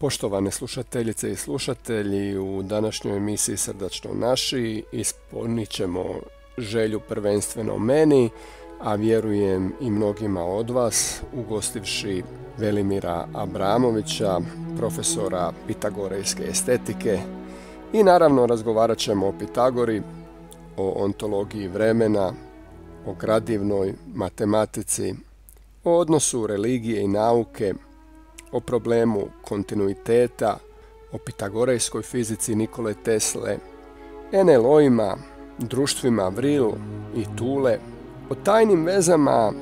Poštovane slušateljice i slušatelji, u današnjoj emisiji Srdačno naši ispunit ćemo želju prvenstveno meni, a vjerujem i mnogima od vas, ugostivši Velimira Abramovića, profesora pitagorejske estetike. I naravno razgovarat ćemo o Pitagori, o ontologiji vremena, o gradivnoj matematici, o odnosu religije i nauke, o problemu kontinuiteta, o pitagorejskoj fizici Nikole Tesle, NLO-ima, društvima Vril i Tule, o tajnim vezama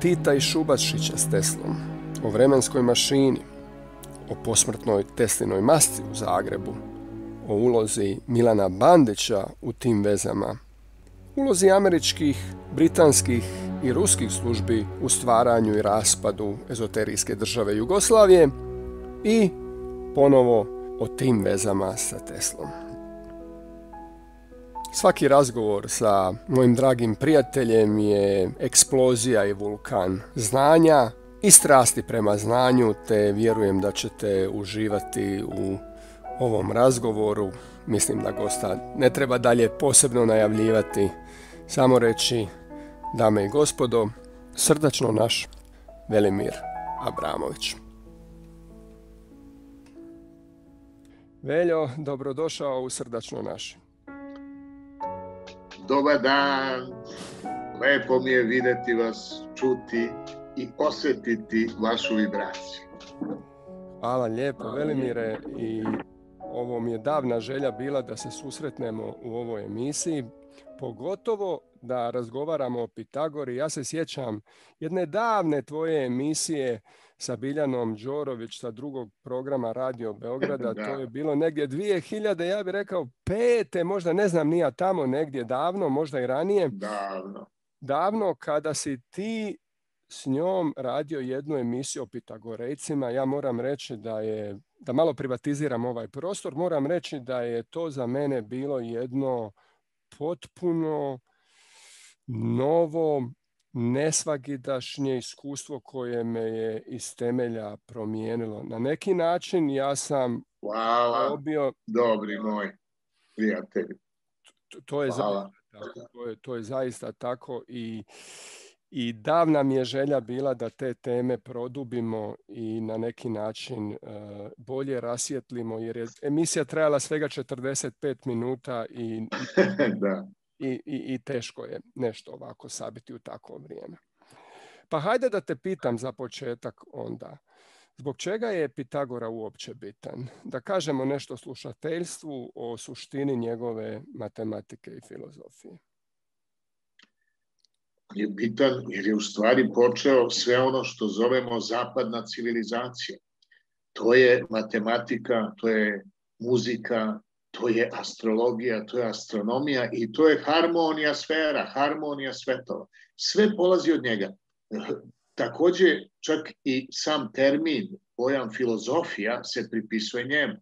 Tita i Šubašića s Teslom, o vremenskoj mašini, o posmrtnoj Teslinoj masci u Zagrebu, o ulozi Milana Bandića u tim vezama, ulozi američkih, britanskih i ruskih službi u stvaranju i raspadu ezoterijske države Jugoslavije i ponovo o tim vezama sa Teslom. Svaki razgovor sa mojim dragim prijateljem je eksplozija i vulkan znanja i strasti prema znanju, te vjerujem da ćete uživati u ovom razgovoru. Mislim da gosta ne treba dalje posebno najavljivati, samo reći Dame i gospodo, srdačno naš Velimir Abramović. Veljo, dobrodošao u Srdačno naš. Dobar dan, lepo mi je videti vas, čuti i osjetiti vašu vibraciju. Hvala lijepo, Velimire, i ovo mi je davna želja bila da se susretnemo u ovoj emisiji, pogotovo da razgovaramo o Pitagori. Ja se sjećam jedne davne tvoje emisije sa Biljanom Đorović sa drugog programa Radio Beograda. To je bilo negdje 2000, ja bih rekao pete, možda ne znam nija tamo negdje davno, možda i ranije. Davno. Davno kada si ti s njom radio jednu emisiju o Pitagorejcima. Ja moram reći da je, da malo privatiziram ovaj prostor, moram reći da je to za mene bilo jedno potpuno novo, nesvagidašnje iskustvo koje me je iz temelja promijenilo. Na neki način ja sam Hvala, dobio... dobri moj prijatelj. To, je zaista tako, to, je, to je zaista tako i, i davna mi je želja bila da te teme produbimo i na neki način uh, bolje rasvjetlimo jer je emisija trajala svega 45 minuta i, da i, i, i teško je nešto ovako sabiti u takvo vrijeme. Pa hajde da te pitam za početak onda. Zbog čega je Pitagora uopće bitan? Da kažemo nešto slušateljstvu o suštini njegove matematike i filozofije. Je bitan jer je u stvari počeo sve ono što zovemo zapadna civilizacija. To je matematika, to je muzika, to je astrologija, to je astronomija i to je harmonija sfera, harmonija svetova. Sve polazi od njega. Takođe, čak i sam termin, pojam filozofija se pripisuje njemu.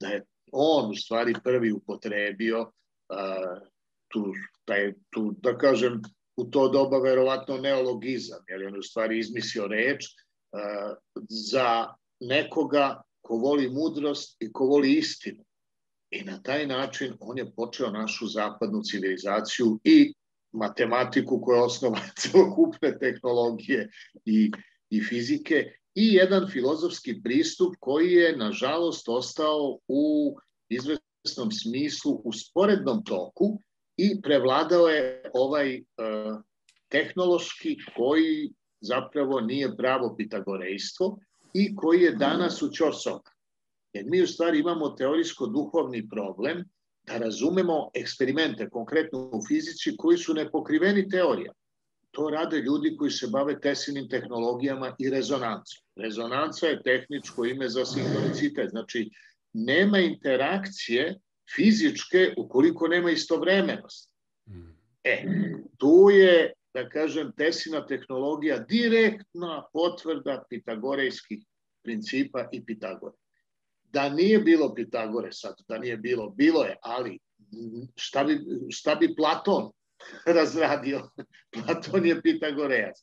Da je on u stvari prvi upotrebio uh, tu, taj, tu, da kažem, u to doba verovatno neologizam, jer on u stvari izmislio reč uh, za nekoga ko voli mudrost i ko voli istinu. I na taj način on je počeo našu zapadnu civilizaciju i matematiku koja je osnova celokupne tehnologije i, i fizike i jedan filozofski pristup koji je nažalost ostao u izvesnom smislu u sporednom toku i prevladao je ovaj uh, tehnološki koji zapravo nije pravo pitagorejstvo i koji je danas u ćorsokama. Jer mi u stvari imamo teorijsko-duhovni problem da razumemo eksperimente, konkretno u fizici, koji su nepokriveni teorija. To rade ljudi koji se bave tesinim tehnologijama i rezonancom. Rezonanca je tehničko ime za sinhronicitet. Znači, nema interakcije fizičke ukoliko nema istovremenost. E, tu je, da kažem, tesina tehnologija direktna potvrda pitagorejskih principa i Pitagore da nije bilo Pitagore sad, da nije bilo, bilo je, ali šta bi, šta bi Platon razradio? Platon je Pitagorejac.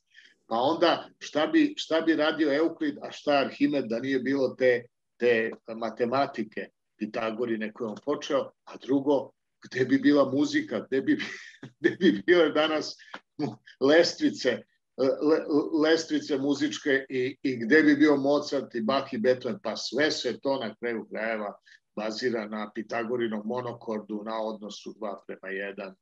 Pa onda šta bi, šta bi radio Euklid, a šta Arhimed da nije bilo te te matematike Pitagorine koje on počeo, a drugo, gde bi bila muzika, gde bi, gde bi bile danas lestvice, le, lestvice muzičke i, i gde bi bio Mozart i Bach i Beethoven, pa sve se to na kraju krajeva bazira na Pitagorinom monokordu na odnosu 2 prema 1,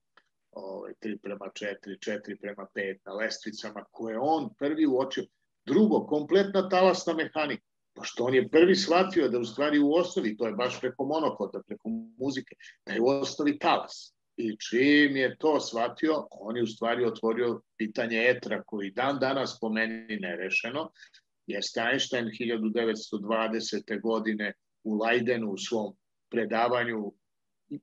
ovaj, 3 prema 4, 4 prema 5 na lestvicama koje on prvi uočio. Drugo, kompletna talasna mehanika. Pošto on je prvi shvatio da u stvari u osnovi, to je baš preko monokoda, preko muzike, da je u osnovi talas. I čim je to shvatio, on je u stvari otvorio pitanje etra koji dan danas po meni nerešeno, jeste Einstein 1920. godine u Leidenu u svom predavanju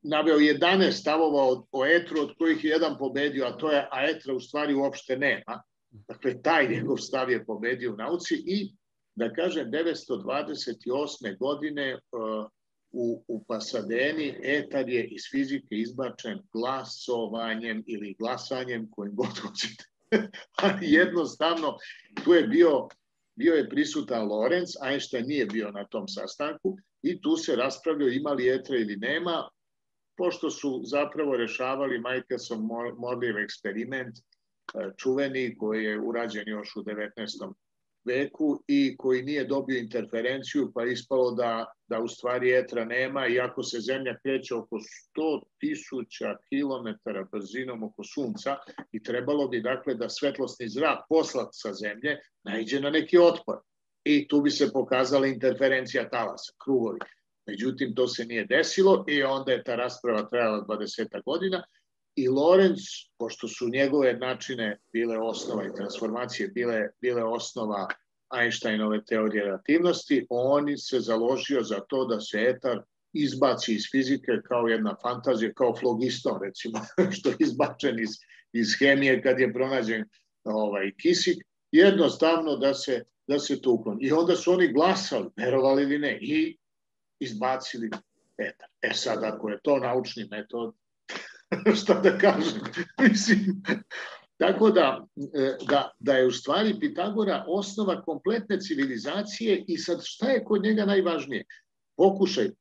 naveo 11 stavova o, etru, od kojih je jedan pobedio, a to je, a etra u stvari uopšte nema. Dakle, taj njegov stav je pobedio u nauci i, da kažem, 928. godine uh, u, u Pasadeni etar je iz fizike izbačen glasovanjem ili glasanjem, kojim god hoćete. Ali jednostavno, tu je bio, bio je prisutan Lorenz, Einstein nije bio na tom sastanku i tu se raspravljao ima li etra ili nema, pošto su zapravo rešavali Michelson Morleyv eksperiment, e, čuveni koji je urađen još u 19. veku i koji nije dobio interferenciju, pa ispalo da, da u stvari etra nema, iako se Zemlja kreće oko 100 tisuća kilometara brzinom oko Sunca i trebalo bi dakle da svetlosni zrak poslat sa Zemlje najđe na neki otpor. I tu bi se pokazala interferencija talasa, krugovi. Međutim, to se nije desilo i onda je ta rasprava trajala 20 godina i Lorenz, pošto su njegove načine bile osnova i transformacije bile, bile osnova Einsteinove teorije relativnosti, on se založio za to da se etar izbaci iz fizike kao jedna fantazija, kao flogiston recimo, što je izbačen iz, iz hemije kad je pronađen ovaj, kisik, jednostavno da se, da se to ukloni. I onda su oni glasali, verovali ili ne, i izbacili etar. E sad, ako je to naučni metod, šta da kažem, mislim, tako da, e, da, da je u stvari Pitagora osnova kompletne civilizacije i sad šta je kod njega najvažnije? Pokušaj, e,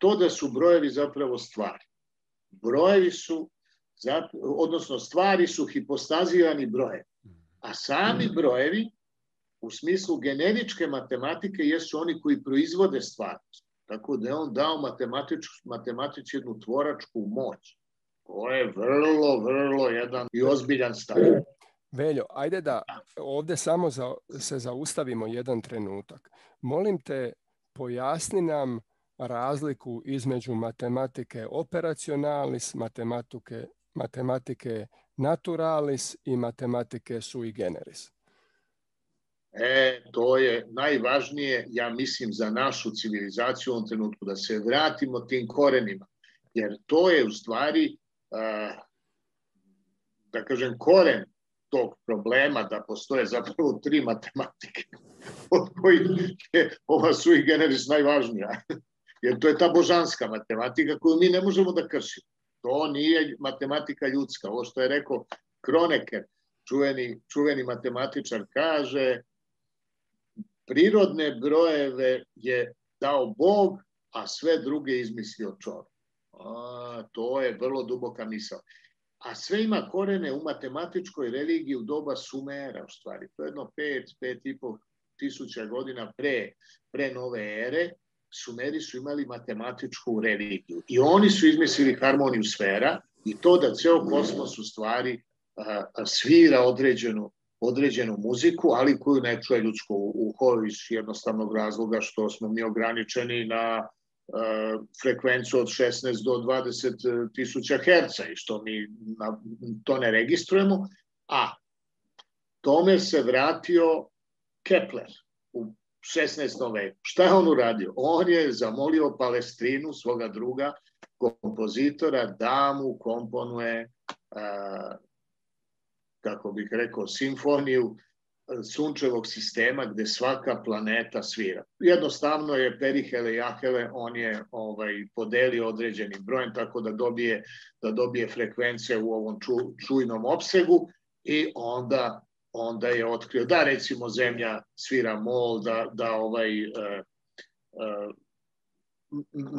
to da su brojevi zapravo stvari. Brojevi su, odnosno stvari su hipostazirani brojevi, a sami brojevi u smislu generičke matematike jesu oni koji proizvode stvarnost. Tako da je on dao matematič, matematici jednu tvoračku moć. To je vrlo, vrlo jedan i ozbiljan stav. Veljo, ajde da ovde samo za, se zaustavimo jedan trenutak. Molim te, pojasni nam razliku između matematike operacionalis, matematike, matematike naturalis i matematike sui generis. E, to je najvažnije, ja mislim, za našu civilizaciju u ovom trenutku, da se vratimo tim korenima. Jer to je u stvari, da kažem, koren tog problema da postoje zapravo tri matematike, od kojih je ova sui generis najvažnija. Jer to je ta božanska matematika koju mi ne možemo da kršimo. To nije matematika ljudska. Ovo što je rekao Kroneker, čuveni, čuveni matematičar, kaže prirodne brojeve je dao Bog, a sve druge izmislio čovjek. A, to je vrlo duboka misla. A sve ima korene u matematičkoj religiji u doba Sumera, u stvari. To je jedno pet, pet i pol tisuća godina pre, pre nove ere. Sumeri su imali matematičku religiju. I oni su izmislili harmoniju sfera i to da ceo kosmos u stvari svira određenu određenu muziku, ali koju ne čuje ljudsko uho iz jednostavnog razloga što smo mi ograničeni na frekvencu od 16 do 20 tisuća herca i što mi na, to ne registrujemo, a tome se vratio Kepler u 16. veku. Šta je on uradio? On je zamolio Palestrinu, svoga druga kompozitora, da mu komponuje uh, kako bih rekao, simfoniju e, sunčevog sistema gde svaka planeta svira. Jednostavno je Perihele i Ahele, on je ovaj, podelio određenim brojem tako da dobije, da dobije frekvence u ovom ču, čujnom opsegu i onda onda je otkrio da recimo zemlja svira mol, da, da ovaj e,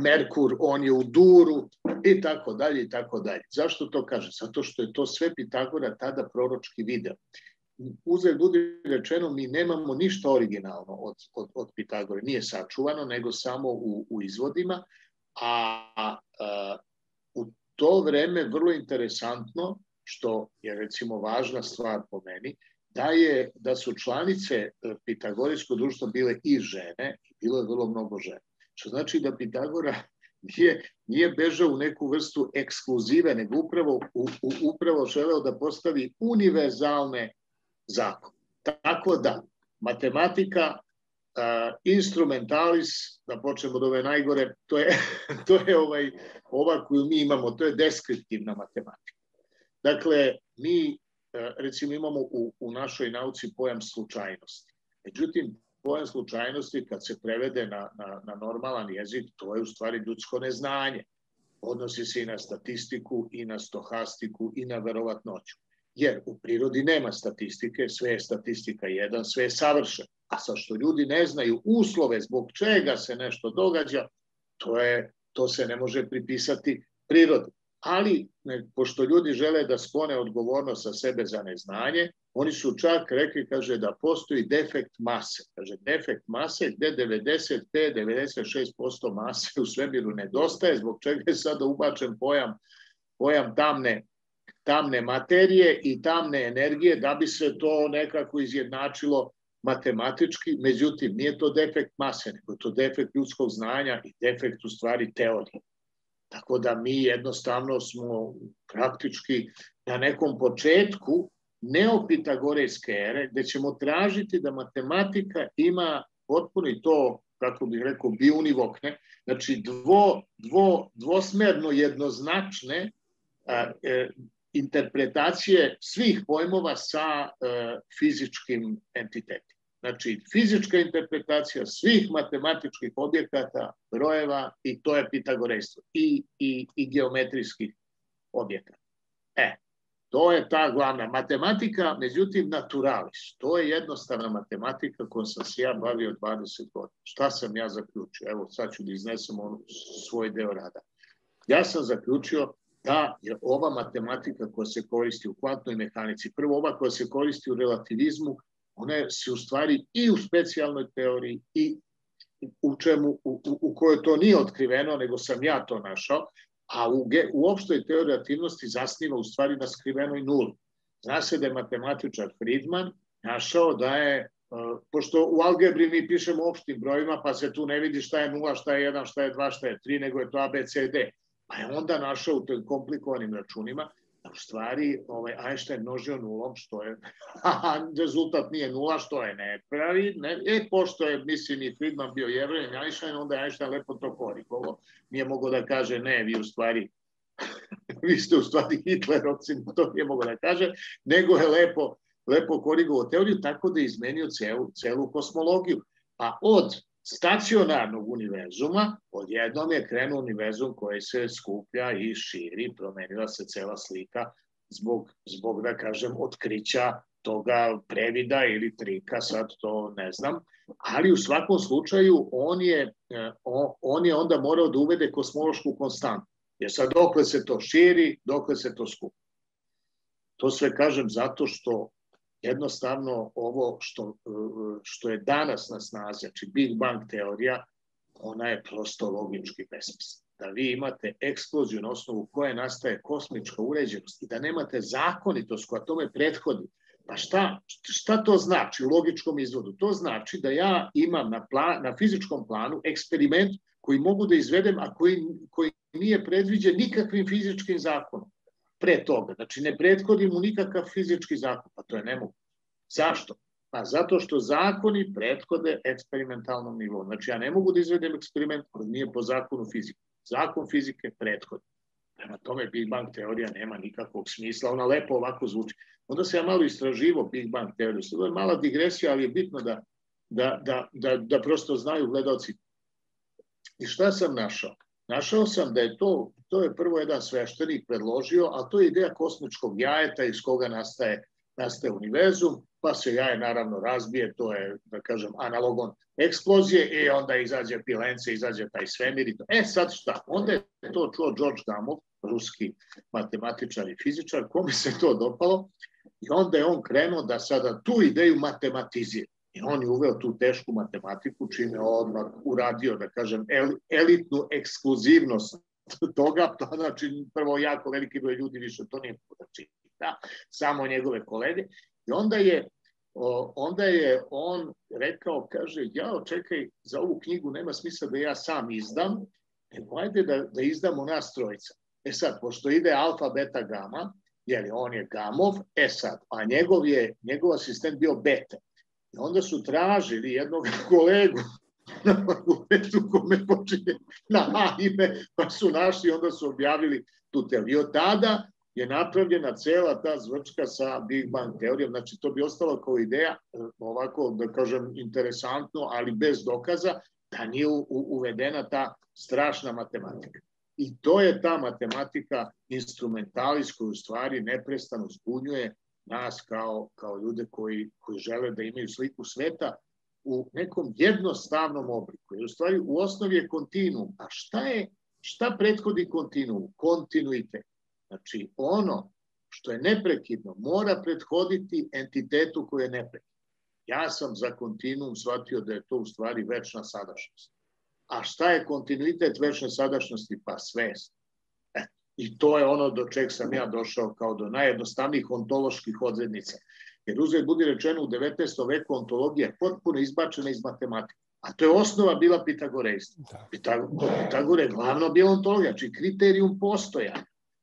Merkur, on je u Duru i tako dalje i tako dalje. Zašto to kaže? Zato što je to sve Pitagora tada proročki video. Uzaj budi rečeno, mi nemamo ništa originalno od, od, od Pitagore. Nije sačuvano, nego samo u, u izvodima. A, a u to vreme vrlo interesantno, što je recimo važna stvar po meni, da, je, da su članice Pitagorijskog društva bile i žene, bilo je vrlo mnogo žena. Što znači da Pitagora nije, nije bežao u neku vrstu ekskluzive, nego upravo, u, upravo želeo da postavi univerzalne zakone. Tako da, matematika, instrumentalis, da počnemo od ove najgore, to je, to je ovaj, ova koju mi imamo, to je deskriptivna matematika. Dakle, mi recimo imamo u, u našoj nauci pojam slučajnosti. Međutim, pojam slučajnosti kad se prevede na, na, na normalan jezik, to je u stvari ljudsko neznanje. Odnosi se i na statistiku, i na stohastiku, i na verovatnoću. Jer u prirodi nema statistike, sve je statistika jedan, sve je savršeno. A sa što ljudi ne znaju uslove zbog čega se nešto događa, to, je, to se ne može pripisati prirodi. Ali, ne, pošto ljudi žele da sklone odgovornost sa sebe za neznanje, Oni su čak rekli, kaže, da postoji defekt mase. Kaže, defekt mase gde 95-96% mase u svemiru nedostaje, zbog čega je sada ubačen pojam, pojam tamne, tamne materije i tamne energije, da bi se to nekako izjednačilo matematički, međutim, nije to defekt mase, nego to defekt ljudskog znanja i defekt u stvari teorije. Tako da mi jednostavno smo praktički na nekom početku neopitagorejske ere, gde ćemo tražiti da matematika ima potpuno i to, kako bih rekao, biunivokne, znači dvo, dvo, dvosmerno jednoznačne e, interpretacije svih pojmova sa e, fizičkim entitetima. Znači, fizička interpretacija svih matematičkih objekata, brojeva i to je pitagorejstvo i, i, i geometrijskih objekata. E, To je ta glavna matematika, međutim naturalis. To je jednostavna matematika kojom sam se ja bavio 20 godina. Šta sam ja zaključio? Evo sad ću da iznesem on, svoj deo rada. Ja sam zaključio da je ova matematika koja se koristi u kvantnoj mehanici, prvo ova koja se koristi u relativizmu, ona se u stvari i u specijalnoj teoriji i u čemu, u, u, u kojoj to nije otkriveno, nego sam ja to našao, a u, u opštoj teoriji aktivnosti zasniva u stvari na skrivenoj nuli. Zna se da je matematičar Friedman našao da je, uh, pošto u algebri mi pišemo opštim brojima, pa se tu ne vidi šta je nula, šta je 1, šta je 2, šta je 3, nego je to ABCD. Pa je onda našao u tim komplikovanim računima u stvari ovaj, Einstein množio nulom, što je, rezultat nije nula, što je ne pravi, ne, e, pošto je, mislim, i Friedman bio jevren, Einstein, onda je Einstein lepo to korigovao. Nije mogo da kaže, ne, vi u stvari, vi ste u stvari Hitlerovci, to nije mogo da kaže, nego je lepo, lepo korigovao teoriju, tako da je izmenio celu, celu kosmologiju. Pa od stacionarnog univerzuma, odjednom je krenuo univerzum koji se skuplja i širi, promenila se cela slika zbog, zbog da kažem, otkrića toga previda ili trika, sad to ne znam, ali u svakom slučaju on je, eh, on je onda morao da uvede kosmološku konstantu. Jer sad dokle se to širi, dokle se to skupa. To sve kažem zato što jednostavno ovo što, što je danas na snazi, znači Big Bang teorija, ona je prosto logički besmisla. Da vi imate eksploziju na osnovu koje nastaje kosmička uređenost i da nemate zakonitost koja tome prethodi, pa šta, šta to znači u logičkom izvodu? To znači da ja imam na, plan, na fizičkom planu eksperiment koji mogu da izvedem, a koji, koji nije predviđen nikakvim fizičkim zakonom pre toga. Znači, ne prethodi mu nikakav fizički zakon, pa to je nemoguće. Zašto? Pa zato što zakoni prethode eksperimentalnom nivou. Znači, ja ne mogu da izvedem eksperiment koji nije po zakonu fizike. Zakon fizike prethodi. Prema tome, Big Bang teorija nema nikakvog smisla. Ona lepo ovako zvuči. Onda se ja malo istraživo Big Bang teoriju. To je mala digresija, ali je bitno da, da, da, da, da prosto znaju gledalci. I šta sam našao? Našao sam da je to, to je prvo jedan sveštenik predložio, a to je ideja kosmičkog jajeta iz koga nastaje nastaje univerzum, pa se jaje naravno razbije, to je, da kažem, analogon eksplozije i onda izađe pilence, izađe taj svemir i to. E sad šta? Onda je to čuo George Gamow, ruski matematičar i fizičar, kome se to dopalo i onda je on krenuo da sada tu ideju matematizira. I on je uveo tu tešku matematiku, čime je odmah uradio, da kažem, elitnu ekskluzivnost toga, to znači prvo jako veliki broj ljudi više to nije da samo njegove kolege. I onda je, onda je on rekao, kaže, ja čekaj, za ovu knjigu nema smisla da ja sam izdam, nego ajde da, da izdamo nas trojica. E sad, pošto ide alfa, beta, gama, jer on je gamov, e sad, a njegov je, njegov asistent bio beta. I onda su tražili jednog kolegu na fakultetu kome počinje na A ime, pa su našli, onda su objavili tu teoriju. Od tada je napravljena cela ta zvrčka sa Big Bang teorijom, znači to bi ostalo kao ideja, ovako da kažem interesantno, ali bez dokaza, da nije uvedena ta strašna matematika. I to je ta matematika instrumentalis koju u stvari neprestano zbunjuje nas kao, kao ljude koji, koji žele da imaju sliku sveta u nekom jednostavnom obliku. Jer u stvari u osnovi je kontinuum. A šta je, šta prethodi kontinuum? Kontinuitet. Znači ono što je neprekidno mora prethoditi entitetu koji je neprekidno. Ja sam za kontinuum shvatio da je to u stvari večna sadašnjost. A šta je kontinuitet večne sadašnjosti? Pa svest. I to je ono do čeg sam ja došao kao do najjednostavnijih ontoloških odrednica. Jer uzaj budi rečeno u 19. veku ontologija je potpuno izbačena iz matematike. A to je osnova bila pitagorejstva. Da. Pitagore je glavno bila ontologija, znači kriterijum postoja.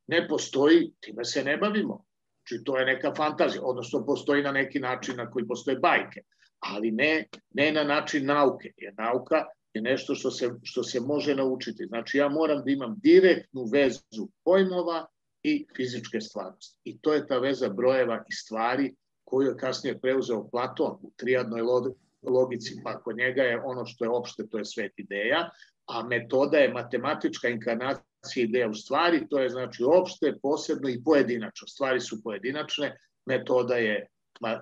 Ne postoji, time se ne bavimo. Znači to je neka fantazija, odnosno postoji na neki način na koji postoje bajke, ali ne, ne na način nauke. Jer nauka je nešto što se, što se može naučiti. Znači ja moram da imam direktnu vezu pojmova i fizičke stvarnosti. I to je ta veza brojeva i stvari koju je kasnije preuzeo Platon u trijadnoj logici, pa kod njega je ono što je opšte, to je svet ideja, a metoda je matematička inkarnacija ideja u stvari, to je znači opšte, posebno i pojedinačno. Stvari su pojedinačne, metoda je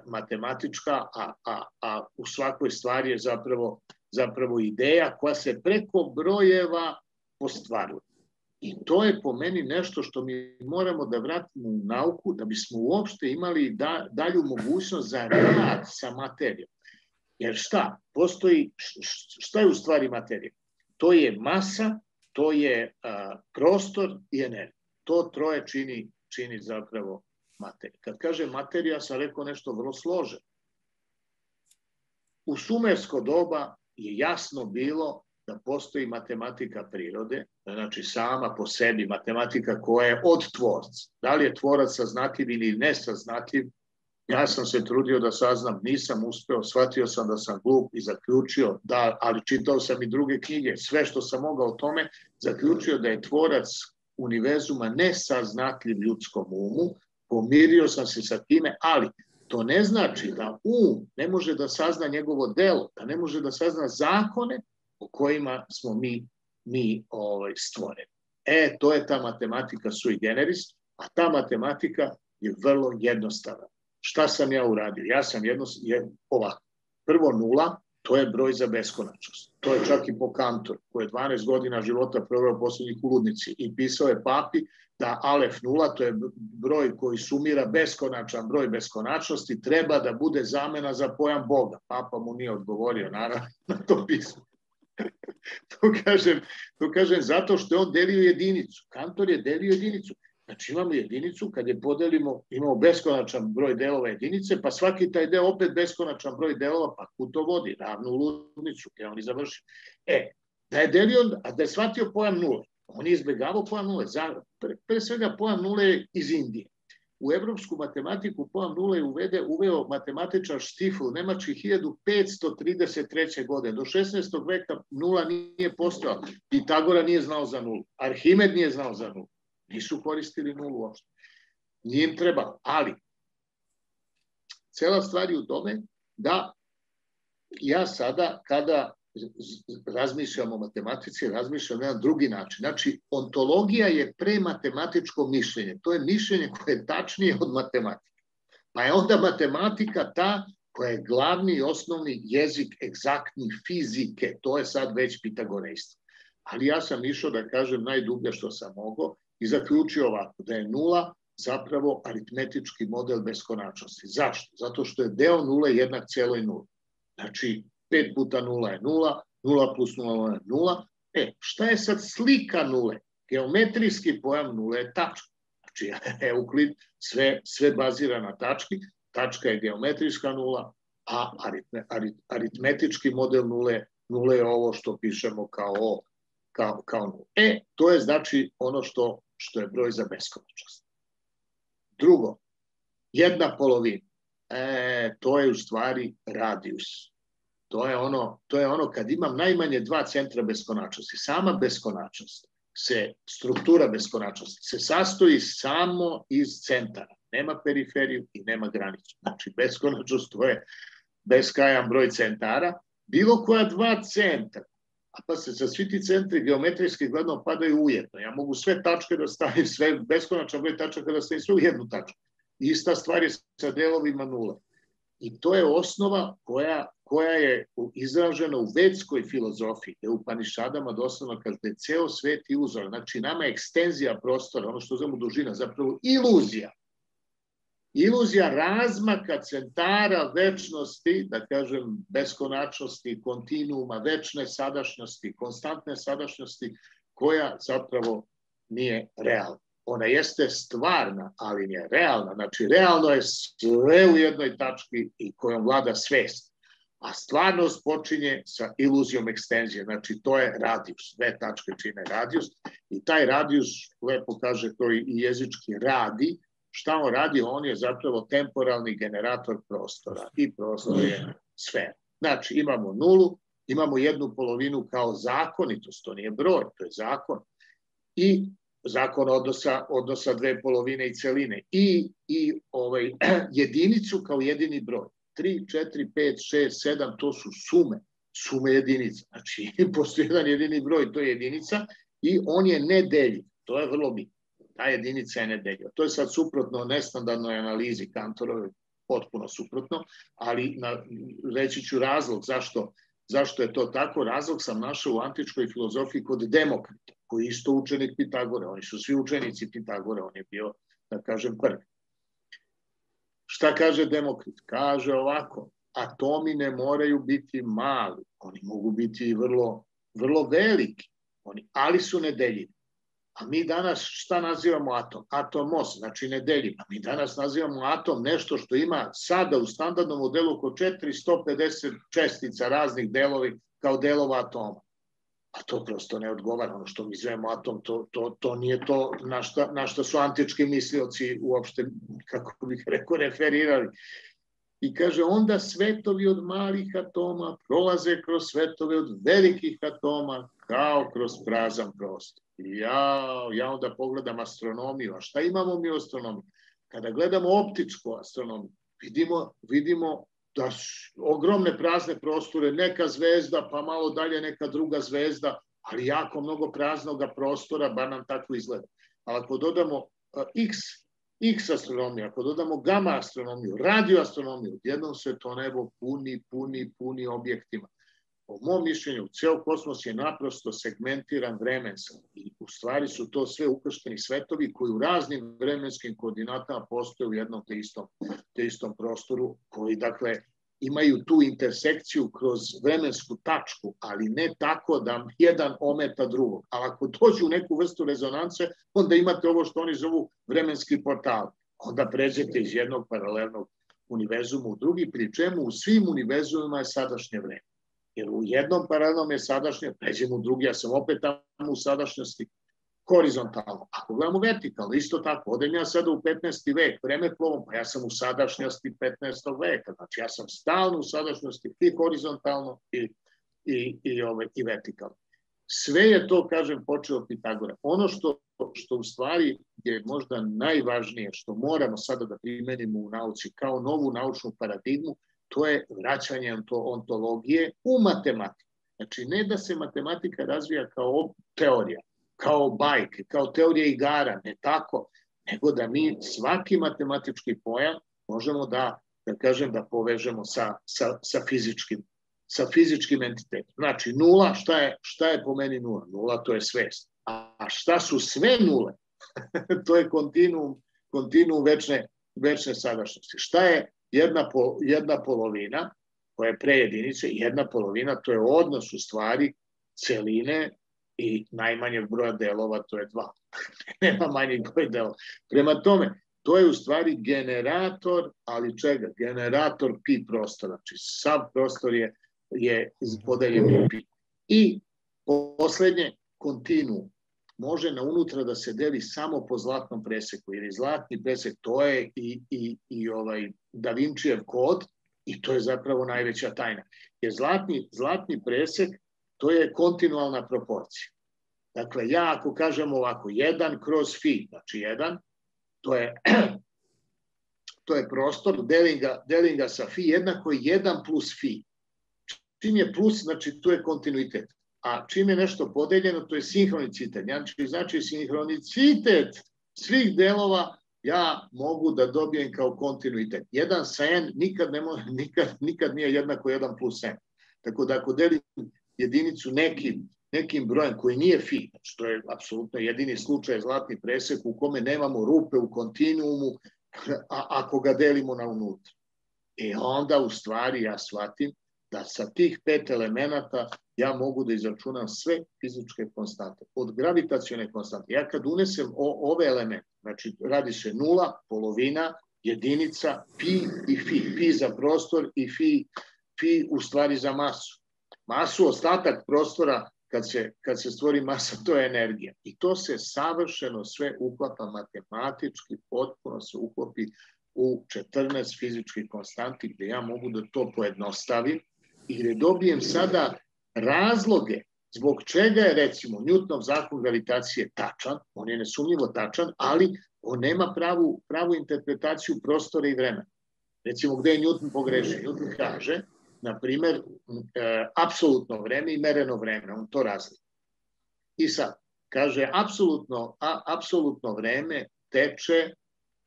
matematička, a, a, a u svakoj stvari je zapravo zapravo ideja koja se preko brojeva postvaruje. I to je po meni nešto što mi moramo da vratimo u nauku da bismo uopšte imali da, dalju mogućnost za rad sa materijom. Jer šta? Postoji, šta je u stvari materija? To je masa, to je a, prostor i energija. To troje čini, čini zapravo materija. Kad kaže materija, sam rekao nešto vrlo složeno. U sumersko doba je jasno bilo da postoji matematika prirode, znači sama po sebi matematika koja je od tvorca. Da li je tvorac saznatljiv ili nesaznatljiv, ja sam se trudio da saznam, nisam uspeo, shvatio sam da sam glup i zaključio, da, ali čitao sam i druge knjige, sve što sam mogao o tome, zaključio da je tvorac univerzuma nesaznatljiv ljudskom umu, pomirio sam se sa time, ali To ne znači da um ne može da sazna njegovo delo, da ne može da sazna zakone o kojima smo mi, mi ovaj, stvoreni. E, to je ta matematika sui generis, a ta matematika je vrlo jednostavna. Šta sam ja uradio? Ja sam jedno, je, ovako. Prvo nula, to je broj za beskonačnost. To je čak i po Kantor, koji je 12 godina života proveo poslednjih u ludnici i pisao je papi da alef nula, to je broj koji sumira beskonačan broj beskonačnosti, treba da bude zamena za pojam Boga. Papa mu nije odgovorio, naravno, na to pismo. to, kažem, to kažem zato što je on delio jedinicu. Kantor je delio jedinicu. Znači imamo jedinicu, kad je podelimo, imamo beskonačan broj delova jedinice, pa svaki taj deo opet beskonačan broj delova, pa kud to vodi? Ravnu ludnicu, gde on i završi. E, da je delio, a da je shvatio pojam nule, on je izbjegavao pojam nule. Pre, pre svega pojam nule iz Indije. U evropsku matematiku pojam nule uvede, uveo matematičar Stifel, Nemački 1533. godine. Do 16. veka nula nije postojala. Pitagora nije znao za nulu. Arhimed nije znao za nulu. Nisu koristili nulu uopšte. Nije im trebalo. Ali, cela stvar je u tome da ja sada, kada razmišljam o matematici, razmišljam na drugi način. Znači, ontologija je prematematičko mišljenje. To je mišljenje koje je tačnije od matematike. Pa je onda matematika ta koja je glavni i osnovni jezik egzaktni fizike. To je sad već pitagorejstvo. Ali ja sam išao da kažem najdublje što sam mogao i zaključio ovako, da je nula zapravo aritmetički model beskonačnosti. Zašto? Zato što je deo nule jednak cijeloj nuli. Znači, 5 puta nula je nula, nula plus nula je nula. E, šta je sad slika nule? Geometrijski pojam nule je tačka. Znači, Euklid sve, sve bazira na tački, tačka je geometrijska nula, a aritme, arit, aritmetički model nule, nule je ovo što pišemo kao, kao, kao nula. E, to je znači ono što, što je broj za beskonačnost. Drugo, jedna polovina. E, to je u stvari radijus. To je ono, to je ono kad imam najmanje dva centra beskonačnosti. Sama beskonačnost se, struktura beskonačnosti se sastoji samo iz centara. Nema periferiju i nema granicu. Znači, beskonačnost to je beskajan broj centara. Bilo koja dva centra, a pa se sa svi ti centri geometrijski gledano padaju ujedno. Ja mogu sve tačke da stavim, sve beskonačan broj tačaka da stavim sve u jednu tačku. Ista stvar je sa delovima nula. I to je osnova koja, koja je izražena u vedskoj filozofiji, gde u Panišadama doslovno kaže da je ceo svet iluzor. Znači, nama je ekstenzija prostora, ono što zovemo dužina, zapravo iluzija. Iluzija razmaka centara večnosti, da kažem, beskonačnosti, kontinuuma, večne sadašnjosti, konstantne sadašnjosti, koja zapravo nije realna ona jeste stvarna, ali nije realna. Znači, realno je sve u jednoj tački i kojom vlada svest. A stvarnost počinje sa iluzijom ekstenzije. Znači, to je radijus. Dve tačke čine radijus. I taj radijus, lepo kaže to i jezički, radi. Šta on radi? On je zapravo temporalni generator prostora. I prostor je sfera. Znači, imamo nulu, imamo jednu polovinu kao zakonitost. To nije broj, to je zakon. I zakon odnosa, odnosa dve polovine i celine i, i ovaj, jedinicu kao jedini broj. 3, 4, 5, 6, 7, to su sume, sume jedinica. Znači, postoji jedan jedini broj, to je jedinica i on je nedeljiv. To je vrlo bitno. Ta jedinica je nedeljiva. To je sad suprotno nestandardnoj analizi Kantorove, potpuno suprotno, ali na, reći ću razlog zašto, zašto je to tako. Razlog sam našao u antičkoj filozofiji kod Demokrita koji je isto učenik Pitagore, oni su svi učenici Pitagore, on je bio, da kažem, prvi. Šta kaže Demokrit? Kaže ovako, atomi ne moraju biti mali, oni mogu biti vrlo, vrlo veliki, oni, ali su nedeljivi. A mi danas šta nazivamo atom? Atomos, znači nedeljiv. A mi danas nazivamo atom nešto što ima sada u standardnom modelu oko 450 čestica raznih delovi kao delova atoma a to prosto ne odgovara. Ono što mi zovemo atom, to, to, to nije to na šta, na šta su antički mislioci uopšte, kako bih rekao, referirali. I kaže, onda svetovi od malih atoma prolaze kroz svetove od velikih atoma kao kroz prazan prostor. I ja, ja onda pogledam astronomiju. A šta imamo mi u astronomiji? Kada gledamo optičku astronomiju, vidimo, vidimo da ogromne prazne prostore, neka zvezda, pa malo dalje neka druga zvezda, ali jako mnogo praznog prostora, bar nam tako izgleda. Ali ako dodamo x, x astronomiju, ako dodamo gamma astronomiju, radioastronomiju, jednom se to nebo puni, puni, puni objektima. Po mom mišljenju, ceo kosmos je naprosto segmentiran vremenski i u stvari su to sve ukršteni svetovi koji u raznim vremenskim koordinatama postoje u jednom te istom, te istom prostoru koji, dakle, imaju tu intersekciju kroz vremensku tačku, ali ne tako da jedan ometa drugog. Ali ako dođu u neku vrstu rezonance, onda imate ovo što oni zovu vremenski portal. Onda pređete iz jednog paralelnog univerzuma u drugi, pri čemu u svim univerzumima je sadašnje vreme. Jer u jednom paralelnom je sadašnje, pređem u drugi, ja sam opet tamo u sadašnjosti horizontalno. Ako gledamo vertikalno, isto tako, odem ja sada u 15. vek, vreme plovom, pa ja sam u sadašnjosti 15. veka, znači ja sam stalno u sadašnjosti i horizontalno i, i, i, ove, i vertikalno. Sve je to, kažem, počeo Pitagora. Ono što, što u stvari je možda najvažnije, što moramo sada da primenimo u nauci kao novu naučnu paradigmu, to je vraćanje ontologije u matematiku. Znači, ne da se matematika razvija kao teorija, kao bajke, kao teorije igara, ne tako, nego da mi svaki matematički pojam možemo da, da kažem, da povežemo sa, sa, sa fizičkim sa fizičkim entitetom. Znači, nula, šta je, šta je po meni nula? Nula to je svest. A šta su sve nule? to je kontinuum, kontinuum večne, večne sadašnjosti. Šta je jedna, po, jedna polovina, koja je pre jedinice, jedna polovina, to je odnos u stvari celine i najmanjeg broja delova, to je dva. Nema manjeg broja delova. Prema tome, to je u stvari generator, ali čega? Generator pi prostora. Znači, sav prostor je, je podeljen u pi. I poslednje, kontinuum. Može na unutra da se deli samo po zlatnom preseku, jer je zlatni presek, to je i, i, i ovaj Da Vincijev kod, i to je zapravo najveća tajna. Jer zlatni, zlatni presek, to je kontinualna proporcija. Dakle, ja ako kažem ovako, 1 kroz fi, znači 1, to je, to je prostor, delim ga, delim ga sa fi jednako je 1 plus fi. Čim je plus, znači tu je kontinuitet. A čim je nešto podeljeno, to je sinhronicitet. Znači, znači sinhronicitet svih delova ja mogu da dobijem kao kontinuitet. Jedan sa n nikad, ne može, nikad, nikad nije jednako 1 plus n. Tako da ako delim jedinicu nekim nekim brojem koji nije fi, što je apsolutno jedini slučaj zlatni presek u kome nemamo rupe u kontinuumu, a, ako ga delimo na unutra. I onda u stvari ja shvatim da sa tih pet elemenata ja mogu da izračunam sve fizičke konstante. Od gravitacione konstante. Ja kad unesem ove elemente, znači radi se nula, polovina, jedinica, pi i fi. Pi za prostor i fi, fi u stvari za masu. Masu, ostatak prostora kad se, kad se stvori masa, to je energija. I to se savršeno sve uklapa matematički, potpuno se uklopi u 14 fizičkih konstanti gde ja mogu da to pojednostavim i gde dobijem sada razloge zbog čega je recimo Newtonov zakon gravitacije tačan, on je nesumnjivo tačan, ali on nema pravu, pravu interpretaciju prostora i vremena. Recimo gde je Newton pogrešio? Newton kaže na primer, e, apsolutno vreme i mereno vreme, on to razlika. I sad, kaže, apsolutno, a, apsolutno vreme teče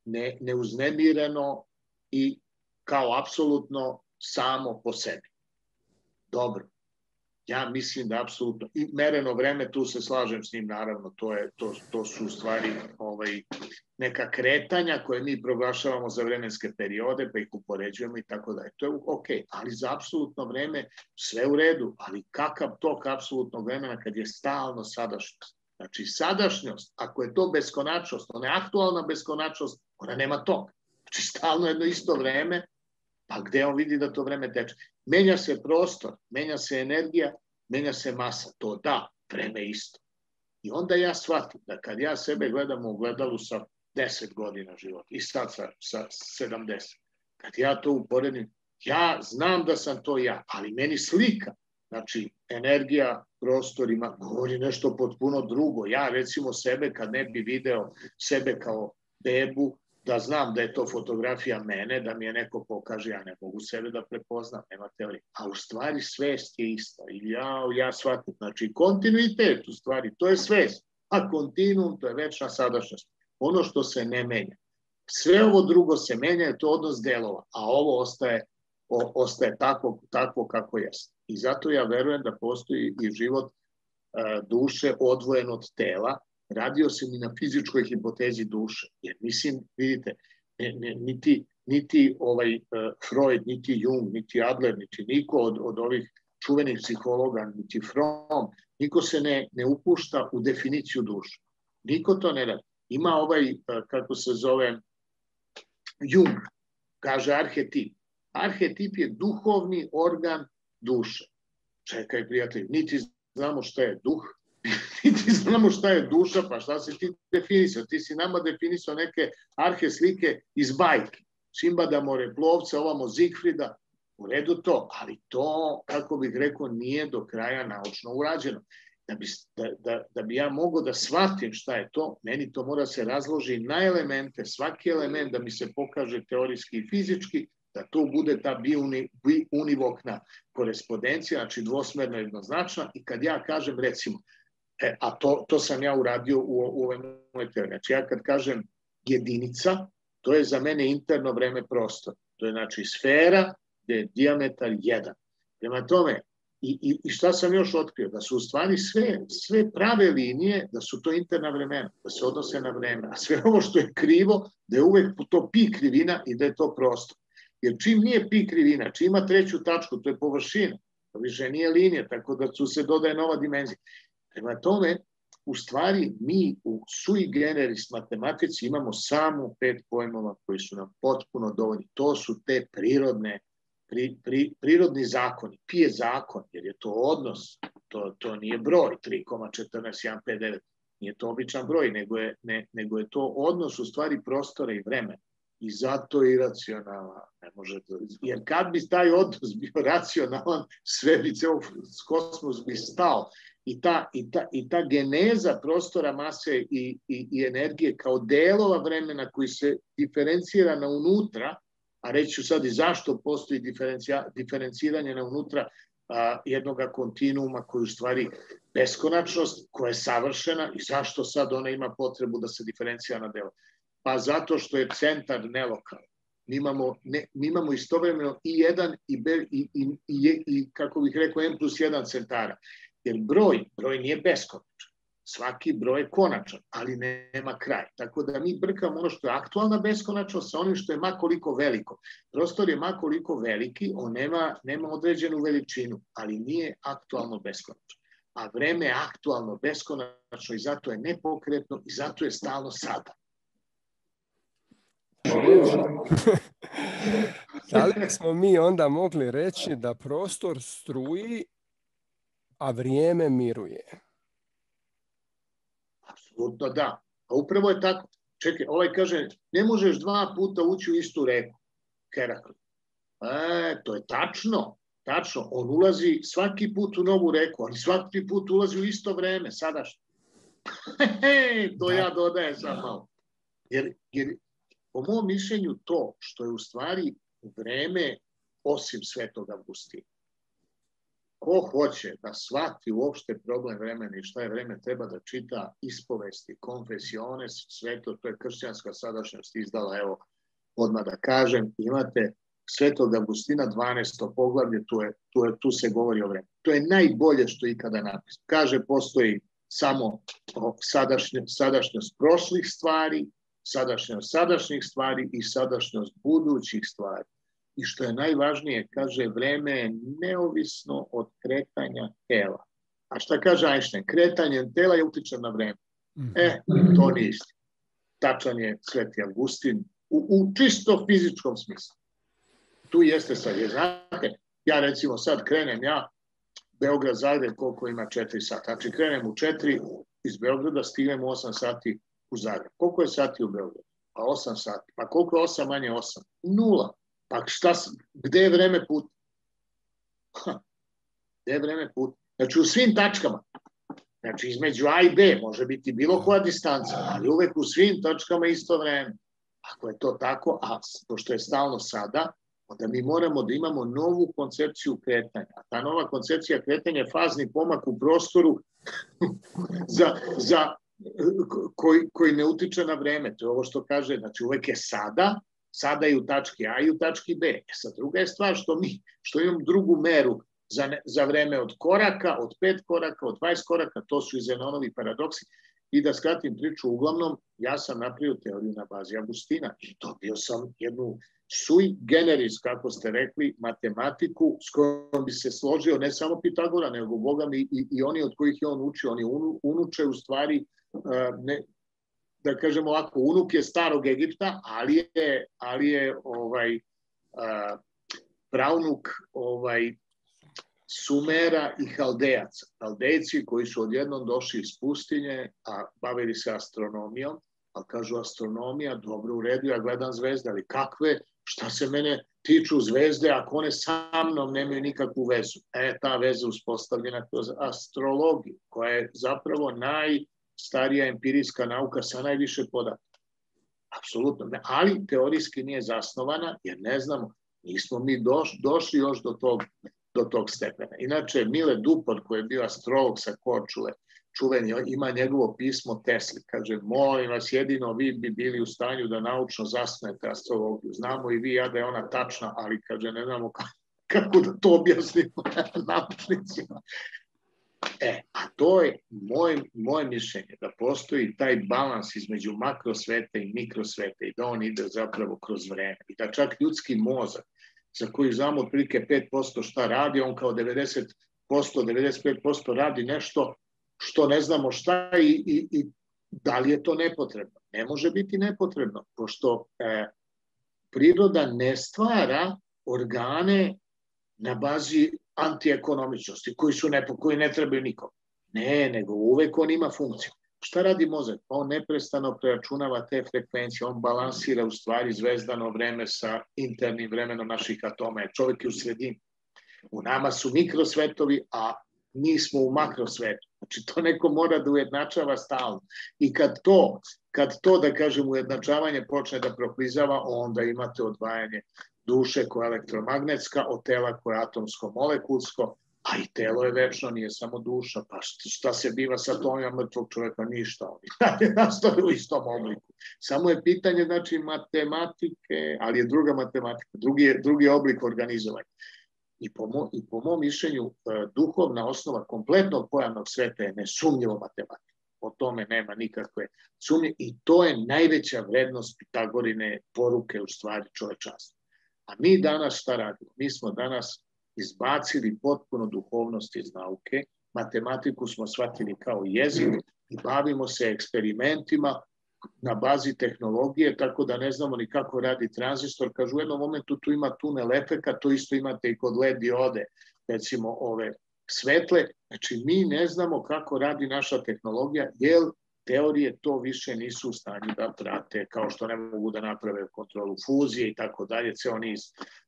ne, neuznemireno i kao apsolutno samo po sebi. Dobro. Ja mislim da apsolutno, i mereno vreme, tu se slažem s njim, naravno, to, je, to, to su stvari ovaj, neka kretanja koje mi proglašavamo za vremenske periode, pa ih upoređujemo i tako dalje. To je ok, ali za apsolutno vreme sve u redu, ali kakav tok apsolutnog vremena kad je stalno sadašnjost? Znači, sadašnjost, ako je to beskonačnost, ona je aktualna beskonačnost, ona nema tok. Znači, stalno jedno isto vreme, pa gde on vidi da to vreme teče? Menja se prostor, menja se energija, menja se masa. To da, vreme isto. I onda ja shvatim da kad ja sebe gledam u gledalu sa 10 godina života i sad sa, sa 70, kad ja to uporedim, ja znam da sam to ja, ali meni slika, znači energija, prostor ima, govori nešto potpuno drugo. Ja recimo sebe kad ne bi video sebe kao bebu, da znam da je to fotografija mene, da mi je neko pokaže, ja ne mogu sebe da prepoznam, nema teorije. A u stvari svest je ista. I ja, ja shvatim. Znači, kontinuitet u stvari, to je svest. A kontinuum, to je večna sadašnjost. Ono što se ne menja. Sve ovo drugo se menja, je to odnos delova, a ovo ostaje, o, ostaje tako, tako kako jeste. I zato ja verujem da postoji i život e, duše odvojen od tela, radio se mi na fizičkoj hipotezi duše. Jer mislim, vidite, ne, ne, niti, niti ovaj uh, Freud, niti Jung, niti Adler, niti niko od, od ovih čuvenih psihologa, niti Fromm, niko se ne, ne upušta u definiciju duše. Niko to ne radi. Ima ovaj, uh, kako se zove, Jung, kaže arhetip. Arhetip je duhovni organ duše. Čekaj, prijatelj, niti znamo šta je duh, znamo šta je duša, pa šta si ti definisao? Ti si nama definisao neke arhe slike iz bajke. Simbada plovca, ovamo Zigfrida, u redu to, ali to, kako bih rekao, nije do kraja naučno urađeno. Da bi, da, da, da bi ja mogao da shvatim šta je to, meni to mora se razloži na elemente, svaki element da mi se pokaže teorijski i fizički, da to bude ta biuni, biunivokna korespondencija, znači dvosmerno jednoznačna i kad ja kažem recimo E, a to, to sam ja uradio u, u ovoj moje teoriji. Znači ja kad kažem jedinica, To je za mene interno vreme prostor. To je znači sfera gde je diametar 1. Prema tome, i, i, i šta sam još otkrio? Da su u stvari sve, sve prave linije, da su to interna vremena, da se odnose na vreme. A sve ovo što je krivo, da je uvek to pi krivina i da je to prostor. Jer čim nije pi krivina, čim ima treću tačku, to je površina, to više nije linija, tako da su se dodaje nova dimenzija. Prema tome, u stvari mi u sui generis matematici imamo samo pet pojmova koji su nam potpuno dovoljni. To su te prirodne, pri, pri, prirodni zakoni. Pije zakon, jer je to odnos, to, to nije broj 3,14159, nije to običan broj, nego je, ne, nego je to odnos u stvari prostora i vremena. I zato je iracionalan. Ne može to, jer kad bi taj odnos bio racionalan, sve bi ceo kosmos bi stao i ta, i ta, i ta geneza prostora mase i, i, i energije kao delova vremena koji se diferencijira na unutra, a reći ću sad i zašto postoji diferenciranje na unutra a, jednog kontinuuma koji u stvari beskonačnost koja je savršena i zašto sad ona ima potrebu da se diferencija na delo. Pa zato što je centar nelokalan. Mi imamo, ne, mi imamo istovremeno i jedan i, be, i, i, i, i, kako bih rekao, M plus 1 centara. Jer broj, broj nije beskonačan. Svaki broj je konačan, ali nema kraj. Tako da mi brkamo ono što je aktualna beskonačnost sa onim što je makoliko veliko. Prostor je makoliko veliki, on nema, nema određenu veličinu, ali nije aktualno beskonačno. A vreme je aktualno beskonačno i zato je nepokretno i zato je stalno sada. da li smo mi onda mogli reći da prostor struji a vrijeme miruje. Apsolutno da. A upravo je tako. Čekaj, ovaj kaže, ne možeš dva puta ući u istu reku. Herakli. E, to je tačno. Tačno. On ulazi svaki put u novu reku, ali svaki put ulazi u isto vreme, sadašnje. to ja dodajem sad malo. Jer, jer po mom mišljenju to što je u stvari vreme osim Svetog Avgustina ko hoće da shvati uopšte problem vremena i šta je vreme, treba da čita ispovesti, konfesione, sve to, to je kršćanska sadašnjost izdala, evo, odmah da kažem, imate Svetog Agustina 12. poglavlje, tu, je, tu, je, tu se govori o vremenu. To je najbolje što je ikada napisano. Kaže, postoji samo sadašnje, sadašnjost prošlih stvari, sadašnjost sadašnjih stvari i sadašnjost budućih stvari i što je najvažnije, kaže, vreme je neovisno od kretanja tela. A šta kaže Einstein? Kretanje tela je utiče na vreme. E, to nije isti. Tačan je Sveti Augustin u, u čisto fizičkom smislu. Tu jeste sad, je, znate, ja recimo sad krenem, ja, Beograd, Zagreb, koliko ima 4 sata. Znači krenem u 4 iz Beograda, stignem u 8 sati u Zagreb. Koliko je sati u Beogradu? Pa 8 sati. Pa koliko je 8 manje 8? Nula. Pa šta, gde je vreme put? Gde je vreme put? Znači u svim tačkama. Znači između A i B može biti bilo koja distanca, ali uvek u svim tačkama isto vreme. Ako je to tako, a pošto je stalno sada, onda mi moramo da imamo novu koncepciju kretanja. A ta nova koncepcija kretanja je fazni pomak u prostoru za, za koji, koji ne utiče na vreme. To je ovo što kaže, znači uvek je sada, sada i u tački A i u tački B. E sad, druga je stvar što mi, što imam drugu meru za, za vreme od koraka, od pet koraka, od 20 koraka, to su i Zenonovi paradoksi. I da skratim priču, uglavnom, ja sam napravio teoriju na bazi Agustina i dobio sam jednu sui generis, kako ste rekli, matematiku s kojom bi se složio ne samo Pitagora, nego Boga mi i, i oni od kojih je on učio. Oni unu, unuče u stvari ne, da kažemo ovako, unuk je starog Egipta, ali je, ali je ovaj, a, pravnuk ovaj, Sumera i Haldejaca. Haldejci koji su odjednom došli iz pustinje, a bavili se astronomijom, a kažu astronomija, dobro u redu, ja gledam zvezde, ali kakve, šta se mene tiču zvezde, ako one sa mnom nemaju nikakvu vezu. E, ta veza uspostavljena kroz astrologiju, koja je zapravo naj starija empirijska nauka sa najviše podataka. Apsolutno ali teorijski nije zasnovana jer ne znamo, nismo mi doš, došli još do tog, do tog stepena. Inače, Mile Dupont, koji je bio astrolog sa Korčule, čuveni, ima njegovo pismo Tesli, kaže, molim vas, jedino vi bi bili u stanju da naučno zasnete astrologiju. Znamo i vi ja da je ona tačna, ali kaže, ne znamo kako da to objasnimo naučnicima. E, a to je moje, moje mišljenje, da postoji taj balans između makrosveta i mikrosveta i da on ide zapravo kroz vreme. I da čak ljudski mozak, za koji znamo otprilike 5% šta radi, on kao 90%, 95% radi nešto što ne znamo šta i, i, i da li je to nepotrebno. Ne može biti nepotrebno, pošto e, priroda ne stvara organe na bazi antiekonomičnosti, koji, su ne, koji ne trebaju nikom. Ne, nego uvek on ima funkciju. Šta radi mozak? On neprestano preračunava te frekvencije, on balansira u stvari zvezdano vreme sa internim vremenom naših atoma. Čovjek je u sredini. U nama su mikrosvetovi, a mi smo u makrosvetu. Znači, to neko mora da ujednačava stalno. I kad to, kad to da kažem, ujednačavanje počne da proklizava, onda imate odvajanje duše koja je elektromagnetska, od tela koja je atomsko-molekulsko, a i telo je večno, nije samo duša. Pa šta se biva sa atomima mrtvog čoveka? Ništa. Oni nastoje u istom obliku. Samo je pitanje, znači, matematike, ali je druga matematika, drugi, drugi oblik organizovanja. I po, mo, I po mom mišljenju, e, duhovna osnova kompletnog pojavnog sveta je nesumnjivo matematika. O tome nema nikakve sumnje i to je najveća vrednost Pitagorine poruke u stvari čovečanstva. A mi danas šta radimo? Mi smo danas izbacili potpuno duhovnost iz nauke, matematiku smo shvatili kao jezik i bavimo se eksperimentima na bazi tehnologije, tako da ne znamo ni kako radi tranzistor. Kažu u jednom momentu tu ima tunel efeka, to isto imate i kod LED diode, recimo ove svetle. Znači mi ne znamo kako radi naša tehnologija, jer teorije to više nisu u stanju da prate, kao što ne mogu da naprave kontrolu fuzije i tako dalje, ceo niz,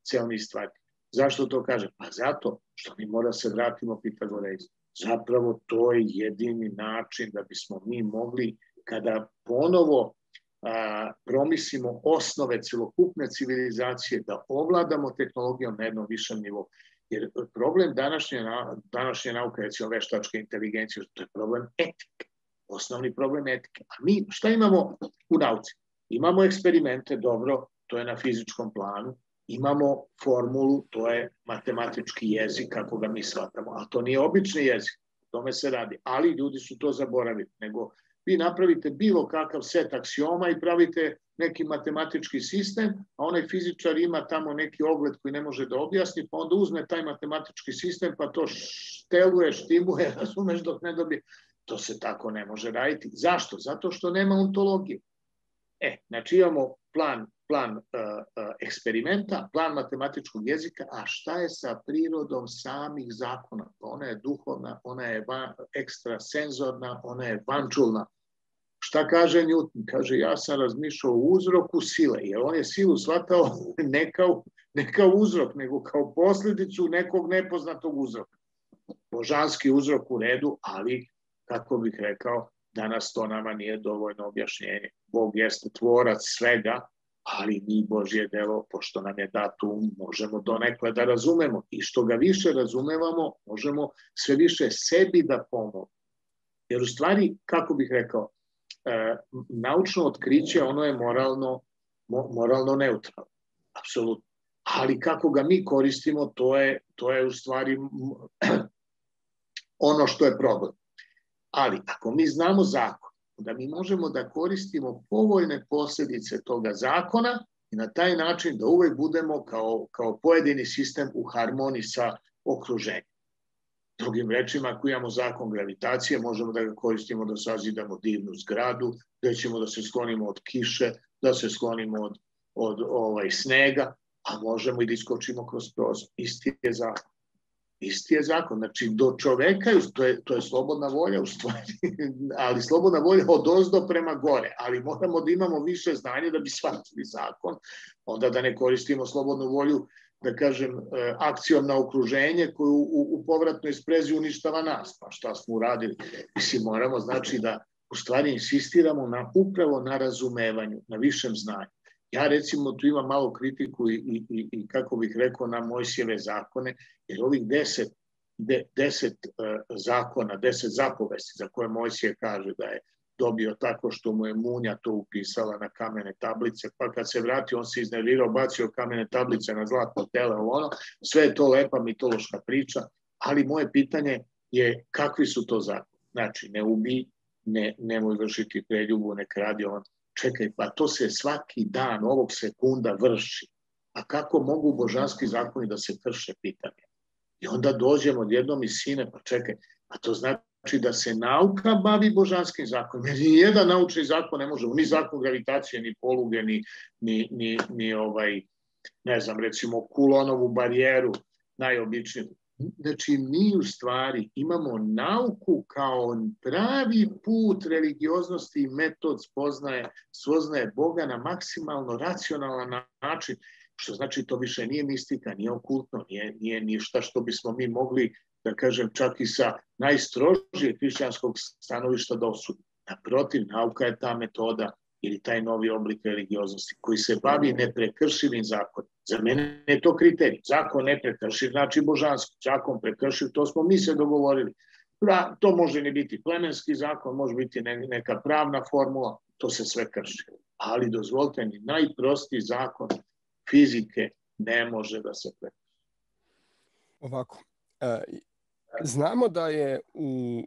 ceo niz stvari. Zašto to kažem? Pa zato što mi mora se vratimo Pitagorejzu. Zapravo to je jedini način da bismo mi mogli, kada ponovo a, promislimo osnove celokupne civilizacije, da ovladamo tehnologijom na jednom višem nivou. Jer problem današnje, današnje nauke, recimo veštačke inteligencije, to je problem etike osnovni problem etike. A mi šta imamo u nauci? Imamo eksperimente, dobro, to je na fizičkom planu, imamo formulu, to je matematički jezik, kako ga mi shvatamo, ali to nije obični jezik, o tome se radi. Ali ljudi su to zaboravili, nego vi napravite bilo kakav set aksioma i pravite neki matematički sistem, a onaj fizičar ima tamo neki ogled koji ne može da objasni, pa onda uzme taj matematički sistem, pa to šteluje, štimuje, razumeš, dok ne dobije. To se tako ne može raditi. Zašto? Zato što nema ontologije. E, znači imamo plan, plan uh, uh, eksperimenta, plan matematičkog jezika, a šta je sa prirodom samih zakona? Pa ona je duhovna, ona je van, ekstrasenzorna, ona je vančulna. Šta kaže Newton? Kaže, ja sam razmišljao o uzroku sile, jer on je silu shvatao ne kao, ne kao uzrok, nego kao posljedicu nekog nepoznatog uzroka. Božanski uzrok u redu, ali kako bih rekao, danas to nama nije dovoljno objašnjenje. Bog jeste tvorac svega, ali mi Božje delo, pošto nam je dato um, možemo donekle da razumemo. I što ga više razumevamo, možemo sve više sebi da pomogu. Jer u stvari, kako bih rekao, e, naučno otkriće, ono je moralno, mo, moralno neutralno. Apsolutno. Ali kako ga mi koristimo, to je, to je u stvari ono što je problem. Ali ako mi znamo zakon, da mi možemo da koristimo povoljne posljedice toga zakona i na taj način da uvek budemo kao, kao pojedini sistem u harmoniji sa okruženjem. Drugim rečima, ako imamo zakon gravitacije, možemo da ga koristimo da sazidamo divnu zgradu, da ćemo da se sklonimo od kiše, da se sklonimo od, od ovaj, snega, a možemo i da iskočimo kroz prozor. Isti je zakon. Isti je zakon. Znači, do čoveka, to je, to je slobodna volja u stvari, ali slobodna volja od ozdo prema gore, ali moramo da imamo više znanja da bi shvatili zakon, onda da ne koristimo slobodnu volju, da kažem, e, akcijom na okruženje koju u, u povratnoj sprezi uništava nas. Pa šta smo uradili? Mislim, moramo, znači, da u stvari insistiramo na, upravo na razumevanju, na višem znanju. Ja recimo tu imam malo kritiku i, i, i kako bih rekao na Mojsijeve zakone, jer ovih deset deset zakona, deset zapovesti za koje Mojsije kaže da je dobio tako što mu je Munja to upisala na kamene tablice, pa kad se vratio on se iznervirao, bacio kamene tablice na zlatno tele, ono, sve je to lepa mitološka priča, ali moje pitanje je kakvi su to zakoni? Znači, ne ubi, ne, nemoj vršiti preljubu, ne kradi on. Čekaj, pa to se svaki dan, ovog sekunda vrši. A kako mogu božanski zakoni da se krše, pitanje? I onda dođemo odjednom iz sine, pa čekaj, pa to znači da se nauka bavi božanskim zakonom. Jer ni jedan naučni zakon ne može, ni zakon gravitacije, ni poluge, ni, ni, ni, ni ovaj, ne znam, recimo kulonovu barijeru, najobičniju. Znači, mi u stvari imamo nauku kao pravi put religioznosti i metod spoznaje, spoznaje Boga na maksimalno racionalan način, što znači to više nije mistika, nije okultno, nije, nije ništa što bismo mi mogli, da kažem, čak i sa najstrožije hrišćanskog stanovišta da osudimo. Naprotiv, nauka je ta metoda ili taj novi oblik religioznosti koji se bavi neprekršivim zakonom. Za mene je to kriterij. Zakon ne prekršiv znači božanski. Zakon prekršiv, to smo mi se dogovorili. Pra, to može ne biti plemenski zakon, može biti ne, neka pravna formula, to se sve krši. Ali dozvolite mi, najprostiji zakon fizike ne može da se prekrši. Ovako, e, znamo da je u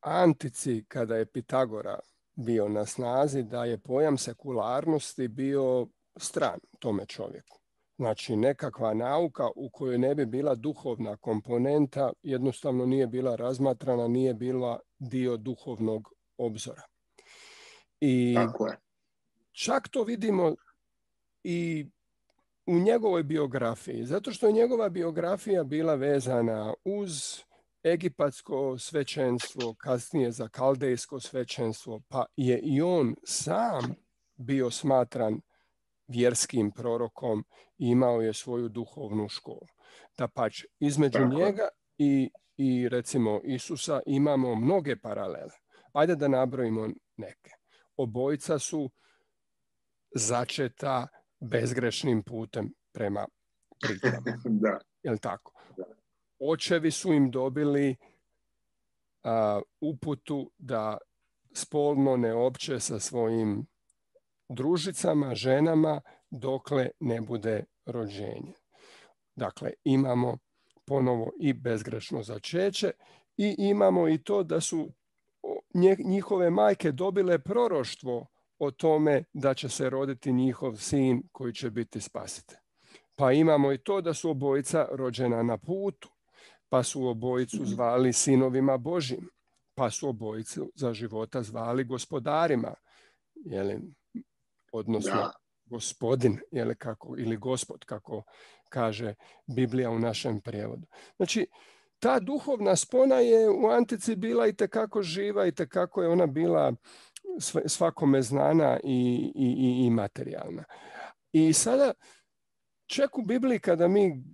antici, kada je Pitagora bio na snazi, da je pojam sekularnosti bio stran tome čovjeku. Znači nekakva nauka u kojoj ne bi bila duhovna komponenta jednostavno nije bila razmatrana, nije bila dio duhovnog obzora. I Tako je. čak to vidimo i u njegovoj biografiji, zato što je njegova biografija bila vezana uz egipatsko svećenstvo, kasnije za kaldejsko svećenstvo, pa je i on sam bio smatran vjerskim prorokom i imao je svoju duhovnu školu. Da pač, između Tako. njega i, i recimo Isusa imamo mnoge paralele. Ajde da nabrojimo neke. Obojica su začeta bezgrešnim putem prema pričama. da. Jel tako? Da. Očevi su im dobili a, uputu da spolno ne opće sa svojim družicama, ženama, dokle ne bude rođenje. Dakle, imamo ponovo i bezgrešno začeće i imamo i to da su njihove majke dobile proroštvo o tome da će se roditi njihov sin koji će biti spasitelj. Pa imamo i to da su obojica rođena na putu, pa su obojicu mhm. zvali sinovima Božim, pa su obojicu za života zvali gospodarima. Jeli, odnosno da. gospodin ili, kako, ili gospod, kako kaže Biblija u našem prijevodu. Znači, ta duhovna spona je u Antici bila i tekako živa i tekako je ona bila svakome znana i, i, i materijalna. I sada, čak u Bibliji kada mi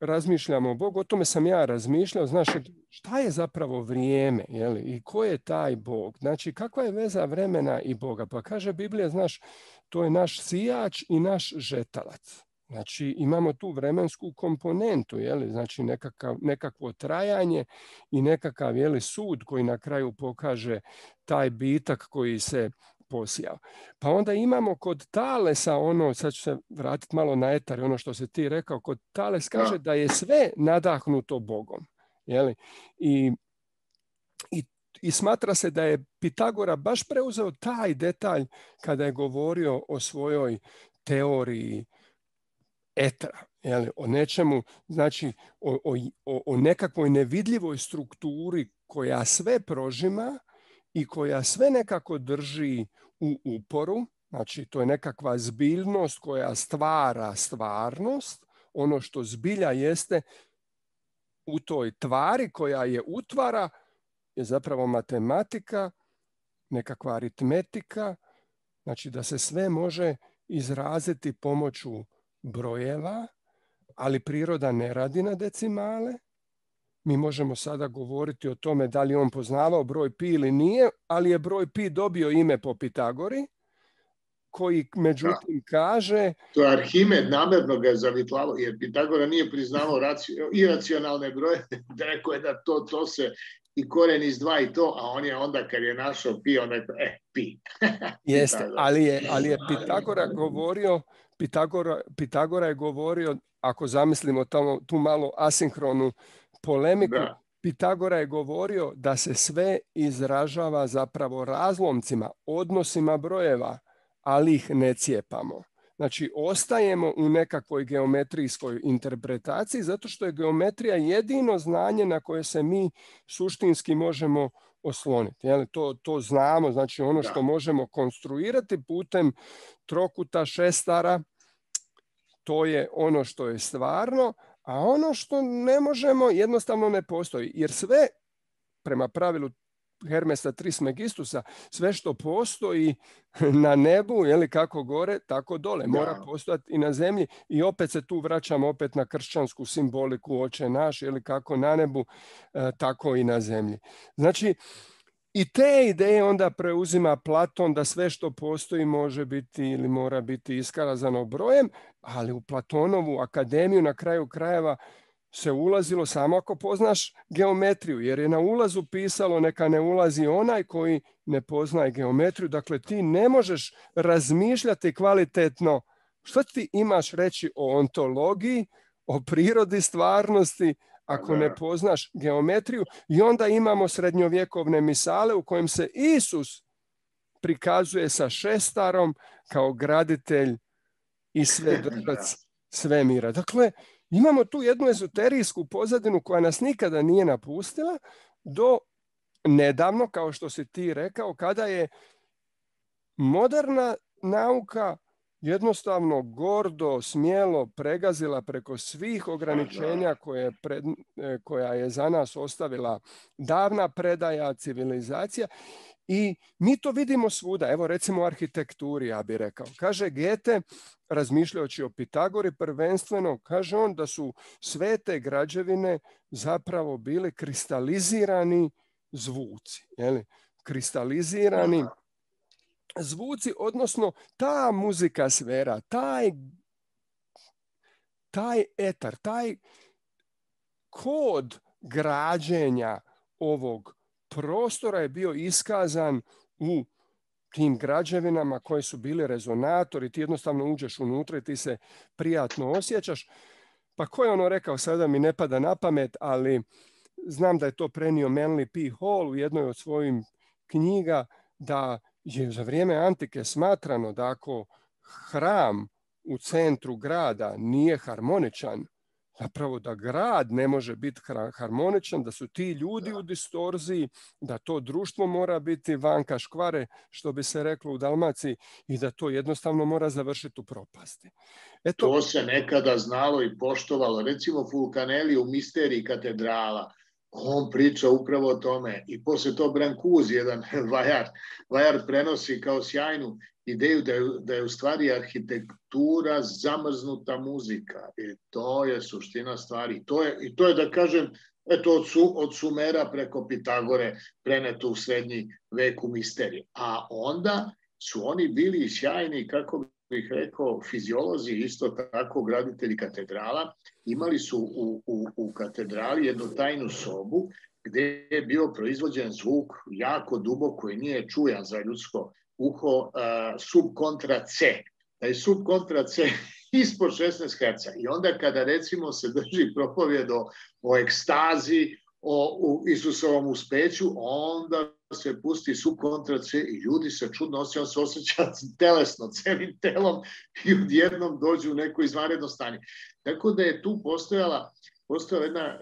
razmišljamo o Bogu, o tome sam ja razmišljao, znaš, šta je zapravo vrijeme jeli, i ko je taj Bog? Znači, kakva je veza vremena i Boga? Pa kaže Biblija, znaš, to je naš sijač i naš žetalac. Znači, imamo tu vremensku komponentu, jeli, znači nekakav, nekakvo trajanje i nekakav jeli, sud koji na kraju pokaže taj bitak koji se posijao. Pa onda imamo kod Talesa ono, sad ću se vratiti malo na etar, ono što se ti rekao, kod Tales kaže da, da je sve nadahnuto Bogom. Jeli? I, i, I smatra se da je Pitagora baš preuzeo taj detalj kada je govorio o svojoj teoriji etra, jeli, o nečemu, znači o, o, o nekakvoj nevidljivoj strukturi koja sve prožima i koja sve nekako drži u uporu, znači to je nekakva zbiljnost koja stvara stvarnost, ono što zbilja jeste u toj tvari koja je utvara je zapravo matematika, nekakva aritmetika, znači da se sve može izraziti pomoću brojeva, ali priroda ne radi na decimale, mi možemo sada govoriti o tome da li on poznavao broj pi ili nije, ali je broj pi dobio ime po Pitagori, koji međutim kaže... To je Arhimed namjerno ga je zavitlavo, jer Pitagora nije priznavao iracionalne broje, da rekao je da to, to se i koren iz dva i to, a on je onda kad je našao pi, on je e, pi. Jeste, ali je, ali je Pitagora govorio, Pitagora, Pitagora je govorio, ako zamislimo tamo, tu malo asinhronu polemiku, Pitagora je govorio da se sve izražava zapravo razlomcima, odnosima brojeva, ali ih ne cijepamo. Znači, ostajemo u nekakvoj geometrijskoj interpretaciji zato što je geometrija jedino znanje na koje se mi suštinski možemo osloniti. Jel? To, to znamo, znači ono što možemo konstruirati putem trokuta šestara, to je ono što je stvarno, a ono što ne možemo jednostavno ne postoji. Jer sve, prema pravilu Hermesa Trismegistusa, sve što postoji na nebu, li kako gore, tako dole. Mora postojati i na zemlji. I opet se tu vraćamo opet na kršćansku simboliku oče naš, ili kako na nebu, e, tako i na zemlji. Znači, i te ideje onda preuzima Platon da sve što postoji može biti ili mora biti iskazano brojem, ali u Platonovu akademiju na kraju krajeva se ulazilo samo ako poznaš geometriju, jer je na ulazu pisalo neka ne ulazi onaj koji ne poznaje geometriju. Dakle, ti ne možeš razmišljati kvalitetno što ti imaš reći o ontologiji, o prirodi stvarnosti, ako ne poznaš geometriju. I onda imamo srednjovjekovne misale u kojem se Isus prikazuje sa šestarom kao graditelj i svjedočac svemira. Dakle, imamo tu jednu ezoterijsku pozadinu koja nas nikada nije napustila do nedavno, kao što si ti rekao, kada je moderna nauka jednostavno gordo, smjelo pregazila preko svih ograničenja koje pred, e, koja je za nas ostavila davna predaja, civilizacija i mi to vidimo svuda. Evo recimo u arhitekturi, ja bih rekao. Kaže Gete, razmišljajući o Pitagori prvenstveno, kaže on da su sve te građevine zapravo bili kristalizirani zvuci. Jeli? Kristalizirani zvuci, odnosno ta muzika sfera, taj, taj etar, taj kod građenja ovog prostora je bio iskazan u tim građevinama koje su bili rezonatori, ti jednostavno uđeš unutra i ti se prijatno osjećaš. Pa ko je ono rekao, sada mi ne pada na pamet, ali znam da je to prenio Manly P. Hall u jednoj od svojim knjiga, da je za vrijeme antike smatrano da ako hram u centru grada nije harmoničan, zapravo da grad ne može biti harmoničan, da su ti ljudi u distorziji, da to društvo mora biti vanka škvare, što bi se reklo u Dalmaciji, i da to jednostavno mora završiti u propasti. Eto... To se nekada znalo i poštovalo. Recimo Fulkaneli u misteriji katedrala on priča upravo o tome i posle to Brancusi, jedan vajar, vajar prenosi kao sjajnu ideju da je, da je u stvari arhitektura zamrznuta muzika i to je suština stvari. To je, I to je da kažem eto od, su, od Sumera preko Pitagore preneto u srednji veku misterije. A onda su oni bili sjajni, kako bih rekao, fiziolozi, isto tako graditelji katedrala, imali su u, u, u katedrali jednu tajnu sobu gde je bio proizvođen zvuk jako duboko i nije čujan za ljudsko uho, uh, sub kontra C. Taj sub kontra C ispod 16 Hz. I onda kada recimo se drži propovjed o, o ekstazi, o u Isusovom uspeću, onda se pusti subkontrace i ljudi se čudno osjećaju, se osjeća telesno, celim telom i odjednom dođu u neko izvanredno stanje. Tako da je tu postojala postojala jedna e,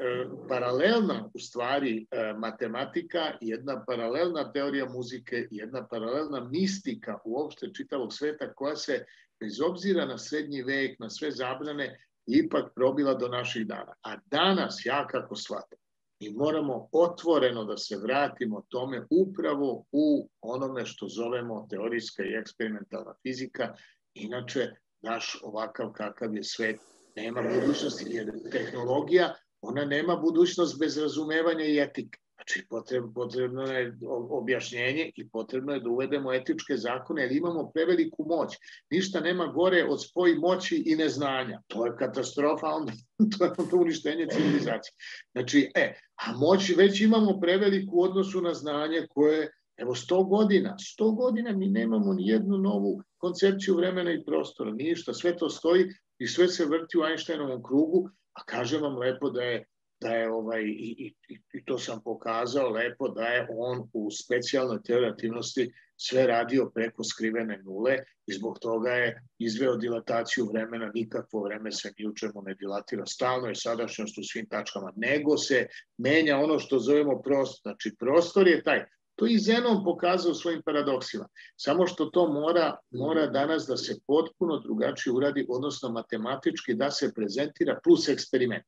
paralelna u stvari e, matematika, jedna paralelna teorija muzike, jedna paralelna mistika uopšte čitavog sveta koja se bez obzira na srednji vek, na sve zabrane, ipak probila do naših dana. A danas, ja kako shvatam, Mi moramo otvoreno da se vratimo tome upravo u onome što zovemo teorijska i eksperimentalna fizika. Inače, naš ovakav kakav je svet nema budućnosti, jer tehnologija, ona nema budućnost bez razumevanja i etike. Znači, potrebno, potrebno je objašnjenje i potrebno je da uvedemo etičke zakone, jer imamo preveliku moć. Ništa nema gore od spoji moći i neznanja. To je katastrofa, onda, to je to uništenje civilizacije. Znači, e, a moć već imamo preveliku u odnosu na znanje koje, evo, sto godina, sto godina mi nemamo ni jednu novu koncepciju vremena i prostora, ništa, sve to stoji i sve se vrti u Einsteinovom krugu, a kažem vam lepo da je da je ovaj, i, i, i to sam pokazao lepo, da je on u specijalnoj teoretivnosti sve radio preko skrivene nule i zbog toga je izveo dilataciju vremena, nikakvo vreme se ni u čemu ne dilatira, stalno je sadašnjost u svim tačkama, nego se menja ono što zovemo prostor. Znači, prostor je taj, to i Zenon pokazao svojim paradoksima. Samo što to mora, mora danas da se potpuno drugačije uradi, odnosno matematički da se prezentira plus eksperiment.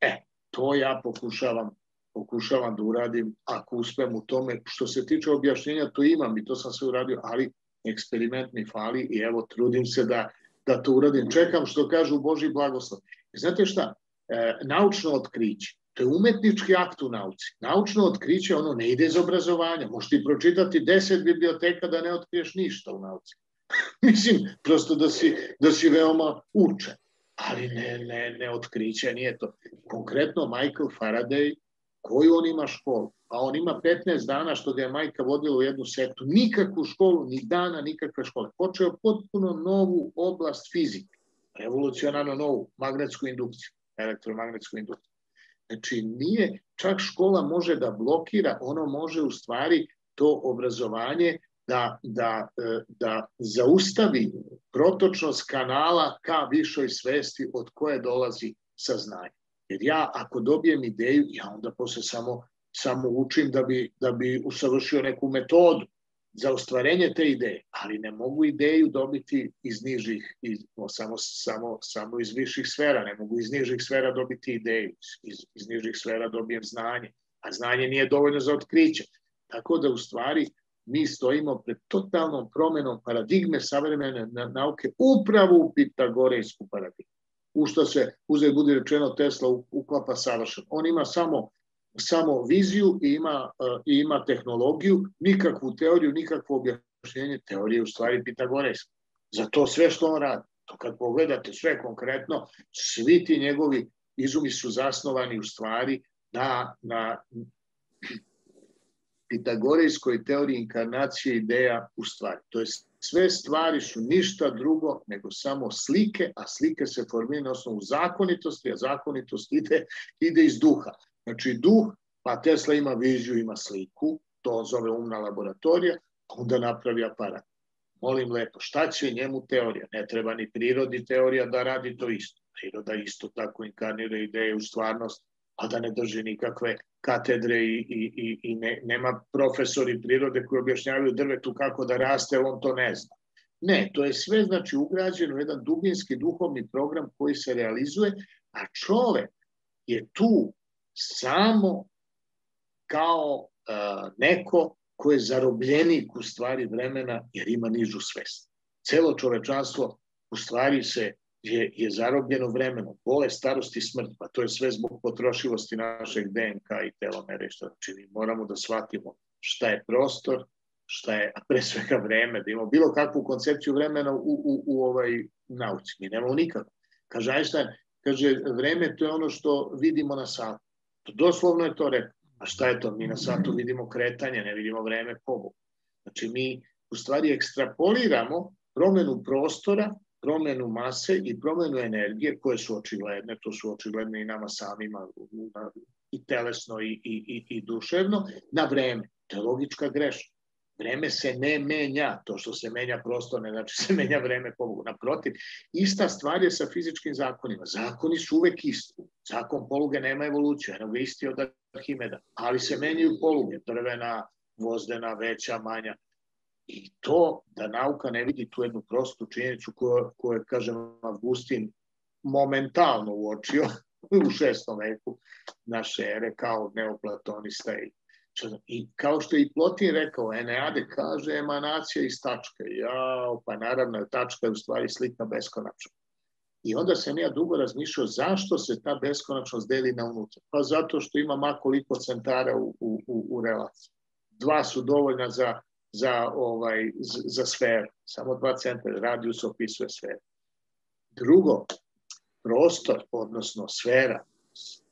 E, to ja pokušavam pokušavam da uradim ako uspem u tome. Što se tiče objašnjenja, to imam i to sam sve uradio, ali eksperiment mi fali i evo trudim se da, da to uradim. Čekam što kažu Boži blagoslov. Znate šta? E, naučno otkriće. To je umetnički akt u nauci. Naučno otkriće, ono ne ide iz obrazovanja. Možeš ti pročitati deset biblioteka da ne otkriješ ništa u nauci. Mislim, prosto da si, da si veoma učen ali ne, ne, ne otkriće, nije to. Konkretno Michael Faraday, koju on ima školu? A on ima 15 dana što ga je majka vodila u jednu sektu. Nikakvu školu, ni dana, nikakve škole. Počeo potpuno novu oblast fizike. Revolucionarno novu, magnetsku indukciju, elektromagnetsku indukciju. Znači, nije, čak škola može da blokira, ono može u stvari to obrazovanje da, da, e, da zaustavi protočnost kanala ka višoj svesti od koje dolazi saznanje. Jer ja ako dobijem ideju, ja onda posle samo, samo učim da bi, da bi usavršio neku metodu za ostvarenje te ideje, ali ne mogu ideju dobiti iz nižih, iz, no, samo, samo, samo iz viših sfera, ne mogu iz nižih sfera dobiti ideju, iz, iz nižih sfera dobijem znanje, a znanje nije dovoljno za otkriće. Tako da u stvari mi stojimo pred totalnom promenom paradigme savremene nauke upravo u pitagorejsku paradigmu. U što se, uzaj budi rečeno, Tesla uklapa savršeno. On ima samo samo viziju i ima, uh, i ima tehnologiju, nikakvu teoriju, nikakvo objašnjenje. Teorija je u stvari pitagorejska. Za to sve što on radi. To kad pogledate sve konkretno, svi ti njegovi izumi su zasnovani u stvari na, na pitagorejskoj teoriji inkarnacije ideja u stvari. To je sve stvari su ništa drugo nego samo slike, a slike se formiraju na osnovu zakonitosti, a zakonitost ide, ide iz duha. Znači duh, pa Tesla ima viziju, ima sliku, to zove umna laboratorija, onda napravi aparat. Molim lepo, šta će njemu teorija? Ne treba ni prirodi teorija da radi to isto. Priroda isto tako inkarnira ideje u stvarnost, a da ne drži nikakve katedre i, i, i, i ne, nema profesori prirode koji objašnjavaju drvetu kako da raste, on to ne zna. Ne, to je sve znači ugrađeno u jedan dubinski duhovni program koji se realizuje, a čovek je tu samo kao uh, neko ko je zarobljenik u stvari vremena jer ima nižu svest. Celo čovečanstvo u stvari se je, je zarobljeno vremeno, bole, starost i smrt, pa to je sve zbog potrošivosti našeg DNK i telomere, što mi moramo da shvatimo šta je prostor, šta je, a pre svega vreme, da imamo bilo kakvu koncepciju vremena u, u, u ovaj nauci. Mi nemamo nikako. Kaže Einstein, kaže, vreme to je ono što vidimo na satu. To doslovno je to rekao. A šta je to? Mi na satu vidimo kretanje, ne vidimo vreme pobogu. Znači mi u stvari ekstrapoliramo promenu prostora promenu mase i promenu energije koje su očigledne, to su očigledne i nama samima i telesno i, i, i, i duševno, na vreme. To je logička greška. Vreme se ne menja, to što se menja prostor, ne znači se menja vreme polugu. Naprotiv, ista stvar je sa fizičkim zakonima. Zakoni su uvek isti. Zakon poluge nema evoluciju, eno isti od Arhimeda, ali se menjaju poluge, drvena, vozdena, veća, manja. I to da nauka ne vidi tu jednu prostu činjenicu koju, koju kažem, Avgustin momentalno uočio u šestom veku naše ere kao neoplatonista i I kao što je i Plotin rekao, Eneade kaže emanacija iz tačke. Ja, pa naravno, tačka je u stvari slika beskonačna. I onda sam ja dugo razmišljao zašto se ta beskonačnost deli na unutra. Pa zato što ima makoliko centara u, u, u relaciji. Dva su dovoljna za, za, ovaj, za sferu. Samo dva centra. Radius opisuje sferu. Drugo, prostor, odnosno sfera,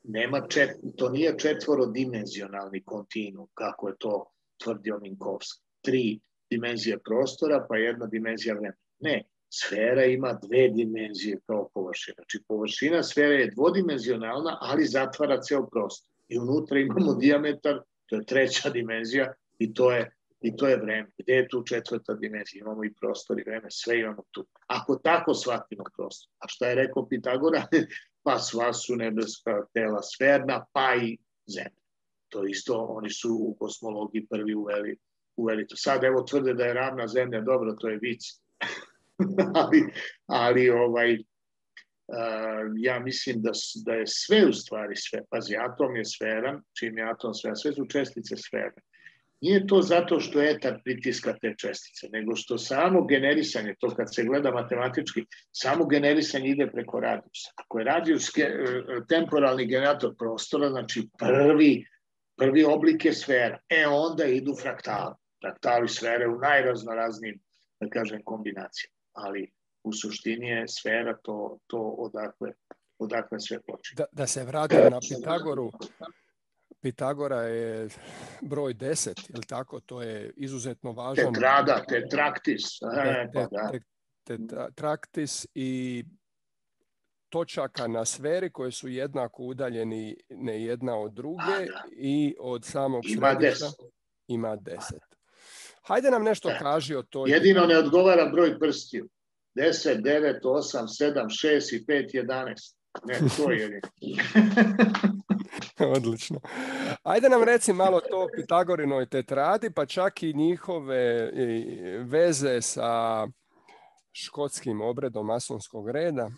nema čet, to nije četvorodimenzionalni kontinuum, kako je to tvrdio Minkovski. Tri dimenzije prostora, pa jedna dimenzija vremena. Ne, sfera ima dve dimenzije kao površina. Znači, površina sfere je dvodimenzionalna, ali zatvara ceo prostor. I unutra imamo diametar, to je treća dimenzija, i to je, i to je vreme. Gde je tu četvrta dimenzija? Imamo i prostor i vreme, sve imamo tu. Ako tako shvatimo prostor, a šta je rekao Pitagora? pa sva su nebeska tela sferna, pa i zemlja. To isto, oni su u kosmologiji prvi uveli, uveli to. Sad evo tvrde da je ravna zemlja, dobro, to je vic. ali, ali ovaj, uh, ja mislim da, da je sve u stvari sve. Pazi, atom je sferan, čim je atom sferan, sve su čestice sferne. Nije to zato što etar pritiska te čestice, nego što samo generisanje, to kad se gleda matematički, samo generisanje ide preko radijusa. Ako je radijus e, temporalni generator prostora, znači prvi, prvi oblik je sfera, e onda idu fraktali. Fraktali sfere u najraznoraznijim, da kažem, kombinacijama. Ali u suštini je sfera to, to odakle, odakle sve počne. Da, da se vratimo na Pitagoru, Pitagora je broj 10, je tako? To je izuzetno važan. Tetrada, tetraktis. E, pa da. Tetraktis i točaka na sferi koje su jednako udaljeni ne jedna od druge da. i od samog ima središta deset. ima deset. Hajde nam nešto e. kaži o toj... Jedino ne odgovara broj prstiju. 10, 9, 8, 7, 6 i 5, 11. Ne, to je. Odlično. Ajde nam reci malo to o Pitagorinoj tetradi, pa čak i njihove veze sa škotskim obredom masonskog reda.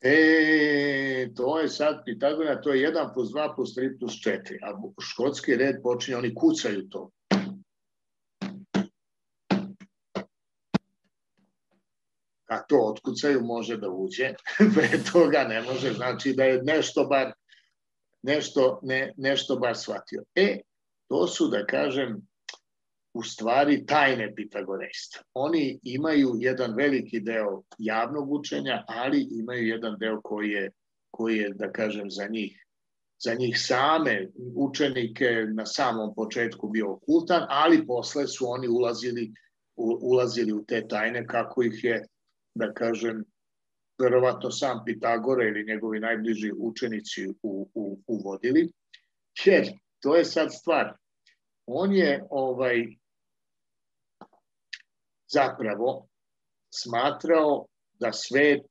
E, to je sad Pitagora, to je 1 plus 2 plus 3 plus 4. A škotski red počinje, oni kucaju to. Kad to otkucaju, može da uđe, pre toga ne može, znači da je nešto bar nešto, ne, nešto baš shvatio. E, to su, da kažem, u stvari tajne pitagorejstva. Oni imaju jedan veliki deo javnog učenja, ali imaju jedan deo koji je, koji je da kažem, za njih za njih same učenike na samom početku bio okultan, ali posle su oni ulazili, u, ulazili u te tajne kako ih je, da kažem, verovatno sam Pitagora ili njegovi najbliži učenici u, u, uvodili. Jer, to je sad stvar. On je ovaj zapravo smatrao da svet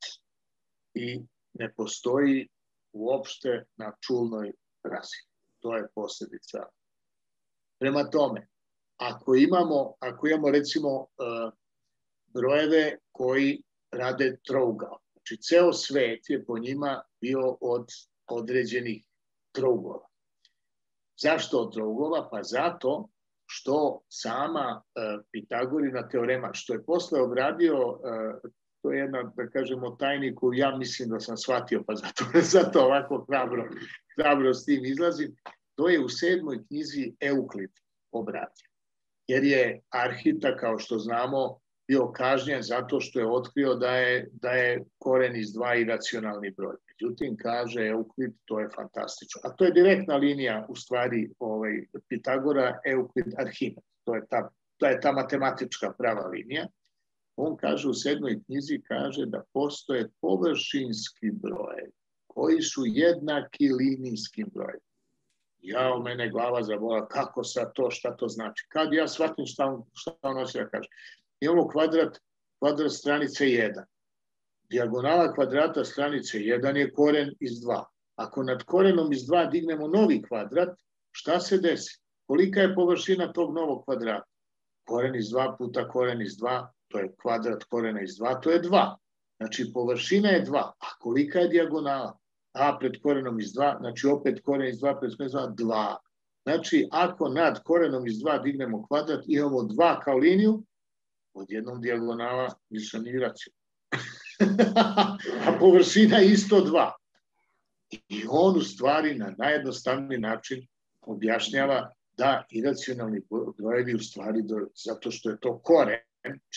i ne postoji uopšte na čulnoj razini. To je posljedica. Prema tome, ako imamo, ako imamo recimo eh, brojeve koji rade trougao, Znači, ceo svet je po njima bio od određenih trougova. Zašto od trougova? Pa zato što sama uh, Pitagorina teorema, što je posle obradio, uh, to je jedna, da kažemo, tajni koju ja mislim da sam shvatio, pa zato, zato ovako hrabro, hrabro s tim izlazim, to je u sedmoj knjizi Euklid obradio. Jer je Arhita, kao što znamo, bio kažnjen zato što je otkrio da je, da je koren iz dva iracionalni broj. Međutim, kaže Euklid, to je fantastično. A to je direktna linija, u stvari, ovaj, Pitagora, Euklid, Arhimet. To je ta, to je ta matematička prava linija. On kaže u sedmoj knjizi, kaže da postoje površinski broje koji su jednaki linijskim brojem. Ja, u mene glava zabola, kako sa to, šta to znači. Kad ja shvatim šta on, šta on hoće da kaže imamo kvadrat, kvadrat stranice 1. Dijagonala kvadrata stranice 1 je koren iz 2. Ako nad korenom iz 2 dignemo novi kvadrat, šta se desi? Kolika je površina tog novog kvadrata? Koren iz 2 puta koren iz 2, to je kvadrat korena iz 2, to je 2. Znači, površina je 2. A kolika je dijagonala? A pred korenom iz 2, znači opet koren iz 2 pred korenom iz 2, 2. Znači, ako nad korenom iz 2 dignemo kvadrat, imamo 2 kao liniju, odjednom dijagonala nije racionalna. a površina isto dva. I on u stvari na najjednostavniji način objašnjava da iracionalni brojevi u stvari, do, zato što je to koren,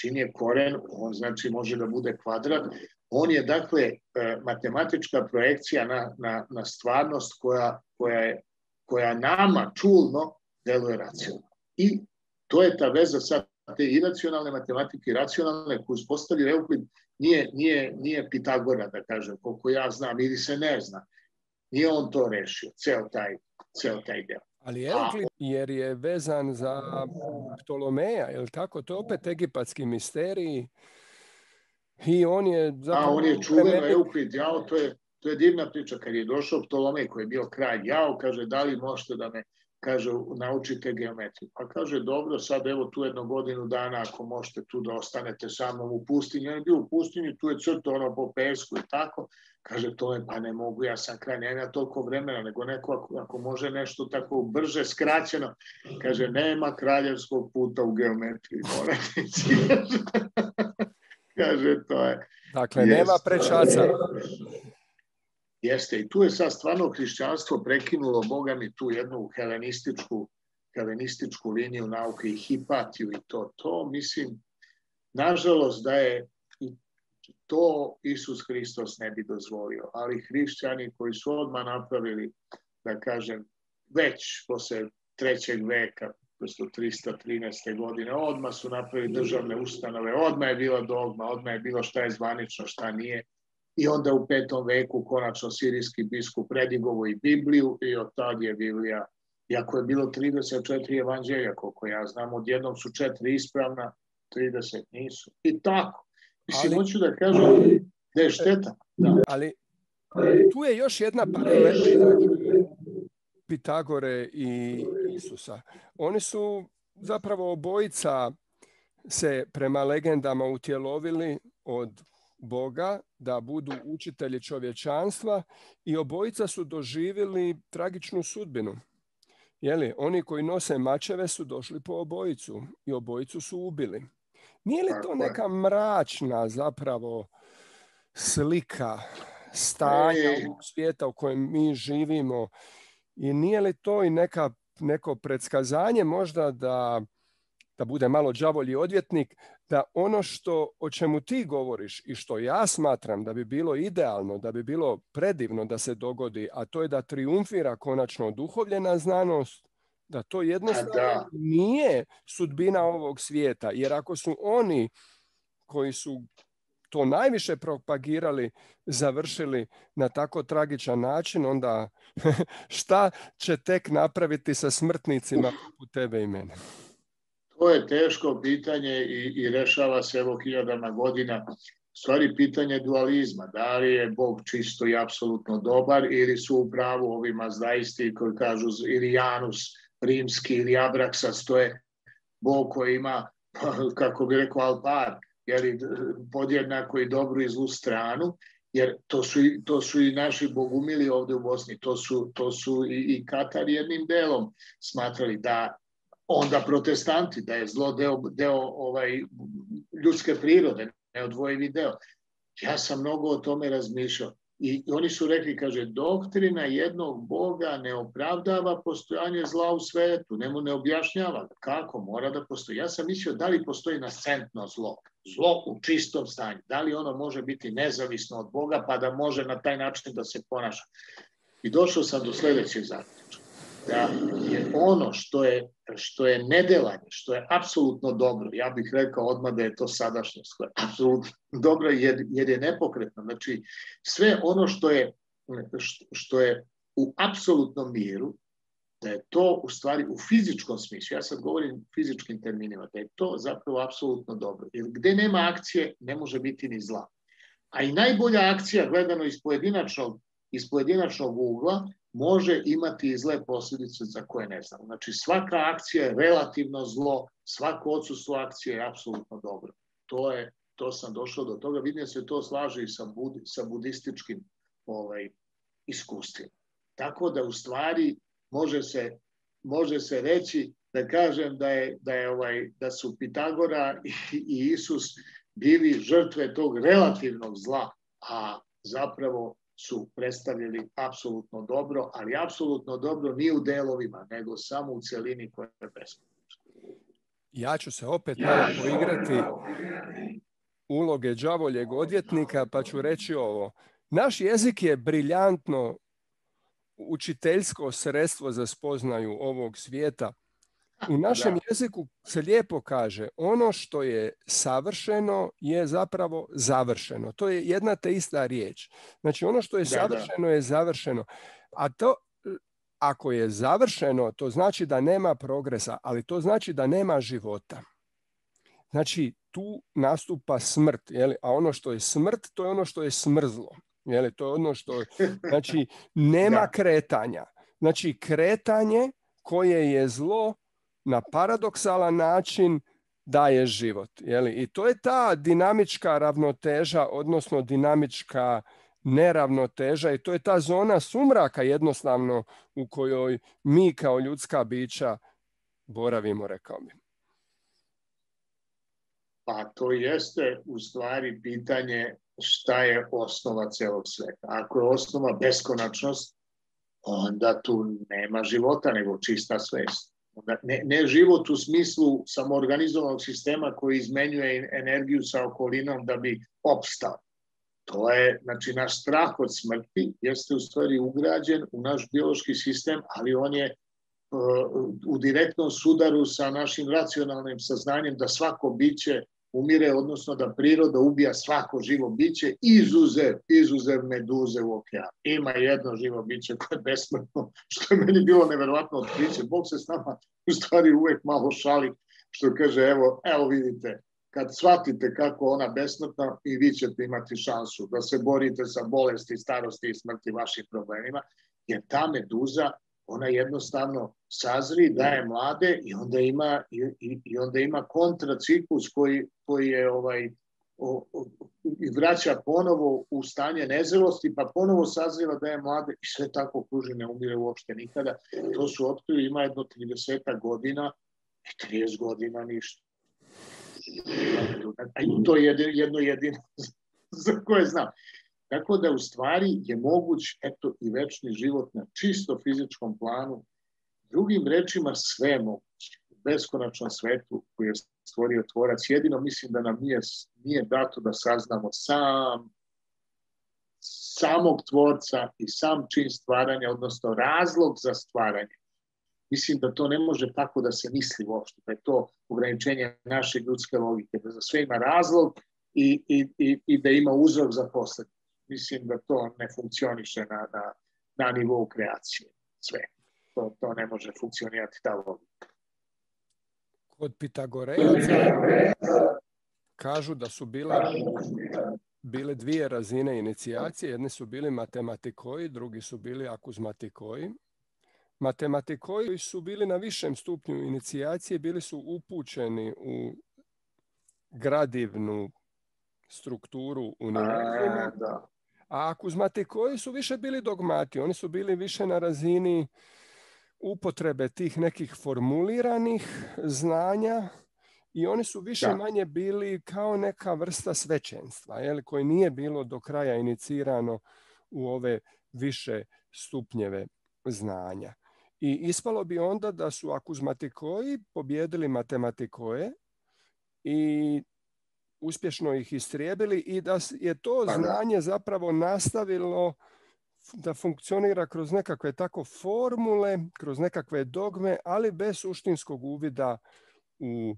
čim je koren, on znači može da bude kvadrat, on je dakle e, matematička projekcija na, na, na stvarnost koja, koja, je, koja nama čulno deluje racionalno. I to je ta veza sa te iracionalne matematike i racionalne koju uspostavlja Euklid nije, nije, nije Pitagora, da kažem, koliko ja znam, ili se ne zna. Nije on to rešio, ceo taj, ceo taj deo. Ali Euklid, jer je vezan za Ptolomeja, je li tako? To je opet egipatski misterij. I on je zapravo... A, on je čuveno Euklid, jao, to je, to je divna priča. Kad je došao Ptolomej koji je bio kralj, jao, kaže, da li možete da me kaže, naučite geometriju. Pa kaže, dobro, sad evo tu jednu godinu dana, ako možete tu da ostanete sa mnom u pustinji. On je bio u pustinji, tu je crto ono po pesku i tako. Kaže, to je, pa ne mogu, ja sam kraj, nema toliko vremena, nego neko ako, ako može nešto tako brže, skraćeno. Kaže, nema kraljevskog puta u geometriji, kaže, to je... Dakle, jest, nema prečaca. Jeste, i tu je sad stvarno hrišćanstvo prekinulo, Boga mi, tu jednu helenističku, helenističku liniju nauke i hipatiju i to. To, mislim, nažalost da je to Isus Hristos ne bi dozvolio, ali hrišćani koji su odmah napravili, da kažem, već posle trećeg veka, prosto 313. godine, odmah su napravili državne ustanove, odmah je bila dogma, odmah je bilo šta je zvanično, šta nije, I onda u petom veku konačno sirijski biskup predigovo i Bibliju i od tad je Biblija, iako je bilo 34 evanđelja, koliko ja znam, odjednom su četiri ispravna, 30 nisu. I tako. Mislim, ali, hoću da kažem da je šteta. Da. Ali tu je još jedna paralela Pitagore i Isusa. Oni su zapravo obojica se prema legendama utjelovili od Boga da budu učitelji čovječanstva i obojica su doživjeli tragičnu sudbinu. Jeli, oni koji nose mačeve su došli po obojicu i obojicu su ubili. Nije li to neka mračna zapravo slika stanja svijeta u kojem mi živimo i nije li to i neka, neko predskazanje možda da da bude malo đavolji odvjetnik, da ono što o čemu ti govoriš i što ja smatram da bi bilo idealno, da bi bilo predivno da se dogodi, a to je da triumfira konačno duhovljena znanost, da to jednostavno da. nije sudbina ovog svijeta, jer ako su oni koji su to najviše propagirali, završili na tako tragičan način, onda šta će tek napraviti sa smrtnicima u tebe i mene? To je teško pitanje i, i rešava se evo hiljadama godina. Stvari pitanje dualizma, da li je Bog čisto i apsolutno dobar ili su u pravu ovi mazdaisti koji kažu ili Janus rimski ili Abraksas, to je Bog koji ima, kako bi rekao, alpar, jeli, podjednako i dobru i zlu stranu, jer to su, to su i naši bogumili ovde u Bosni, to su, to su i, i Katar jednim delom smatrali da onda protestanti, da je zlo deo, deo ovaj, ljudske prirode, neodvojivi deo. Ja sam mnogo o tome razmišljao. I oni su rekli, kaže, doktrina jednog Boga ne opravdava postojanje zla u svetu, ne mu ne objašnjava kako mora da postoji. Ja sam mislio da li postoji nascentno zlo, zlo u čistom stanju, da li ono može biti nezavisno od Boga pa da može na taj način da se ponaša. I došao sam do sledećeg zaključka da je ono što je, što je nedelanje, što je apsolutno dobro, ja bih rekao odmah da je to sadašnjost, koja je apsolutno dobro jer, jer je nepokretno. Znači, sve ono što je, što je u apsolutnom miru, da je to u stvari u fizičkom smislu, ja sad govorim fizičkim terminima, da je to zapravo apsolutno dobro. Jer gde nema akcije, ne može biti ni zla. A i najbolja akcija gledano iz pojedinačnog, iz pojedinačnog ugla može imati i zle posljedice za koje ne znamo. Znači svaka akcija je relativno zlo, svako odsustvo akcije je apsolutno dobro. To je to sam došao do toga. Vidim se to slaže i sa, bud, sa budističkim ovaj, iskustvima. Tako da u stvari može se, može se reći da kažem da je, da je ovaj da su Pitagora i, i Isus bili žrtve tog relativnog zla, a zapravo su predstavljali apsolutno dobro, ali apsolutno dobro ni u delovima, nego samo u celini koja je beskonačna. Ja ću se opet malo poigrati uloge đavoljeg odvjetnika, pa ću reći ovo. Naš jezik je briljantno učiteljsko sredstvo za spoznaju ovog svijeta. U našem jeziku se lijepo kaže, ono što je savršeno je zapravo završeno. To je jedna te ista riječ. Znači ono što je savršeno je završeno. A to, ako je završeno, to znači da nema progresa, ali to znači da nema života. Znači tu nastupa smrt, jeli? a ono što je smrt, to je ono što je smrzlo. Jeli? To je ono što, znači nema kretanja. Znači kretanje koje je zlo na paradoksalan način daje život. Jeli? I to je ta dinamička ravnoteža, odnosno dinamička neravnoteža i to je ta zona sumraka jednostavno u kojoj mi kao ljudska bića boravimo, rekao bi. Pa to jeste u stvari pitanje šta je osnova celog sveta. Ako je osnova beskonačnost, onda tu nema života, nego čista svest. Ne, ne život u smislu samoorganizovanog sistema koji izmenjuje energiju sa okolinom da bi opstao. To je, znači, naš strah od smrti jeste u stvari ugrađen u naš biološki sistem, ali on je uh, u direktnom sudaru sa našim racionalnim saznanjem da svako biće umire, odnosno da priroda ubija svako živo biće, izuzev, izuzev meduze u okeanu. Ima jedno živo biće koje je besmrtno, što je meni bilo neverovatno otkriće. Bog se s nama u stvari uvek malo šali, što kaže, evo, evo vidite, kad shvatite kako ona besmrtna i vi ćete imati šansu da se borite sa bolesti, starosti i smrti vašim problemima, jer ta meduza ona jednostavno sazri, daje mlade i onda ima, i, i onda ima kontraciklus koji, koji je ovaj, o, o, i vraća ponovo u stanje nezrelosti, pa ponovo sazriva daje mlade i sve tako kruži, ne umire uopšte nikada. To su otkrili, ima jedno 30 godina i 30 godina ništa. A to je jedno jedino za koje znam. Tako da u stvari je moguć eto i večni život na čisto fizičkom planu. Drugim rečima sve. U beskonačnom svetu koji je stvorio tvorac. Jedino mislim da nam nije, nije dato da saznamo sam samog tvorca i sam čin stvaranja, odnosno razlog za stvaranje. Mislim da to ne može tako da se misli uopšte, da je to ograničenje naše ljudske logike, da za sve ima razlog i, i, i, i da ima uzrok za posledicu mislim da to ne funkcioniše na, na, na nivou kreacije. Sve. To, to ne može funkcionirati ta logika. Kod Pitagorejaca kažu da su bile, bile dvije razine inicijacije. Jedni su bili matematikoji, drugi su bili akuzmatikoji. Matematikoji su bili na višem stupnju inicijacije, bili su upućeni u gradivnu strukturu univerzuma. Da. A akuzmati koji su više bili dogmati, oni su bili više na razini upotrebe tih nekih formuliranih znanja i oni su više da. manje bili kao neka vrsta svećenstva, jel, koje nije bilo do kraja inicirano u ove više stupnjeve znanja. I ispalo bi onda da su akuzmatikoji pobjedili matematikoje i uspješno ih istrijebili i da je to pa znanje zapravo nastavilo da funkcionira kroz nekakve tako formule, kroz nekakve dogme, ali bez suštinskog uvida u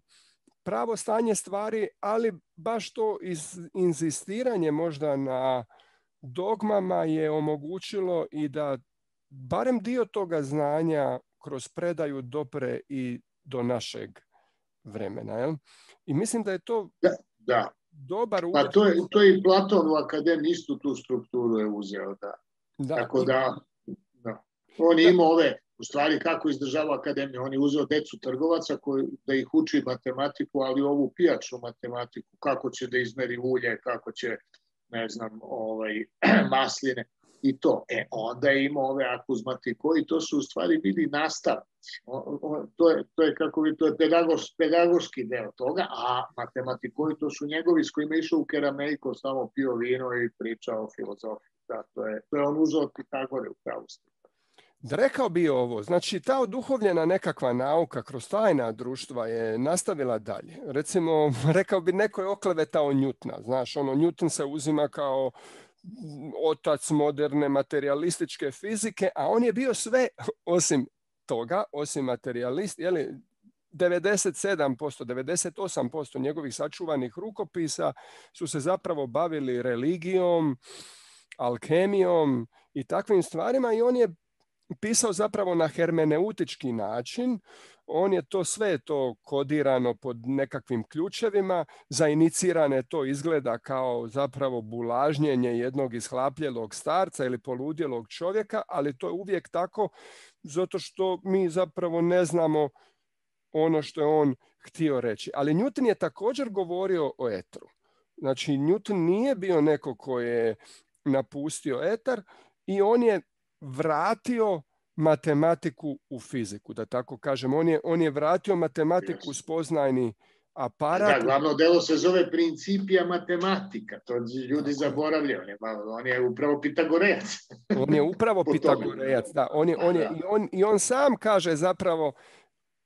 pravo stanje stvari, ali baš to iz, inzistiranje možda na dogmama je omogućilo i da barem dio toga znanja kroz predaju dopre i do našeg vremena. Jel? I mislim da je to Da. Dobar uvod. Pa to je, to je i Platon u akademiji istu tu strukturu je uzeo, da. Da. Tako da, da. On je imao ove, u stvari kako izdržava akademiju, on je uzeo decu trgovaca koji, da ih uči matematiku, ali ovu pijačnu matematiku, kako će da izmeri ulje, kako će, ne znam, ovaj, masline. i to. E, onda je imao ove akuzmati koji to su u stvari bili nastavnici. To, je, to je, kako bi, to je pedagos, pedagoški deo toga, a matematikoji koji to su njegovi s kojima išao u Keramejko, samo pio vino i pričao o filozofiji. Da, to, je, to je on uzao Pitagore u pravosti. Da rekao bi ovo, znači ta oduhovljena nekakva nauka kroz tajna društva je nastavila dalje. Recimo, rekao bi neko je oklevetao Njutna, znaš, ono, Newton se uzima kao otac moderne materialističke fizike, a on je bio sve osim toga, osim materialist, li 97%, 98% njegovih sačuvanih rukopisa su se zapravo bavili religijom, alkemijom i takvim stvarima i on je pisao zapravo na hermeneutički način. On je to sve to kodirano pod nekakvim ključevima. Za inicirane to izgleda kao zapravo bulažnjenje jednog ishlapljelog starca ili poludjelog čovjeka, ali to je uvijek tako zato što mi zapravo ne znamo ono što je on htio reći. Ali Newton je također govorio o etru. Znači, Newton nije bio neko ko je napustio etar i on je vratio matematiku u fiziku, da tako kažem. On je, on je vratio matematiku yes. spoznajni aparat. Da, glavno delo se zove principija matematika. To ljudi zaboravljaju. On je, on je upravo Pitagorejac. on je upravo Pitagorejac, da. On je, on je, i, on, I on sam kaže zapravo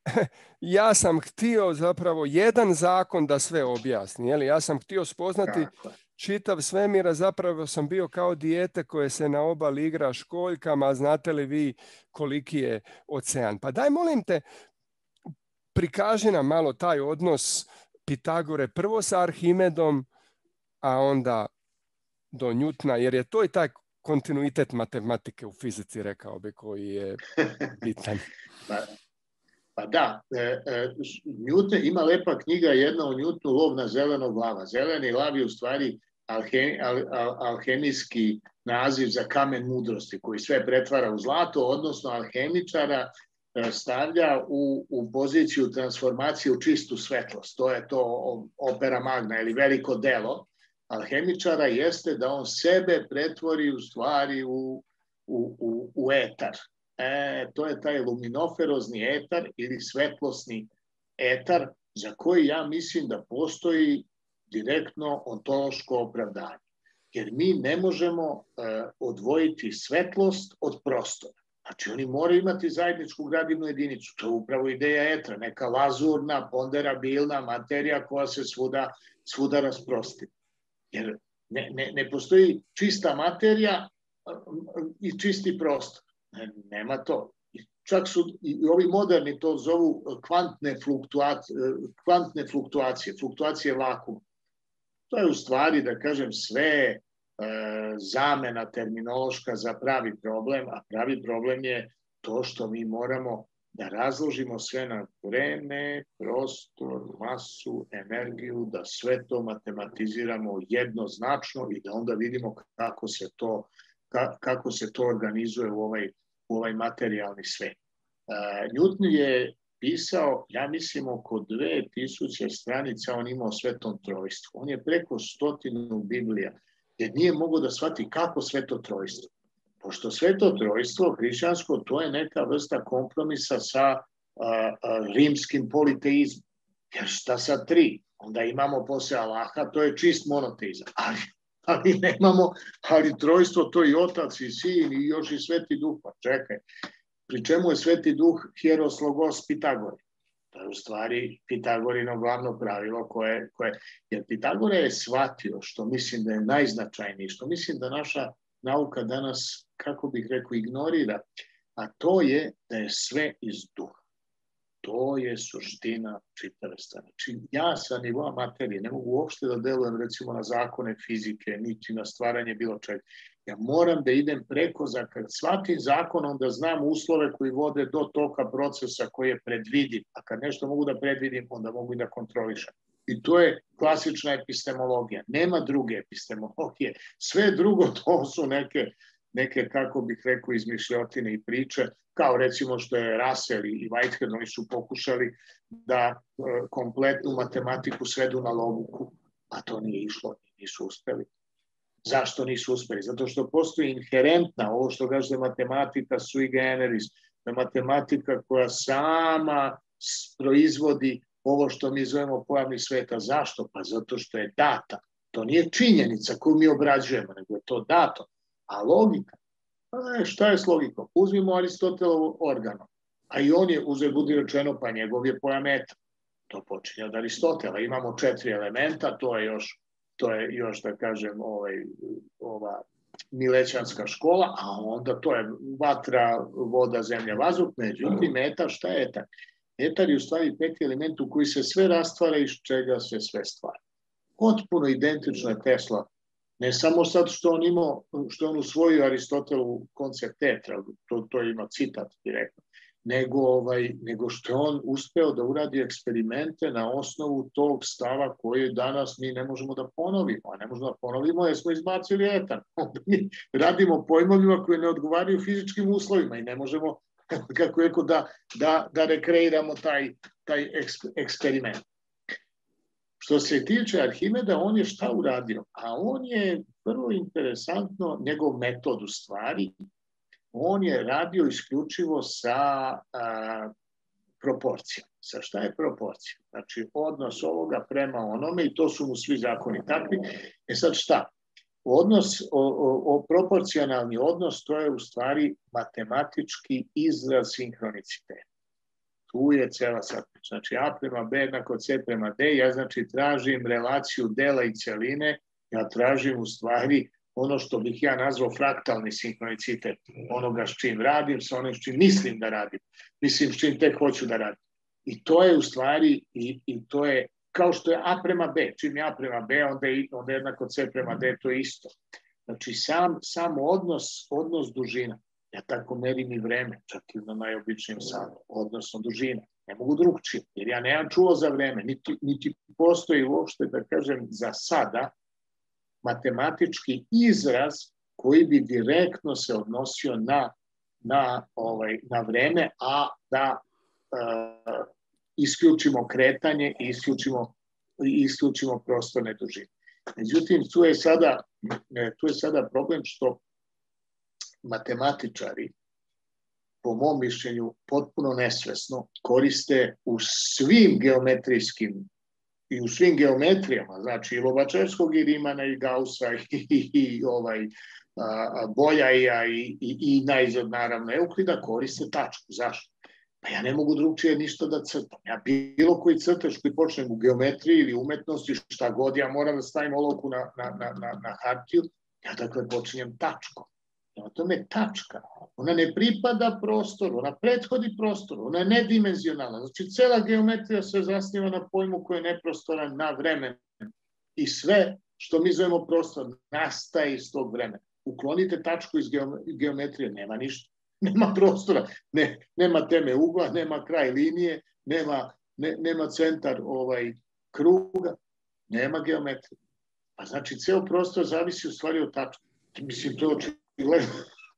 ja sam htio zapravo jedan zakon da sve objasni. Jeli? Ja sam htio spoznati Tako čitav svemir, a zapravo sam bio kao dijete koje se na obali igra školjkama, znate li vi koliki je ocean. Pa daj molim te, prikaži nam malo taj odnos Pitagore prvo sa Arhimedom, a onda do Njutna, jer je to i taj kontinuitet matematike u fizici, rekao bi, koji je bitan. pa, pa da, e, e, ima lepa knjiga jedna o Njutnu, lov na zelenog lava. Zeleni lav je u stvari alhe, al, al, alhemijski naziv za kamen mudrosti koji sve pretvara u zlato, odnosno alhemičara e, stavlja u, u poziciju transformacije u čistu svetlost. To je to opera magna ili veliko delo alhemičara jeste da on sebe pretvori u stvari u, u, u, u etar. E, to je taj luminoferozni etar ili svetlosni etar za koji ja mislim da postoji direktno ontološko opravdanje. Jer mi ne možemo uh, odvojiti svetlost od prostora. Znači, oni moraju imati zajedničku gradivnu jedinicu. To je upravo ideja etra, neka lazurna, ponderabilna materija koja se svuda, svuda rasprosti. Jer ne, ne, ne postoji čista materija i čisti prostor. Ne, nema to. I čak su i ovi moderni to zovu kvantne fluktuacije, kvantne fluktuacije, fluktuacije vakuma. To je u stvari, da kažem, sve e, zamena terminološka za pravi problem, a pravi problem je to što mi moramo da razložimo sve na vreme, prostor, masu, energiju, da sve to matematiziramo jednoznačno i da onda vidimo kako se to, kako se to organizuje u ovaj, u ovaj materijalni svet. Uh, Newton je pisao, ja mislim, oko 2000 stranica on imao svetom trojstvu. On je preko stotinu Biblija, jer nije mogo da shvati kako sveto trojstvo. Pošto sveto trojstvo, hrišćansko, to je neka vrsta kompromisa sa rimskim politeizmom. Jer šta sa tri? Onda imamo posle Allaha, to je čist monoteizam. Ali, ali nemamo, ali trojstvo to i otac i sin i još i sveti duh. Pa čekaj, pri čemu je sveti duh hieroslogos Pitagore. To je u stvari Pitagorino glavno pravilo koje, koje jer Pitagore je shvatio što mislim da je najznačajnije, što mislim da naša nauka danas, kako bih rekao, ignorira, a to je da je sve iz duha. To je suština čitave strane. Znači, ja sa nivoa materije ne mogu uopšte da delujem recimo na zakone fizike, niti na stvaranje bilo čega. Ja moram da idem preko, za kad shvatim zakon, onda znam uslove koji vode do toka procesa koji je predvidiv. A kad nešto mogu da predvidim, onda mogu i da kontrolišem. I to je klasična epistemologija. Nema druge epistemologije. Sve drugo to su neke, neke kako bih rekao, izmišljotine i priče, kao recimo što je Russell i Whitehead, oni su pokušali da e, kompletnu matematiku svedu na logiku, a to nije išlo, nisu uspeli Zašto nisu uspeli? Zato što postoji inherentna, ovo što kaže matematika sui generis, da matematika koja sama proizvodi ovo što mi zovemo pojavni sveta. Zašto? Pa zato što je data. To nije činjenica koju mi obrađujemo, nego je to dato. A logika, ne, šta je s logikom? Uzmimo Aristotelovo organo, a i on je, uzeo budi rečeno, pa njegov je pojam eta. To počinje od Aristotela. Imamo četiri elementa, to je još, to je još da kažem, ovaj, ova milećanska škola, a onda to je vatra, voda, zemlja, vazduh, međutim, etar, šta je etar? Etar je u stvari peti element u koji se sve rastvara iz čega se sve stvara. Potpuno identično je Tesla. Ne samo sad što on imao, što on usvojio Aristotelu koncept etra, to, to ima citat direktno, nego, ovaj, nego što je on uspeo da uradi eksperimente na osnovu tog stava koji danas mi ne možemo da ponovimo. A ne možemo da ponovimo jer smo izbacili etan. radimo pojmovima koje ne odgovaraju fizičkim uslovima i ne možemo kako je da, da, da rekreiramo taj, taj eksperiment. Što se tiče Arhimeda, on je šta uradio? A on je vrlo interesantno, njegov metod u stvari, on je radio isključivo sa a, proporcijom. Sa šta je proporcija? Znači, odnos ovoga prema onome i to su mu svi zakoni takvi. E sad šta? Odnos, o, o, o proporcionalni odnos, to je u stvari matematički izraz sinhroniciteta. Tu je cela sad. Znači, A prema B jednako C prema D, ja znači tražim relaciju dela i celine, ja tražim u stvari ono što bih ja nazvao fraktalni sinhronicitet onoga s čim radim, sa onim s čim mislim da radim, mislim s čim tek hoću da radim. I to je u stvari, i, i to je kao što je A prema B, čim je A prema B, onda je, onda je jednako C prema D, to je isto. Znači, sam, sam odnos, odnos dužina, ja tako merim i vreme, čak i na najobičnijem sadu, odnosno dužina. Ne mogu drugčije, jer ja nemam čuo za vreme, niti, niti postoji uopšte, da kažem, za sada, matematički izraz koji bi direktno se odnosio na, na, ovaj, na vreme, a da uh, isključimo kretanje i isključimo, isključimo prostorne dužine. Međutim, tu je, sada, e, tu je sada problem što matematičari, po mom mišljenju, potpuno nesvesno koriste u svim geometrijskim i u svim geometrijama, znači i Lobačevskog i Rimana i Gausa i, i, i ovaj, a, Boljaja i, i, i najzad naravno Euklida koriste tačku. Zašto? Pa ja ne mogu drugčije ništa da crtam. Ja bilo koji crtač koji počnem u geometriji ili umetnosti, šta god, ja moram da stavim olovku na, na, na, na, na hartiju, ja dakle počinjem tačkom. Prema tome tačka, ona ne pripada prostoru, ona prethodi prostoru, ona je nedimenzionalna. Znači, cela geometrija se zasniva na pojmu koji je neprostoran na vremen. I sve što mi zovemo prostor nastaje iz tog vremena. Uklonite tačku iz geometrije, nema ništa. Nema prostora, ne, nema teme ugla, nema kraj linije, nema, ne, nema centar ovaj kruga, nema geometrije. Pa znači, ceo prostor zavisi u stvari od tačke. Mislim, to je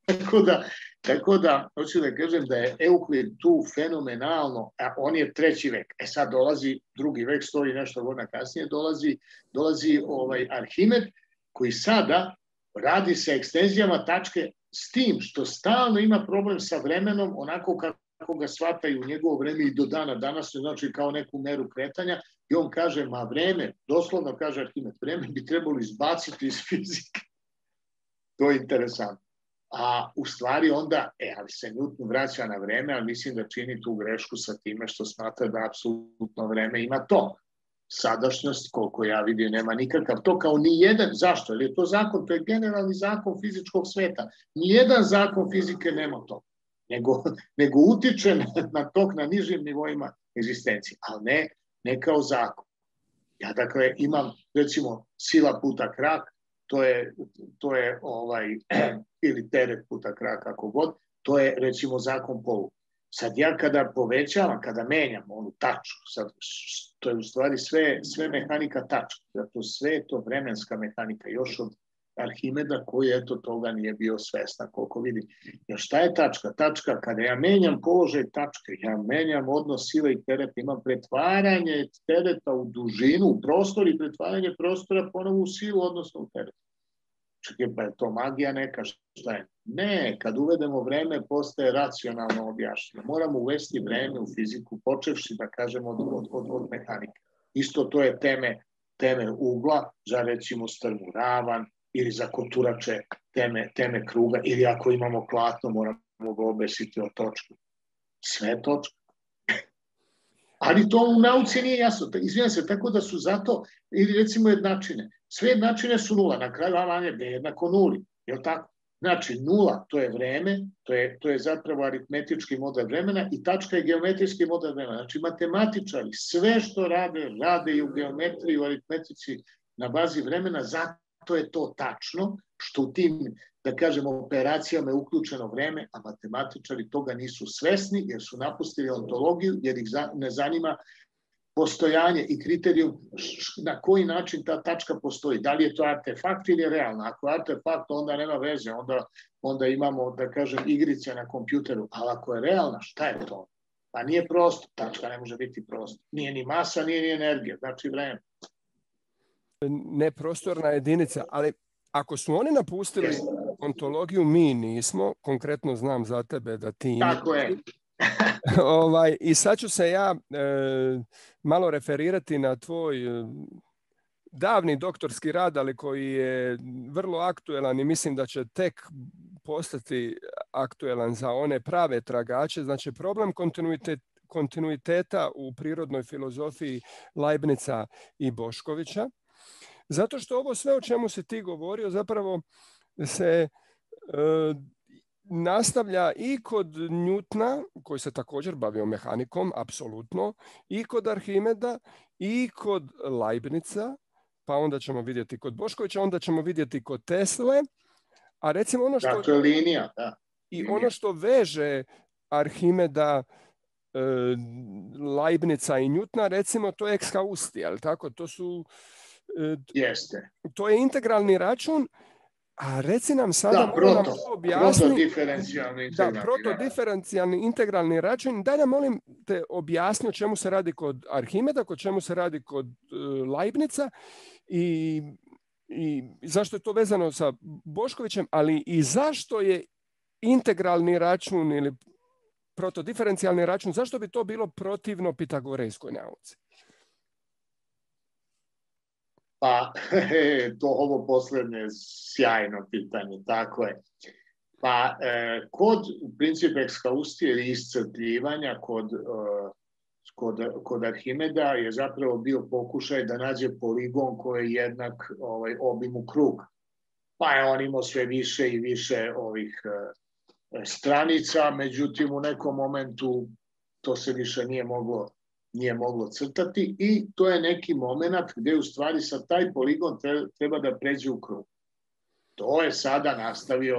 tako da, tako da, hoću da kažem da je Euklid tu fenomenalno, a on je treći vek. E sad dolazi drugi vek, stoji nešto godina kasnije, dolazi, dolazi ovaj Arhimed, koji sada radi sa ekstenzijama tačke s tim što stalno ima problem sa vremenom onako kako ga shvataju u njegovo vreme i do dana danas, znači kao neku meru kretanja, i on kaže, ma vreme, doslovno kaže Arhimed, vreme bi trebalo izbaciti iz fizike. To je interesantno. A u stvari onda, e, ali se Newton vraća na vreme, ali mislim da čini tu grešku sa time što smatra da apsolutno vreme ima to. Sadašnjost, koliko ja vidim, nema nikakav to kao ni jedan. Zašto? Jer je to zakon, to je generalni zakon fizičkog sveta. Ni jedan zakon fizike nema to. Nego, nego utiče na, na tok na nižim nivoima egzistencije, ali ne, ne kao zakon. Ja dakle imam recimo sila puta krak, to je, to je ovaj, ili teret puta krak, kako god, to je recimo zakon polu. Sad ja kada povećavam, kada menjam onu tačku, sad, to je u stvari sve, sve mehanika tačka, zato sve je to vremenska mehanika, još od Arhimeda koji eto toga nije bio svestan koliko vidi. Jer šta je tačka? Tačka, kada ja menjam položaj tačke, ja menjam odnos sile i tereta, imam pretvaranje tereta u dužinu, u prostor i pretvaranje prostora ponovo u silu, odnosno u teret. čekaj, pa je to magija neka, šta je? Ne, kad uvedemo vreme, postaje racionalno objašnjeno. Moramo uvesti vreme u fiziku, počevši, da kažemo, od, od, od, od mehanike. Isto to je teme, teme ugla, za recimo strmu ravan, ili za koturače teme, teme kruga, ili ako imamo platno, moramo ga obesiti o točku. Sve točka. Ali to u nauci nije jasno. Izvijem se, tako da su zato, ili recimo jednačine. Sve jednačine su nula, na kraju A manje B jednako nuli. Je tako? Znači, nula to je vreme, to je, to je zapravo aritmetički model vremena i tačka je geometrijski model vremena. Znači, matematičari sve što rade, rade i u geometriji, u aritmetici na bazi vremena, zato je to tačno, što u tim, da kažemo, operacijama je uključeno vreme, a matematičari toga nisu svesni jer su napustili ontologiju, jer ih ne zanima postojanje i kriterijum na koji način ta tačka postoji. Da li je to artefakt ili je realna. Ako je artefakt, onda nema veze, onda, onda imamo, da kažem, igrice na kompjuteru. Ali ako je realna, šta je to? Pa nije prosto, tačka ne može biti prosto. Nije ni masa, nije ni energija, znači vreme. Neprostorna jedinica, ali ako su oni napustili ontologiju, mi nismo, konkretno znam za tebe da ti... Tako je. ovaj, I sad ću se ja e, malo referirati na tvoj e, davni doktorski rad, ali koji je vrlo aktuelan i mislim da će tek postati aktuelan za one prave tragače. Znači problem kontinuitet, kontinuiteta u prirodnoj filozofiji Leibnica i Boškovića. Zato što ovo sve o čemu se ti govorio zapravo se e, nastavlja i kod Njutna, koji se također bavio mehanikom, apsolutno, i kod Arhimeda, i kod Leibnica, pa onda ćemo vidjeti kod Boškovića, onda ćemo vidjeti kod Tesle, a recimo ono što... Dakle, linija, da. I ono što veže Arhimeda, e, Leibnica i Njutna, recimo to je ekskausti, ali tako? To su... E, Jeste. To je integralni račun, a reci nam sada, da, proto, nam objasni, protodiferencijalni integralni, da, protodiferencijalni integralni račun. Daj nam molim te objasni o čemu se radi kod Arhimeda, o čemu se radi kod uh, Leibnica i, i zašto je to vezano sa Boškovićem, ali i zašto je integralni račun ili protodiferencijalni račun, zašto bi to bilo protivno pitagorejskoj nauci? Pa, to ovo poslednje je sjajno pitanje, tako je. Pa, e, kod princip ekskaustije ili iscrpljivanja kod, e, kod, kod Arhimeda je zapravo bio pokušaj da nađe poligon koji je jednak ovaj, obimu kruga. Pa je on imao sve više i više ovih e, stranica, međutim u nekom momentu to se više nije moglo nije moglo crtati i to je neki moment gde u stvari sa taj poligon treba da pređe u krug. To je sada nastavio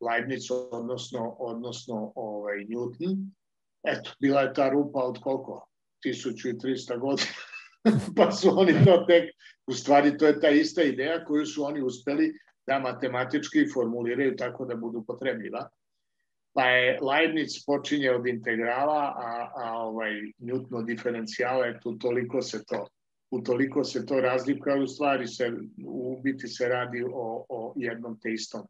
Leibniz, odnosno, odnosno ovaj, Newton. Eto, bila je ta rupa od koliko? 1300 godina. pa su oni to tek, u stvari to je ta ista ideja koju su oni uspeli da matematički formuliraju tako da budu potrebljiva pa je Leibniz počinje od integrala, a, a ovaj Newton od diferencijala, tu toliko se to utoliko se to razlikuje, ali u stvari se, u biti se radi o, o jednom te istom,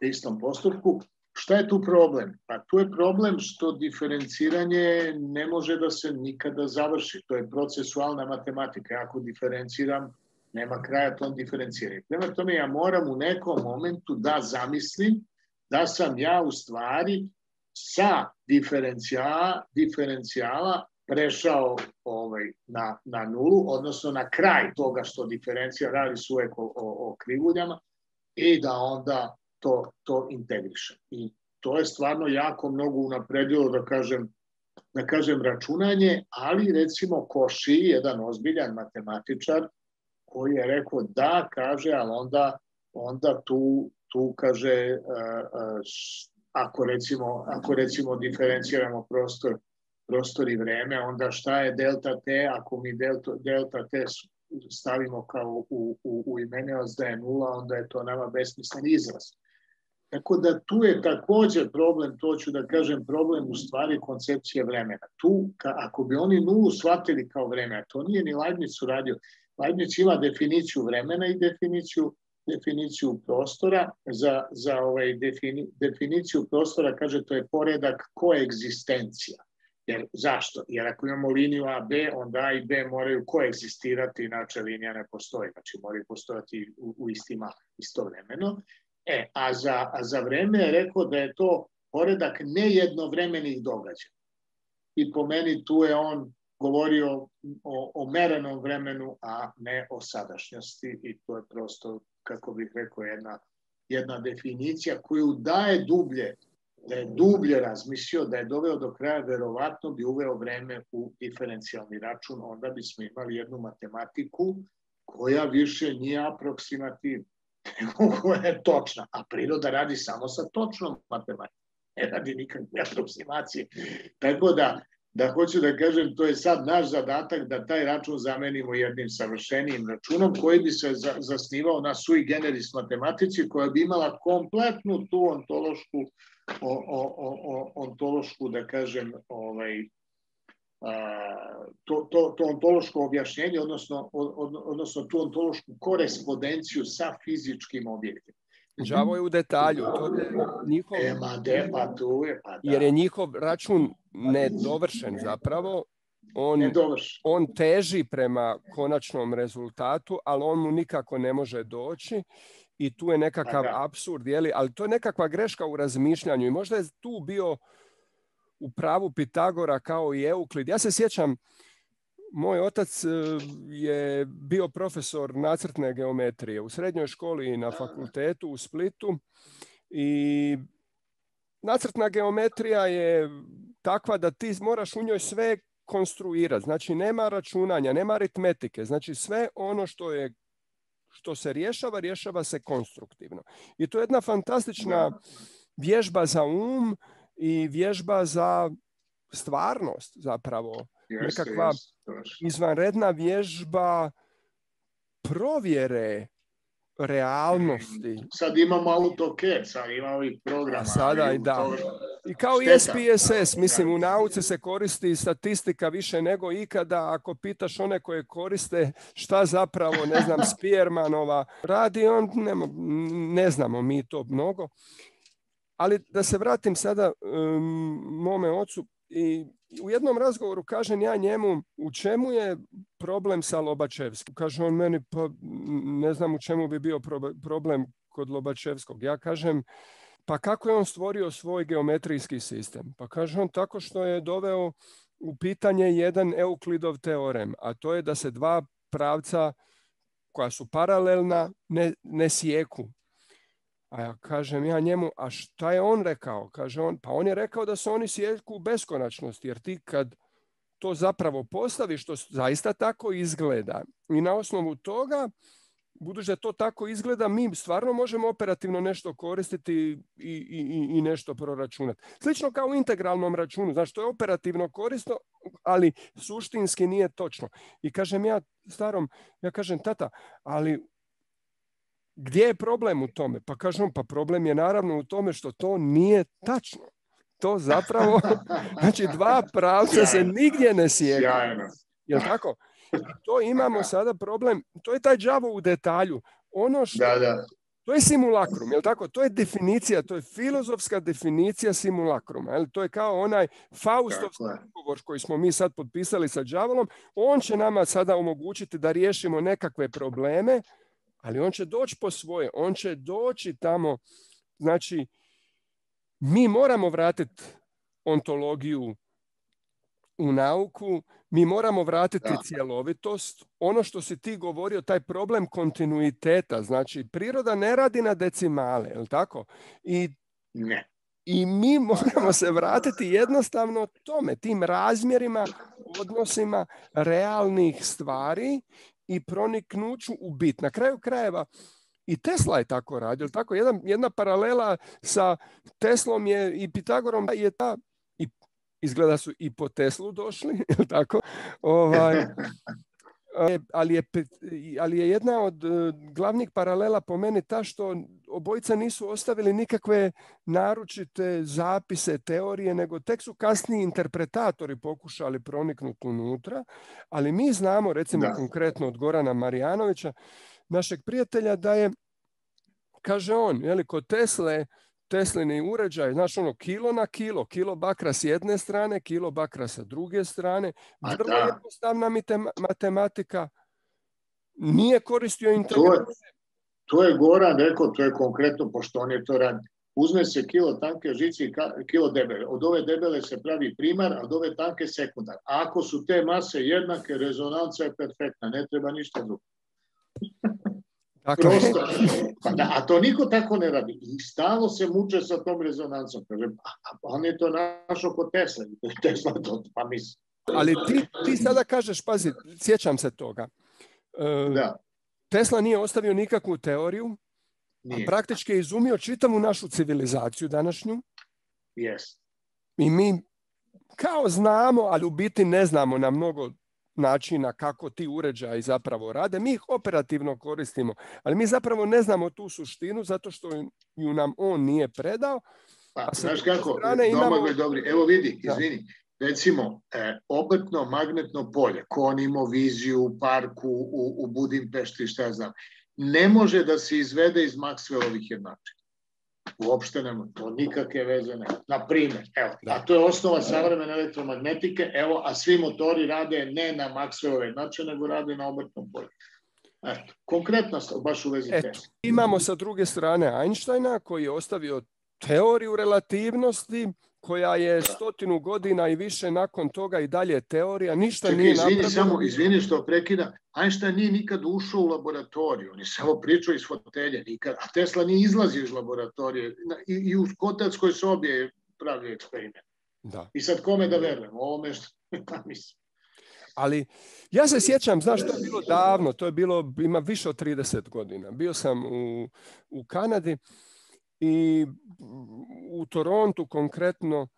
te istom postupku. Šta je tu problem? Pa tu je problem što diferenciranje ne može da se nikada završi. To je procesualna matematika. Ako diferenciram, nema kraja tom diferenciranju. Prema tome ja moram u nekom momentu da zamislim da sam ja u stvari sa diferencijala, diferencijala prešao ovaj, na, na nulu, odnosno na kraj toga što diferencija radi su uvek o, o, o krivuljama i da onda to, to integrišem. I to je stvarno jako mnogo unapredilo, da kažem, da kažem računanje, ali recimo Koši, jedan ozbiljan matematičar, koji je rekao da, kaže, ali onda, onda tu tu kaže ako recimo, ako recimo diferenciramo prostor, prostor i vreme, onda šta je delta t, ako mi delta, delta t stavimo kao u, u, u imenilac da je nula, onda je to nama besmislen izraz. Tako da tu je takođe problem, to ću da kažem, problem u stvari koncepcije vremena. Tu, ka, ako bi oni nulu shvatili kao vreme, to nije ni Leibniz uradio, Leibniz ima definiciju vremena i definiciju definiciju prostora. Za, za ovaj defini, definiciju prostora kaže to je poredak koegzistencija. Jer, zašto? Jer ako imamo liniju A, B, onda A i B moraju koegzistirati, inače linija ne postoji. Znači moraju postojati u, u istima istovremeno. E, a za, a za vreme je rekao da je to poredak nejednovremenih događaja. I po meni tu je on govorio o, o merenom vremenu, a ne o sadašnjosti i to je prosto, kako bih rekao, jedna, jedna definicija koju daje dublje, da je dublje razmislio, da je doveo do kraja, verovatno bi uveo vreme u diferencijalni račun, onda bismo imali jednu matematiku koja više nije aproksimativna, nego koja je točna, a priroda radi samo sa točnom matematikom ne radi nikakve aproksimacije. Tako da, da hoću da kažem, to je sad naš zadatak da taj račun zamenimo jednim savršenijim računom koji bi se zasnivao na sui generis matematici koja bi imala kompletnu tu ontološku o, o, o, ontološku, da kažem, ovaj, a, to, to, to ontološko objašnjenje, odnosno, od, odnosno tu ontološku korespondenciju sa fizičkim objektima. Đavo je u detalju. To je njihov, e, ma de, pa tu je, pa da. Jer je njihov račun nedovršen zapravo. On, on teži prema konačnom rezultatu, ali on mu nikako ne može doći i tu je nekakav pa da. absurd, jeli? ali to je nekakva greška u razmišljanju i možda je tu bio u pravu Pitagora kao i Euklid. Ja se sjećam, moj otac e, je bio profesor nacrtne geometrije u srednjoj školi i na fakultetu u Splitu i nacrtna geometrija je takva da ti moraš u njoj sve konstruirati. Znači nema računanja, nema aritmetike. Znači sve ono što je što se rješava, rješava se konstruktivno. I to je jedna fantastična vježba za um i vježba za stvarnost zapravo. Nekakva izvanredna vježba provjere realnosti. Sad imamo AutoCAD, sad imamo i programa. Sada i da. I kao i SPSS, mislim, u nauci se koristi statistika više nego ikada. Ako pitaš one koje koriste šta zapravo, ne znam, Spiermanova radi, on ne, ne znamo mi to mnogo. Ali da se vratim sada um, mome ocu i u jednom razgovoru kažem ja njemu u čemu je problem sa Lobačevskim. Kaže on meni pa ne znam u čemu bi bio problem kod Lobačevskog. Ja kažem pa kako je on stvorio svoj geometrijski sistem? Pa kaže on tako što je doveo u pitanje jedan Euklidov teorem, a to je da se dva pravca koja su paralelna ne, ne sjeku. A ja kažem ja njemu, a šta je on rekao? Kaže on, pa on je rekao da se oni sjeku u beskonačnosti, jer ti kad to zapravo postaviš, što zaista tako izgleda. I na osnovu toga, budući da to tako izgleda, mi stvarno možemo operativno nešto koristiti i, i, i nešto proračunati. Slično kao u integralnom računu. Znači, to je operativno korisno, ali suštinski nije točno. I kažem ja starom, ja kažem, tata, ali gdje je problem u tome? Pa kažem, pa problem je naravno u tome što to nije tačno. To zapravo, znači dva pravca se nigdje ne sjeku. Jel tako? to imamo sada problem, to je taj đavo u detalju. Ono što, da, da. To je simulakrum, jel tako? To je definicija, to je filozofska definicija simulakruma. Jel? To je kao onaj Faustovski ugovor koji smo mi sad potpisali sa đavolom. On će nama sada omogućiti da riješimo nekakve probleme, ali on će doći po svoje, on će doći tamo, znači mi moramo vratiti ontologiju u nauku, mi moramo vratiti da. cjelovitost. Ono što si ti govorio, taj problem kontinuiteta, znači priroda ne radi na decimale, je tako? I, ne. I mi moramo se vratiti jednostavno tome, tim razmjerima, odnosima realnih stvari i proniknuću u bit. Na kraju krajeva i Tesla je tako radio. Tako jedna, jedna paralela sa Teslom je i Pitagorom je ta i izgleda su i po Teslu došli, je tako? Ovaj, ali je, ali je jedna od e, glavnih paralela po meni ta što obojica nisu ostavili nikakve naručite zapise, teorije, nego tek su kasniji interpretatori pokušali proniknuti unutra, ali mi znamo, recimo da. konkretno od Gorana Marijanovića, našeg prijatelja, da je kaže on, jeli, kod Tesle, Teslini uređaj, znaš ono, kilo na kilo, kilo bakra s jedne strane, kilo bakra sa druge strane, vrlo jednostavna matematika, nije koristio integracije. To je Goran rekao, to je konkretno, pošto on je to radi. Uzme se kilo tanke žice i kilo debele. Od ove debele se pravi primar, a od ove tanke sekundar. A ako su te mase jednake, rezonanca je perfektna, ne treba ništa drugo. Dakle. Prosto, pa da, a to niko tako ne radi. I stalno se muče sa tom rezonancom. Kaže, a, a on je to našo kod Tesla. Tesla to, pa misli. Ali ti, ti sada kažeš, pazi, sjećam se toga. E, da. Tesla nije ostavio nikakvu teoriju, nije. a praktički je izumio čitavu našu civilizaciju današnju. Yes. I mi kao znamo, ali u biti ne znamo na mnogo načina kako ti uređaji zapravo rade. Mi ih operativno koristimo, ali mi zapravo ne znamo tu suštinu zato što ju nam on nije predao. Pa, znaš kako, imamo... dobri. Evo vidi, izvini, recimo e, obrtno magnetno polje, ko on imao viziju u parku u, u Budimpešti, šta ja znam, ne može da se izvede iz Maxwellovih jednačina. Uopšte nema, to nikakve veze nema. Na primjer, evo, da. a to je osnova savremene elektromagnetike, evo, a svi motori rade ne na Maxwellove jednačine, nego rade na obrtnom polju. Eto, konkretno baš u vezi Eto, Imamo sa druge strane Einsteina koji je ostavio teoriju relativnosti koja je stotinu godina i više nakon toga i dalje teorija, ništa Čekaj, nije izvini, napravljeno. Samo, izvini što prekida, Einstein nije nikad ušao u laboratoriju, on je samo pričao iz fotelje, nikad, a Tesla nije izlazio iz laboratorije i, i u Kotatskoj sobi je pravio eksperiment. Da. I sad kome da verujem? Ovome što pa mislim. Ali ja se sjećam, znaš, to je bilo davno, to je bilo, ima više od 30 godina. Bio sam u, u Kanadi i u Torontu konkretno,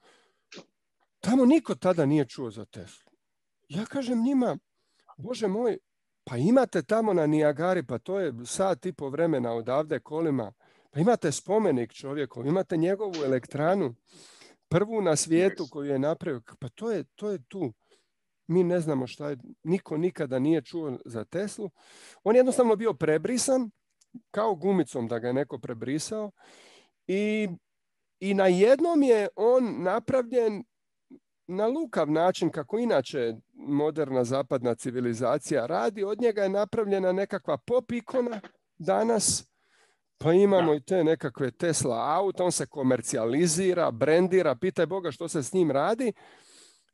tamo niko tada nije čuo za Teslu. Ja kažem njima, Bože moj, pa imate tamo na Nijagari, pa to je sat i po vremena odavde kolima, pa imate spomenik čovjeku, imate njegovu elektranu, prvu na svijetu koju je napravio, pa to je, to je tu. Mi ne znamo šta je, niko nikada nije čuo za Teslu. On je jednostavno bio prebrisan, kao gumicom da ga je neko prebrisao i, i na jednom je on napravljen na lukav način kako inače moderna zapadna civilizacija radi. Od njega je napravljena nekakva pop ikona danas, pa imamo i te nekakve Tesla auto, on se komercijalizira, brendira, pitaj Boga što se s njim radi.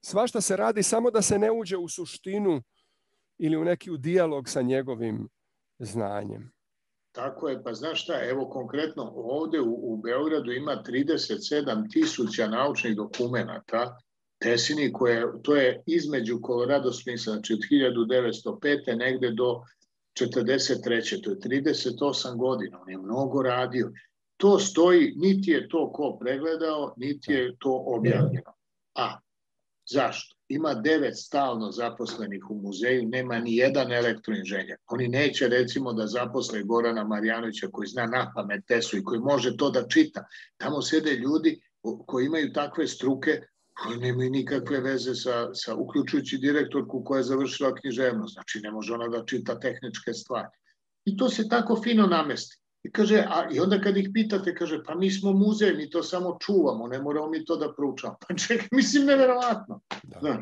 Svašta se radi samo da se ne uđe u suštinu ili u neki u dijalog sa njegovim znanjem. Tako je, pa znaš šta, evo konkretno ovde u, u Beogradu ima 37 tisuća naučnih dokumenta Tesini, koje, to je između Colorado Springsa, znači od 1905. negde do 43. To je 38 godina, on je mnogo radio. To stoji, niti je to ko pregledao, niti je to objavljeno. A, zašto? Ima devet stalno zaposlenih u muzeju, nema ni jedan elektroinženjer. Oni neće recimo da zaposle Gorana Marjanovića koji zna na pamet Tesu i koji može to da čita. Tamo sede ljudi koji imaju takve struke koji nemaju nikakve veze sa, sa uključujući direktorku koja je završila književnost. Znači ne može ona da čita tehničke stvari. I to se tako fino namesti. I kaže, a i onda kad ih pitate, kaže, pa mi smo muzej, mi to samo čuvamo, ne moramo mi to da proučamo. Pa čekaj, mislim, neverovatno. Da.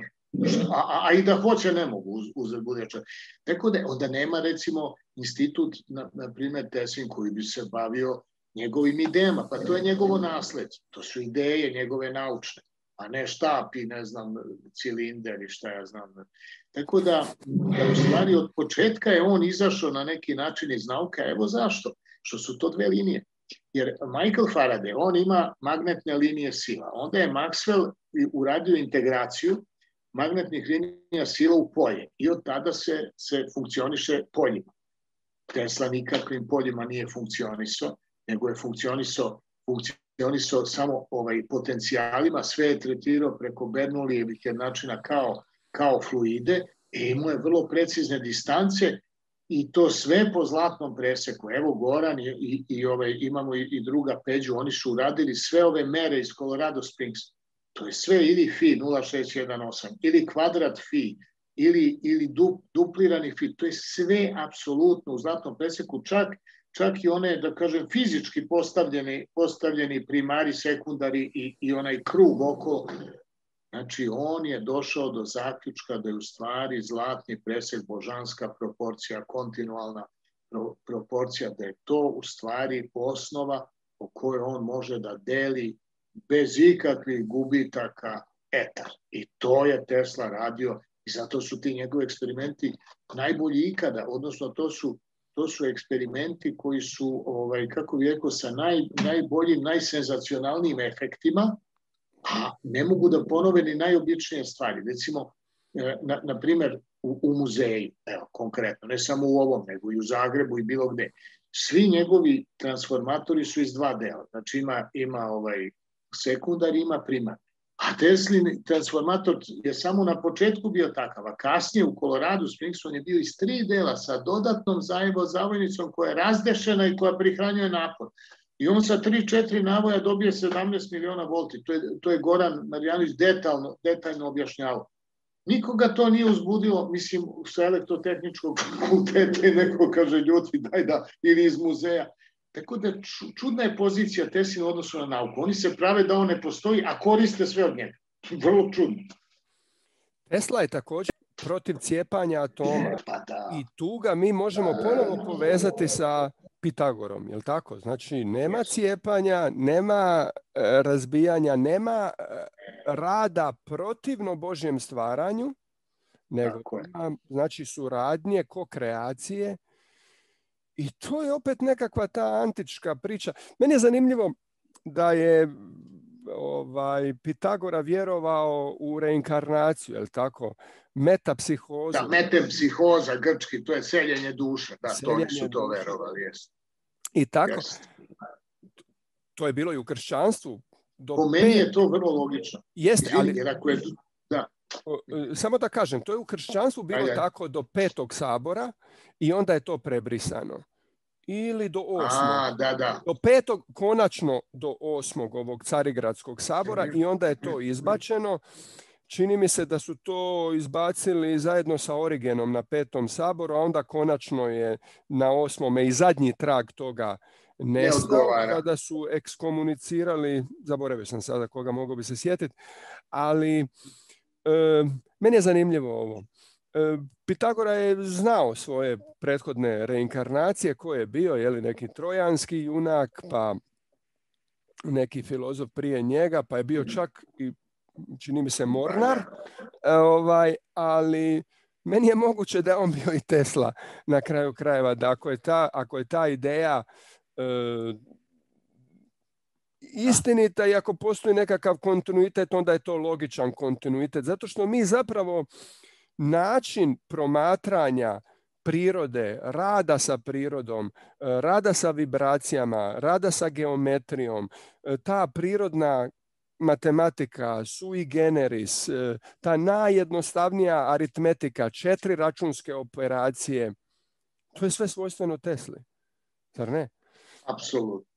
A, a, a i da hoće ne mogu uz, uz budeča. Tako da onda nema recimo institut, na, na primjer Tesin koji bi se bavio njegovim idejama, pa to je njegovo nasledđe. To su ideje njegove naučne, a ne štapi, ne znam, cilinder i šta ja znam. Tako da, da u stvari od početka je on izašao na neki način iz nauka, evo zašto što su to dve linije. Jer Michael Faraday, on ima magnetne linije sila. Onda je Maxwell uradio integraciju magnetnih linija sila u polje i od tada se, se funkcioniše poljima. Tesla nikakvim poljima nije funkcionisao, nego je funkcionisao, funkcionisao samo ovaj potencijalima, sve je tretirao preko Bernoullijevih jednačina kao, kao fluide i imao je vrlo precizne distance i to sve po zlatnom preseku. Evo Goran i, i, i ovaj, imamo i, i druga Peđu, oni su uradili sve ove mere iz Colorado Springs. To je sve ili fi 0618, ili kvadrat fi, ili, ili du, duplirani fi. To je sve apsolutno u zlatnom preseku, čak, čak i one, da kažem, fizički postavljeni, postavljeni primari, sekundari i, i onaj krug oko, znači on je došao do zaključka da je u stvari zlatni presek božanska proporcija, kontinualna pro, proporcija, da je to u stvari osnova po kojoj on može da deli bez ikakvih gubitaka etar. I to je Tesla radio i zato su ti njegovi eksperimenti najbolji ikada, odnosno to su to su eksperimenti koji su, ovaj, kako bih rekao, sa naj, najboljim, najsenzacionalnijim efektima, a ne mogu da ponove ni najobičnije stvari. Recimo, e, na, na primer, u, u muzeju, evo, konkretno, ne samo u ovom, nego i u Zagrebu i bilo gde, svi njegovi transformatori su iz dva dela. Znači ima, ima ovaj sekundar, ima primar. A Teslin transformator je samo na početku bio takav, a kasnije u Colorado Springs on je bio iz tri dela sa dodatnom zajevo zavojnicom koja je razdešena i koja prihranjuje napor. I on sa 3-4 navoja dobije 17 miliona volti. To je, to je Goran Marjanović detaljno, detaljno objašnjavao. Nikoga to nije uzbudilo, mislim, sa elektrotehničkog fakulteta neko kaže, ljudi, daj da, ili iz muzeja. Tako da čudna je pozicija Tesla u odnosu na nauku. Oni se prave da on ne postoji, a koriste sve od njega. Vrlo čudno. Tesla je također protiv cijepanja atoma. Pa da. I tu ga mi možemo ponovo povezati sa Pitagorom, je tako? Znači, nema cijepanja, nema e, razbijanja, nema e, rada protivno Božjem stvaranju, nego ima, znači suradnje, ko-kreacije. I to je opet nekakva ta antička priča. Meni je zanimljivo da je ovaj, Pitagora vjerovao u reinkarnaciju, je li tako? Metapsihoza. Da, metapsihoza, grčki, to je seljenje duše. Da, seljenje to su to verovali, jest. I tako, jest. to je bilo i u kršćanstvu. Do po meni je to vrlo logično. Jeste, ali... Jer ako je, da. E, samo da kažem, to je u kršćanstvu bilo aj, aj. tako do petog sabora i onda je to prebrisano ili do osmog. A, da, da. Do petog, konačno do osmog ovog Carigradskog sabora i onda je to izbačeno. Čini mi se da su to izbacili zajedno sa Origenom na petom saboru, a onda konačno je na osmome i zadnji trag toga nestao kada su ekskomunicirali, zaboravio sam sada koga mogu bi se sjetiti, ali e, meni je zanimljivo ovo. E, Pitagora je znao svoje prethodne reinkarnacije, ko je bio, je li neki trojanski junak, pa neki filozof prije njega, pa je bio čak i čini mi se Mornar, e, ovaj, ali meni je moguće da on bio i Tesla na kraju krajeva, da ako je ta, ako je ta ideja e, istinita i ako postoji nekakav kontinuitet, onda je to logičan kontinuitet, zato što mi zapravo način promatranja prirode, rada sa prirodom, e, rada sa vibracijama, rada sa geometrijom, e, ta prirodna matematika, sui generis, e, ta najjednostavnija aritmetika, četiri računske operacije, to je sve svojstveno Tesli. Zar ne? Apsolutno.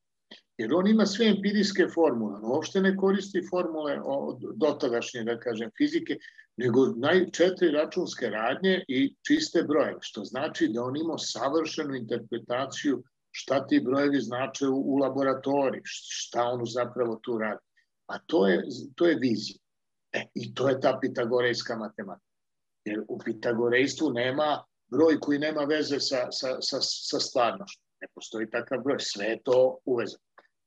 Jer on ima sve empirijske formule, on uopšte ne koristi formule od dotadašnje, da kažem, fizike, nego naj, četiri računske radnje i čiste brojeve, što znači da on ima savršenu interpretaciju šta ti brojevi znače u, u laboratoriji, šta on zapravo tu radi. A to je, to je vizija. E, I to je ta pitagorejska matematika. Jer u pitagorejstvu nema broj koji nema veze sa, sa, sa, sa stvarnošću. Ne postoji takav broj. Sve je to uvezano.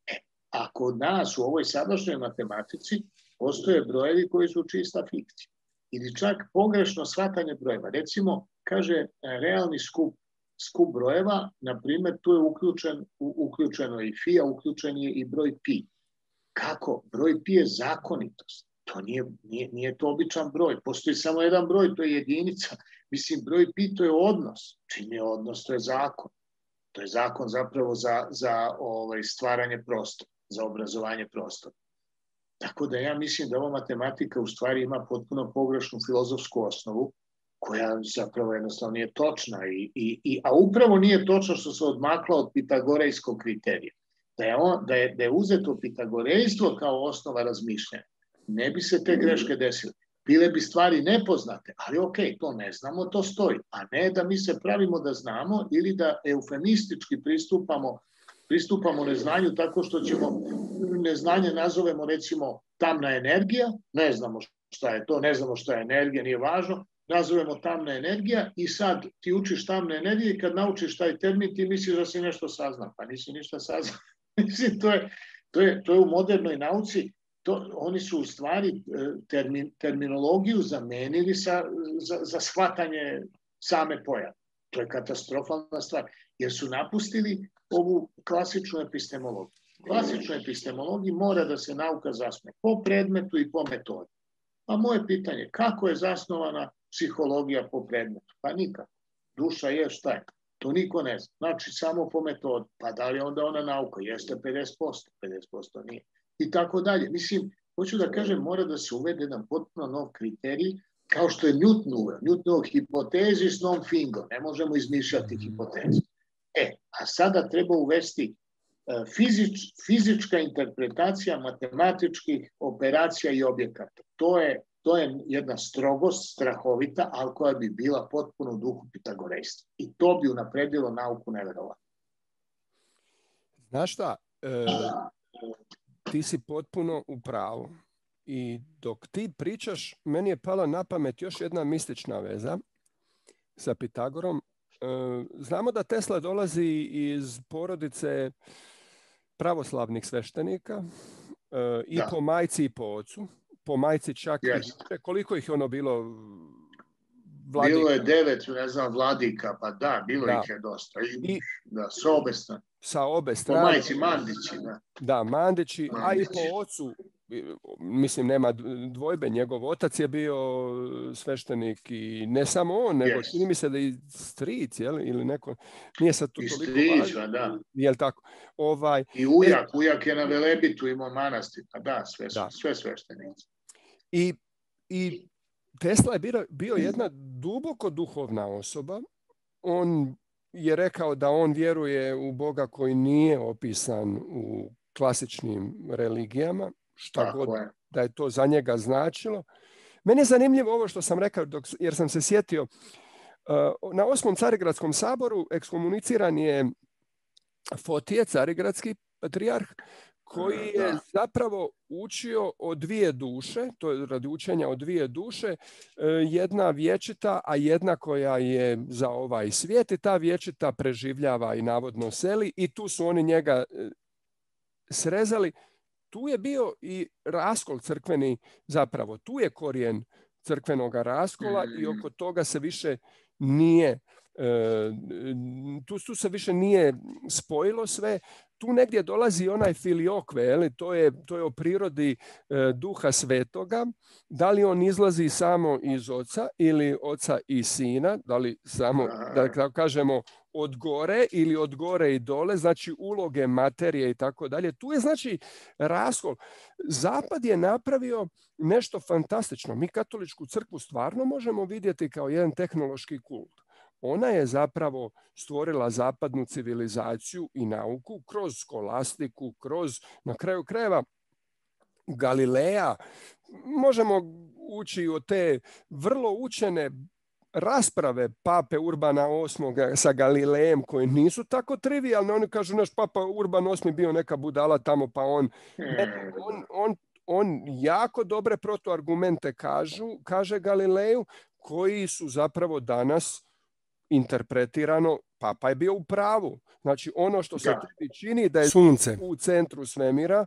E, a kod nas u ovoj sadašnjoj matematici postoje brojevi koji su čista fikcija ili čak pogrešno shvatanje brojeva. Recimo, kaže e, realni skup, skup brojeva, na primjer, tu je uključen, uključeno i fi, a uključen je i broj pi. Kako? Broj pi je zakonitost. To nije, nije, nije to običan broj. Postoji samo jedan broj, to je jedinica. Mislim, broj pi to je odnos. Čim je odnos, to je zakon. To je zakon zapravo za, za ovaj, stvaranje prostora, za obrazovanje prostora. Tako da ja mislim da ova matematika u stvari ima potpuno pogrešnu filozofsku osnovu, koja zapravo jednostavno nije točna, i, i, i, a upravo nije točno što se odmakla od pitagorejskog kriterija. Da je, on, da je, da je uzeto pitagorejstvo kao osnova razmišljanja, ne bi se te greške desile. bile bi stvari nepoznate, ali ok, to ne znamo, to stoji. A ne da mi se pravimo da znamo ili da eufemistički pristupamo pristupamo neznanju tako što ćemo neznanje nazovemo recimo tamna energija, ne znamo šta je to, ne znamo šta je energija, nije važno, nazovemo tamna energija i sad ti učiš tamne energije i kad naučiš taj termin ti misliš da si nešto saznao, pa nisi ništa saznao. Mislim, to je, to, je, to je u modernoj nauci, to, oni su u stvari e, termin, terminologiju zamenili sa, za, za shvatanje same pojave. To je katastrofalna stvar, jer su napustili ovu klasičnu epistemologiju. Klasičnu epistemologiju mora da se nauka zasne po predmetu i po metodi. A moje pitanje, kako je zasnovana psihologija po predmetu? Pa nikako. Duša je šta je? To niko ne zna. Znači, samo po metodu. Pa da li onda ona nauka? Jeste 50%, 50% nije. I tako dalje. Mislim, hoću da kažem, mora da se uvede jedan potpuno nov kriterij, kao što je Newton uveo. Newtonov hipotezis non fingo. Ne možemo izmišljati hipotezu. E, a sada treba uvesti e, fizič, fizička interpretacija matematičkih operacija i objekata. To je, to je jedna strogost strahovita, ali koja bi bila potpuno u duhu pitagorejstva. I to bi unapredilo nauku neverovatno. Znaš šta, e, ti si potpuno u pravu. I dok ti pričaš, meni je pala na pamet još jedna mistična veza sa Pitagorom, E, znamo da Tesla dolazi iz porodice pravoslavnih sveštenika e, i da. po majci i po ocu. Po majci čak yes. koliko ih je ono bilo vladika? Bilo je devet, ne znam, vladika, pa da, bilo da. ih je dosta. I, da, sa obe strane. Sa obe strane. Po majci Mandići, da. Da, Mandići, Mandići. a i po ocu mislim nema dvojbe, njegov otac je bio sveštenik i ne samo on, nego yes. čini mi se da i stric, jel? ili neko, nije sad tu I toliko stric, važno, da. Jel tako? Ovaj, I ujak, e, ujak je na Velebitu imao manastir, pa da, sve, da. sve sveštenici. I, I Tesla je bio, bio jedna duboko duhovna osoba, on je rekao da on vjeruje u Boga koji nije opisan u klasičnim religijama, šta Tako god je. da je to za njega značilo. Meni je zanimljivo ovo što sam rekao, dok, jer sam se sjetio, uh, na osmom Carigradskom saboru ekskomuniciran je Fotije, Carigradski patrijarh, koji je zapravo učio o dvije duše, to je radi učenja o dvije duše, uh, jedna vječita, a jedna koja je za ovaj svijet i ta vječita preživljava i navodno seli i tu su oni njega uh, srezali tu je bio i raskol crkveni zapravo. Tu je korijen crkvenog raskola mm. i oko toga se više nije e, tu, tu se više nije spojilo sve. Tu negdje dolazi onaj filiokve, je to, je, to je o prirodi e, duha svetoga. Da li on izlazi samo iz oca ili oca i sina, da li samo, da kažemo, od gore ili od gore i dole, znači uloge materije i tako dalje. Tu je znači raskol. Zapad je napravio nešto fantastično. Mi katoličku crkvu stvarno možemo vidjeti kao jedan tehnološki kult. Ona je zapravo stvorila zapadnu civilizaciju i nauku kroz skolastiku, kroz na kraju krajeva Galileja. Možemo ući od te vrlo učene rasprave pape Urbana VIII sa Galilejem koji nisu tako trivialne. Oni kažu naš papa Urban VIII bio neka budala tamo pa on, on, on, on jako dobre protuargumente kažu, kaže Galileju koji su zapravo danas interpretirano, papa je bio u pravu. Znači ono što se da. čini da je sunce u centru svemira,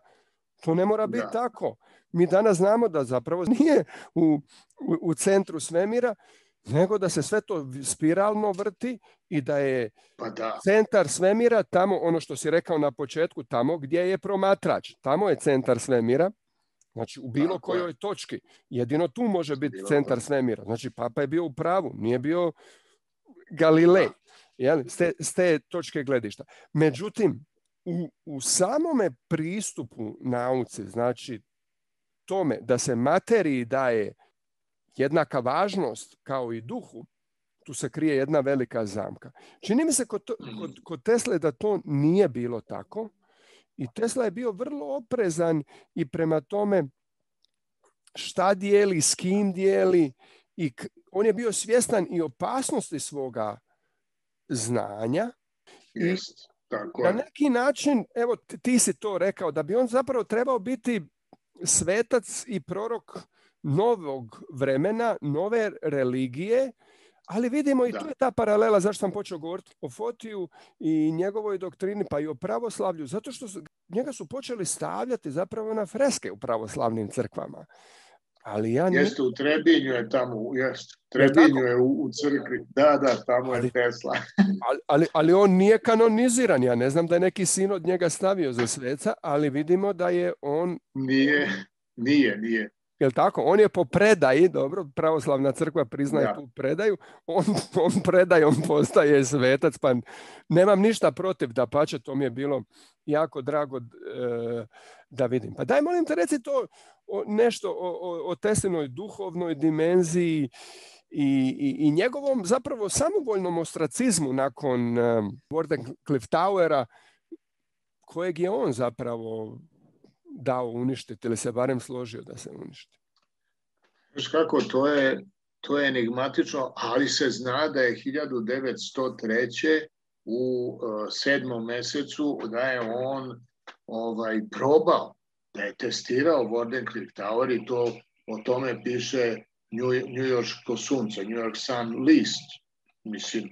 to ne mora biti da. tako. Mi danas znamo da zapravo nije u, u, u centru svemira, nego da se sve to spiralno vrti i da je pa da. centar svemira tamo, ono što si rekao na početku, tamo gdje je promatrač. Tamo je centar svemira, znači u bilo kojoj je. točki. Jedino tu može biti bilo centar svemira. Znači papa je bio u pravu, nije bio Galilej. Jel? S, te, s te točke gledišta. Međutim, u, u samome pristupu nauci, znači tome da se materiji daje jednaka važnost kao i duhu, tu se krije jedna velika zamka. Čini mi se kod, kod, kod Tesle da to nije bilo tako i Tesla je bio vrlo oprezan i prema tome šta dijeli, s kim dijeli i on je bio svjestan i opasnosti svoga znanja. Jest, tako na neki način, evo ti si to rekao, da bi on zapravo trebao biti svetac i prorok novog vremena, nove religije, ali vidimo i tu je ta paralela zašto sam počeo govoriti o Fotiju i njegovoj doktrini, pa i o pravoslavlju, zato što njega su počeli stavljati zapravo na freske u pravoslavnim crkvama. Ali ja Jeste, u Trebinju je tamo, jeste. Trebinju je u, u crkvi. Da, da, tamo ali, je Tesla. ali, ali, ali, on nije kanoniziran. Ja ne znam da je neki sin od njega stavio za sveca, ali vidimo da je on... Nije, nije, nije. Jel tako? On je po predaji, dobro, pravoslavna crkva priznaje tu predaju, on, on predajom postaje svetac, pa nemam ništa protiv da pače, to mi je bilo jako drago e, da vidim. Pa daj, molim te, reci to nešto o, o, o Teslinoj duhovnoj dimenziji i, i, i njegovom zapravo samovoljnom ostracizmu nakon um, Cliff Towera, kojeg je on zapravo dao uništiti ili se barem složio da se uništi. Znaš kako, to je, to je enigmatično, ali se zna da je 1903. u uh, sedmom mesecu da je on ovaj probao, da je testirao Wardenclyffe Tower i to o tome piše New, New Yorksko sunce, New York Sun List. Mislim,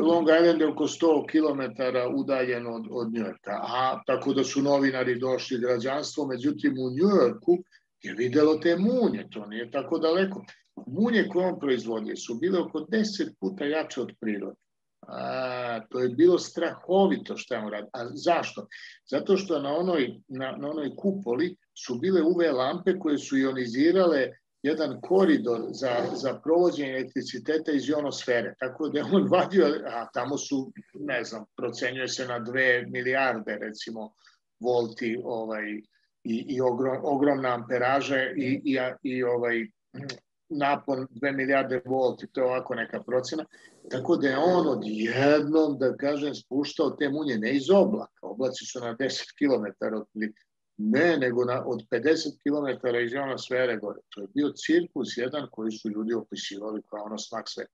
Long Island je oko 100 km udaljen od, od Njujorka, a tako da su novinari došli građanstvo, međutim u Njujorku je videlo te munje, to nije tako daleko. Munje koje on proizvodio su bile oko 10 puta jače od prirode. A, to je bilo strahovito što je on radi. A zašto? Zato što na onoj, na, na onoj kupoli su bile UV lampe koje su ionizirale jedan koridor za, za provođenje elektriciteta iz ionosfere. Tako da je on vadio, a tamo su, ne znam, procenjuje se na dve milijarde, recimo, volti ovaj, i, i ogrom, ogromna amperaža i, i, i ovaj, napon 2 milijarde volti, to je ovako neka procena. Tako da je on odjednom, da kažem, spuštao te munje ne iz oblaka. Oblaci su na 10 km od Ne, nego na, od 50 km iz sfere gore. To je bio cirkus jedan koji su ljudi opisivali kao ono smak sve.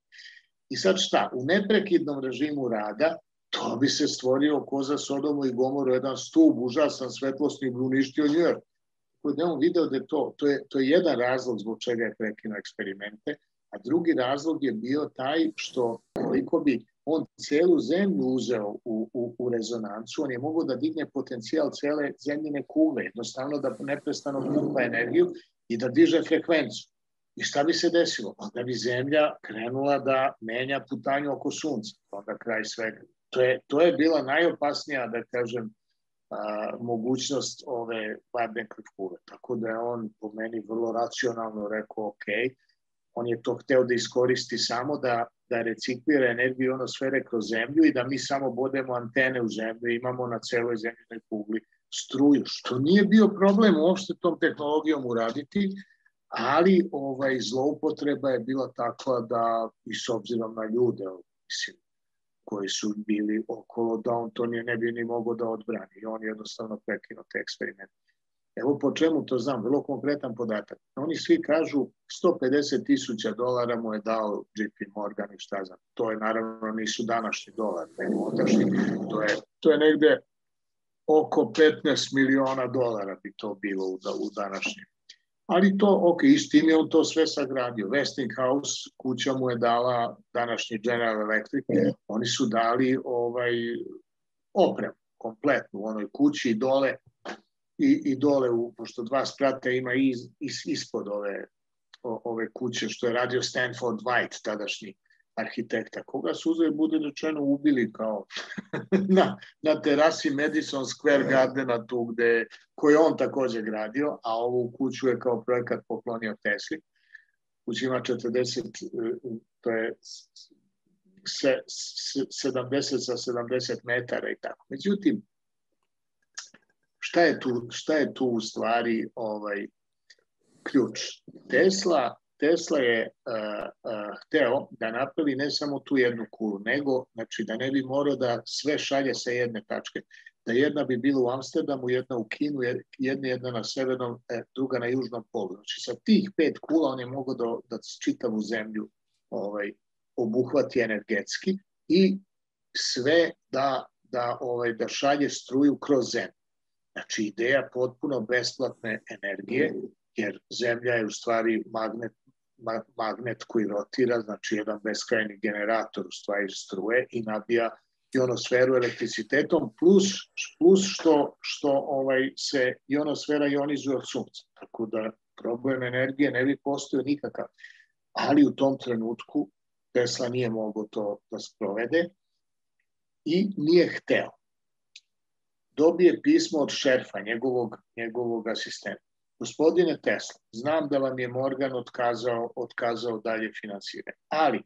I sad šta? U neprekidnom režimu rada to bi se stvorio ko za Sodomu i Gomoru jedan stub, užasan svetlosni uništio New York. Tako da on video da je to, to je, to je jedan razlog zbog čega je prekinuo eksperimente, a drugi razlog je bio taj što koliko bi on celu zemlju uzeo u, u, u rezonancu, on je mogao da digne potencijal cele zemljine kugle, jednostavno da neprestano pumpa energiju i da diže frekvenciju. I šta bi se desilo? Onda bi zemlja krenula da menja putanju oko sunca, onda kraj svega. To je, to je bila najopasnija, da kažem, a, mogućnost ove Wardenclyffe kugle. Tako da je on po meni vrlo racionalno rekao, ok, on je to hteo da iskoristi samo da da reciklira energiju onosfere kroz zemlju i da mi samo bodemo antene u zemlju imamo na celoj zemljinoj kugli struju, što nije bio problem uopšte tom tehnologijom uraditi, ali ovaj zloupotreba je bila takva da i s obzirom na ljude, mislim, koji su bili okolo, da on to nije, ne bi ni mogao da odbrani i on jednostavno prekinuo te eksperimente. Evo po čemu to znam, vrlo konkretan podatak. Oni svi kažu 150 tisuća dolara mu je dao JP Morgan i šta znam. To je naravno nisu današnji dolar, nego ondašnji. To je, to je negde oko 15 miliona dolara bi to bilo u, u današnjem. Ali to, ok, i s tim je on to sve sagradio. Westinghouse, kuća mu je dala današnji General Electric, oni su dali ovaj opremu kompletnu u onoj kući dole i, i dole, u, pošto dva sprata ima iz, iz, ispod ove, o, ove kuće, što je radio Stanford White, tadašnji arhitekta, koga su uzeli, bude rečeno, ubili kao na, na terasi Madison Square Gardena tu gde, koju on takođe gradio, a ovu kuću je kao projekat poklonio Tesli. Kuća ima 40, to je se, 70 sa 70 metara i tako. Međutim, šta je tu, šta je tu u stvari ovaj, ključ? Tesla, Tesla je uh, uh, hteo da napravi ne samo tu jednu kulu, nego znači, da ne bi morao da sve šalje sa jedne tačke, da jedna bi bila u Amsterdamu, jedna u Kinu, jedna jedna na severnom, e, druga na južnom polu. Znači sa tih pet kula on je mogao da, da čitavu zemlju ovaj, obuhvati energetski i sve da, da, ovaj, da šalje struju kroz zemlju. Znači ideja potpuno besplatne energije, jer zemlja je u stvari magnet, magnet koji rotira, znači jedan beskrajni generator u stvari struje i nabija ionosferu elektricitetom plus, plus što, što ovaj se ionosfera ionizuje od sunca. Tako da problem energije ne bi postojao nikakav. Ali u tom trenutku Tesla nije mogao to da sprovede i nije hteo. Dobije pismo od šerfa, njegovog, njegovog asistenta. Gospodine Tesla, znam da vam je Morgan otkazao, otkazao dalje finansiranje, ali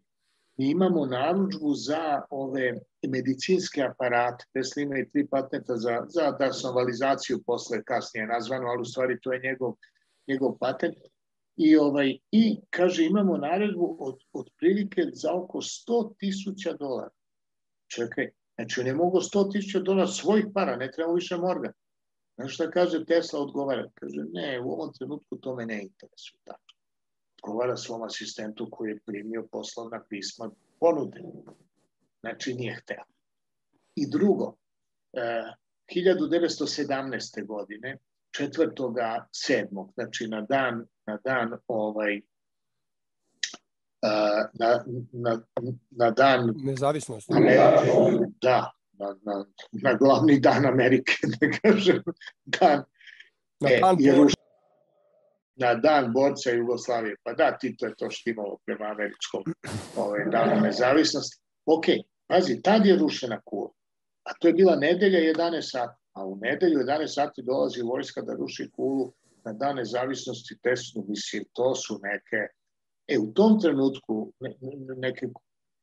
mi imamo naručbu za ove medicinske aparate. Tesla ima i tri patenta za, za dasovalizaciju posle kasnije nazvano, ali u stvari to je njegov, njegov patent. I, ovaj, I kaže, imamo naredbu od, od prilike za oko 100 tisuća dolara. Čekaj, znači on je mogo 100 tisuća dolara svojih para, ne treba više Morgan. Znaš šta kaže Tesla odgovara? Kaže, ne, u ovom trenutku to me ne interesuje. Tako odgovara svom asistentu koji je primio poslovna pisma ponude. Znači nije hteo. I drugo, eh, 1917. godine, 4.7. znači na dan, na dan ovaj, na, na, na dan nezavisnosti. Da, na, na, na glavni dan Amerike, da kažem, dan, na e, dan e, na dan borca Jugoslavije. Pa da, Tito je to štimalo prema američkom ovaj, danu nezavisnosti. Ok, pazi, tad je rušena kula. A to je bila nedelja 11 sati. A u nedelju 11 sati dolazi vojska da ruši kulu na dan nezavisnosti tesnu. Mislim, to su neke... E, u tom trenutku ne, neke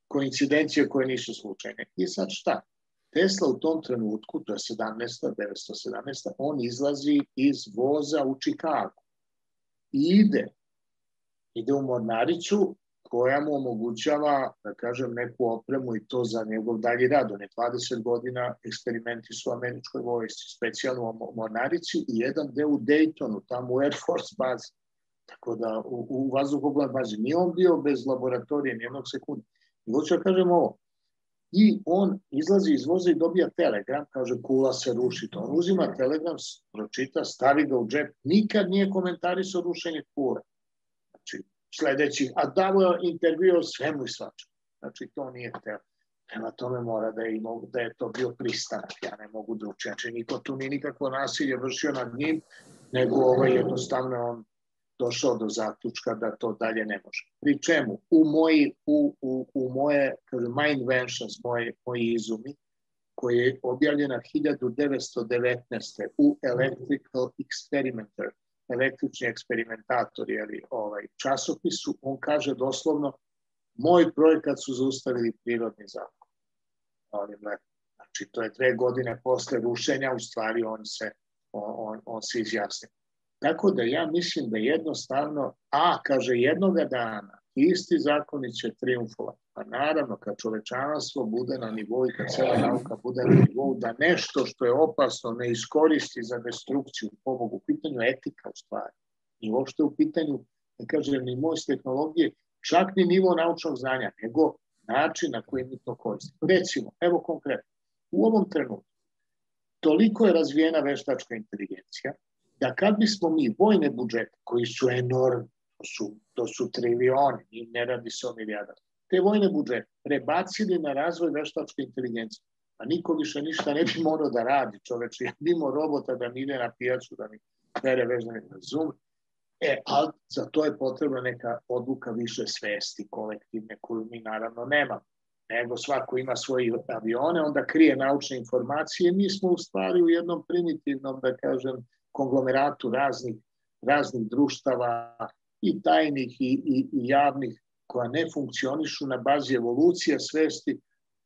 koincidencije koje nisu slučajne. I sad šta? Tesla u tom trenutku, to je 17. 917. on izlazi iz voza u Čikagu ide, ide u mornaricu koja mu omogućava, da kažem, neku opremu i to za njegov dalji rad. On je 20 godina eksperimenti su u američkoj vojsci, specijalno u mornarici i jedan deo u Daytonu, tamo u Air Force bazi. Tako da u, u vazduhoplovnoj bazi. Nije on bio bez laboratorije nijednog sekunda. I hoću da kažem ovo, i on izlazi iz voza i dobija telegram, kaže kula se ruši. To on uzima telegram, pročita, stavi ga u džep, nikad nije komentarisao rušenje kule. Znači, sledeći, a davo je intervju svemu i svačemu. Znači, to nije hteo. Prema tome mora da je, imao, da je to bio pristanak, ja ne mogu dručiti. Znači, niko tu nije nikakvo nasilje vršio nad njim, nego ovaj, jednostavno on došao do zaključka da to dalje ne može. Pri čemu? U, moji, u, u, u moje, kažem, my inventions, moje, moji izumi, koji je objavljena 1919. u Electrical Experimenter, električni eksperimentator, jeli, ovaj, časopisu, on kaže doslovno, moj projekat su zaustavili prirodni zakon. Znači, to je dve godine posle rušenja, u stvari on se, on, on, on se izjasnio. Tako da ja mislim da jednostavno, a kaže jednoga dana, isti zakoni će triumfovati. Pa naravno, kad čovečanstvo bude na nivou i kad cela nauka bude na nivou, da nešto što je opasno ne iskoristi za destrukciju, pomogu u pitanju etika u stvari. I uopšte u pitanju, ne kažem, ni moć tehnologije, čak ni nivo naučnog znanja, nego način na koji mi to koristimo. Recimo, evo konkretno, u ovom trenutku toliko je razvijena veštačka inteligencija, da kad bismo mi vojne budžete, koji su enormni, to su, to su trilioni, ne radi se o milijardama, te vojne budžete prebacili na razvoj veštačke inteligencije, a niko više ništa ne bi morao da radi, čoveče, ja bi robota da mi ide na pijacu, da mi pere vezane na Zoom, E, ali za to je potrebna neka odluka više svesti kolektivne koju mi naravno nemamo. Nego svako ima svoje avione, onda krije naučne informacije. Mi smo u stvari u jednom primitivnom, da kažem, konglomeratu raznih, raznih društava i tajnih i, i, i javnih koja ne funkcionišu na bazi evolucije svesti,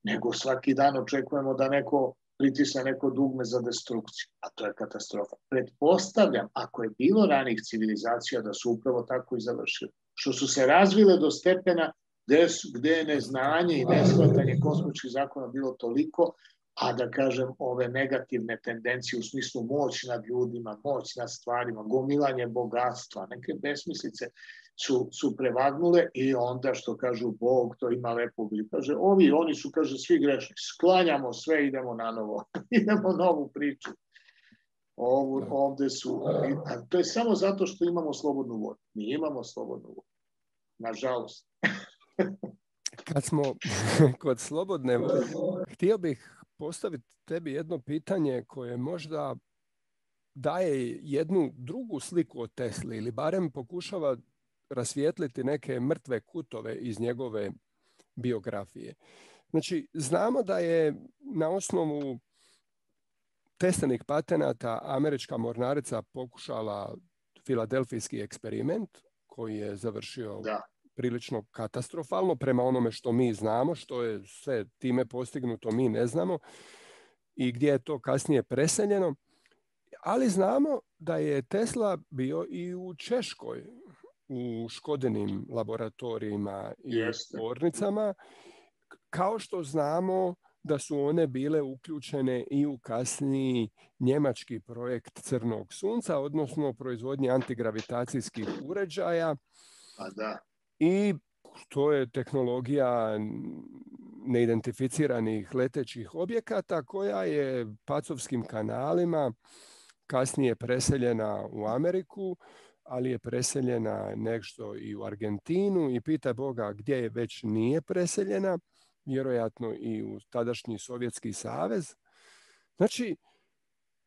nego svaki dan očekujemo da neko pritisne neko dugme za destrukciju, a to je katastrofa. Pretpostavljam, ako je bilo ranih civilizacija, da su upravo tako i završili. Što su se razvile do stepena gde, su, gde je neznanje i neshvatanje kosmičkih zakona bilo toliko, a da kažem ove negativne tendencije u smislu moć nad ljudima, moć nad stvarima, gomilanje bogatstva, neke besmislice su, su prevagnule i onda što kažu Bog, to ima lepo bi kaže, ovi, oni su, kaže, svi grešni, sklanjamo sve, idemo na novo, idemo novu priču. Ovu, da. ovde su, a to je samo zato što imamo slobodnu vodu. Mi imamo slobodnu vodu. Nažalost. Kad smo kod slobodne vode, htio bih postaviti tebi jedno pitanje koje možda daje jednu drugu sliku o Tesli ili barem pokušava rasvijetliti neke mrtve kutove iz njegove biografije. Znači, znamo da je na osnovu testenih patenata američka mornarica pokušala filadelfijski eksperiment koji je završio da. Prilično katastrofalno prema onome što mi znamo, što je sve time postignuto mi ne znamo i gdje je to kasnije preseljeno. Ali znamo da je Tesla bio i u Češkoj u Škodenim laboratorijima i Jeste. tvornicama, kao što znamo da su one bile uključene i u kasniji njemački projekt Crnog sunca, odnosno proizvodnje antigravitacijskih uređaja. Pa da. I to je tehnologija neidentificiranih letećih objekata koja je pacovskim kanalima kasnije preseljena u Ameriku ali je preseljena nešto i u Argentinu i pita Boga gdje je već nije preseljena, vjerojatno i u tadašnji Sovjetski savez. Znači,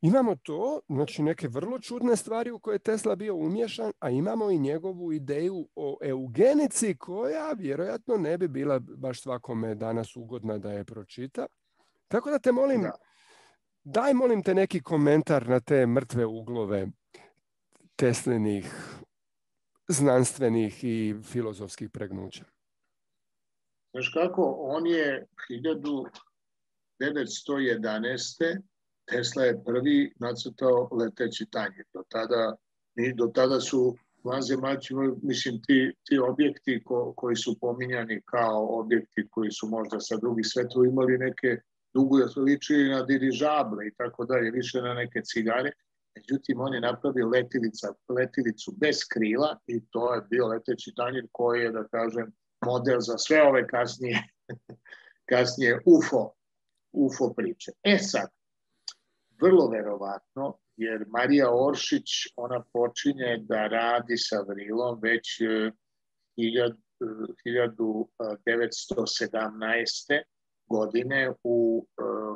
imamo to, znači neke vrlo čudne stvari u koje je Tesla bio umješan, a imamo i njegovu ideju o eugenici koja vjerojatno ne bi bila baš svakome danas ugodna da je pročita. Tako da te molim, da. daj molim te neki komentar na te mrtve uglove Teslinih znanstvenih i filozofskih pregnuća? Znaš kako, on je 1911. Tesla je prvi nacrtao leteći tanjir. Do tada, do tada su vanzemaljci, mislim, ti, ti objekti ko, koji su pominjani kao objekti koji su možda sa drugih svetova imali neke dugo ličili na dirižable i tako dalje, više na neke cigare. Međutim, on je napravio letilica, letilicu bez krila i to je bio leteći tanjir koji je, da kažem, model za sve ove kasnije, kasnije UFO, UFO priče. E sad, vrlo verovatno, jer Marija Oršić, ona počinje da radi sa Vrilom već 1917. E, godine u e,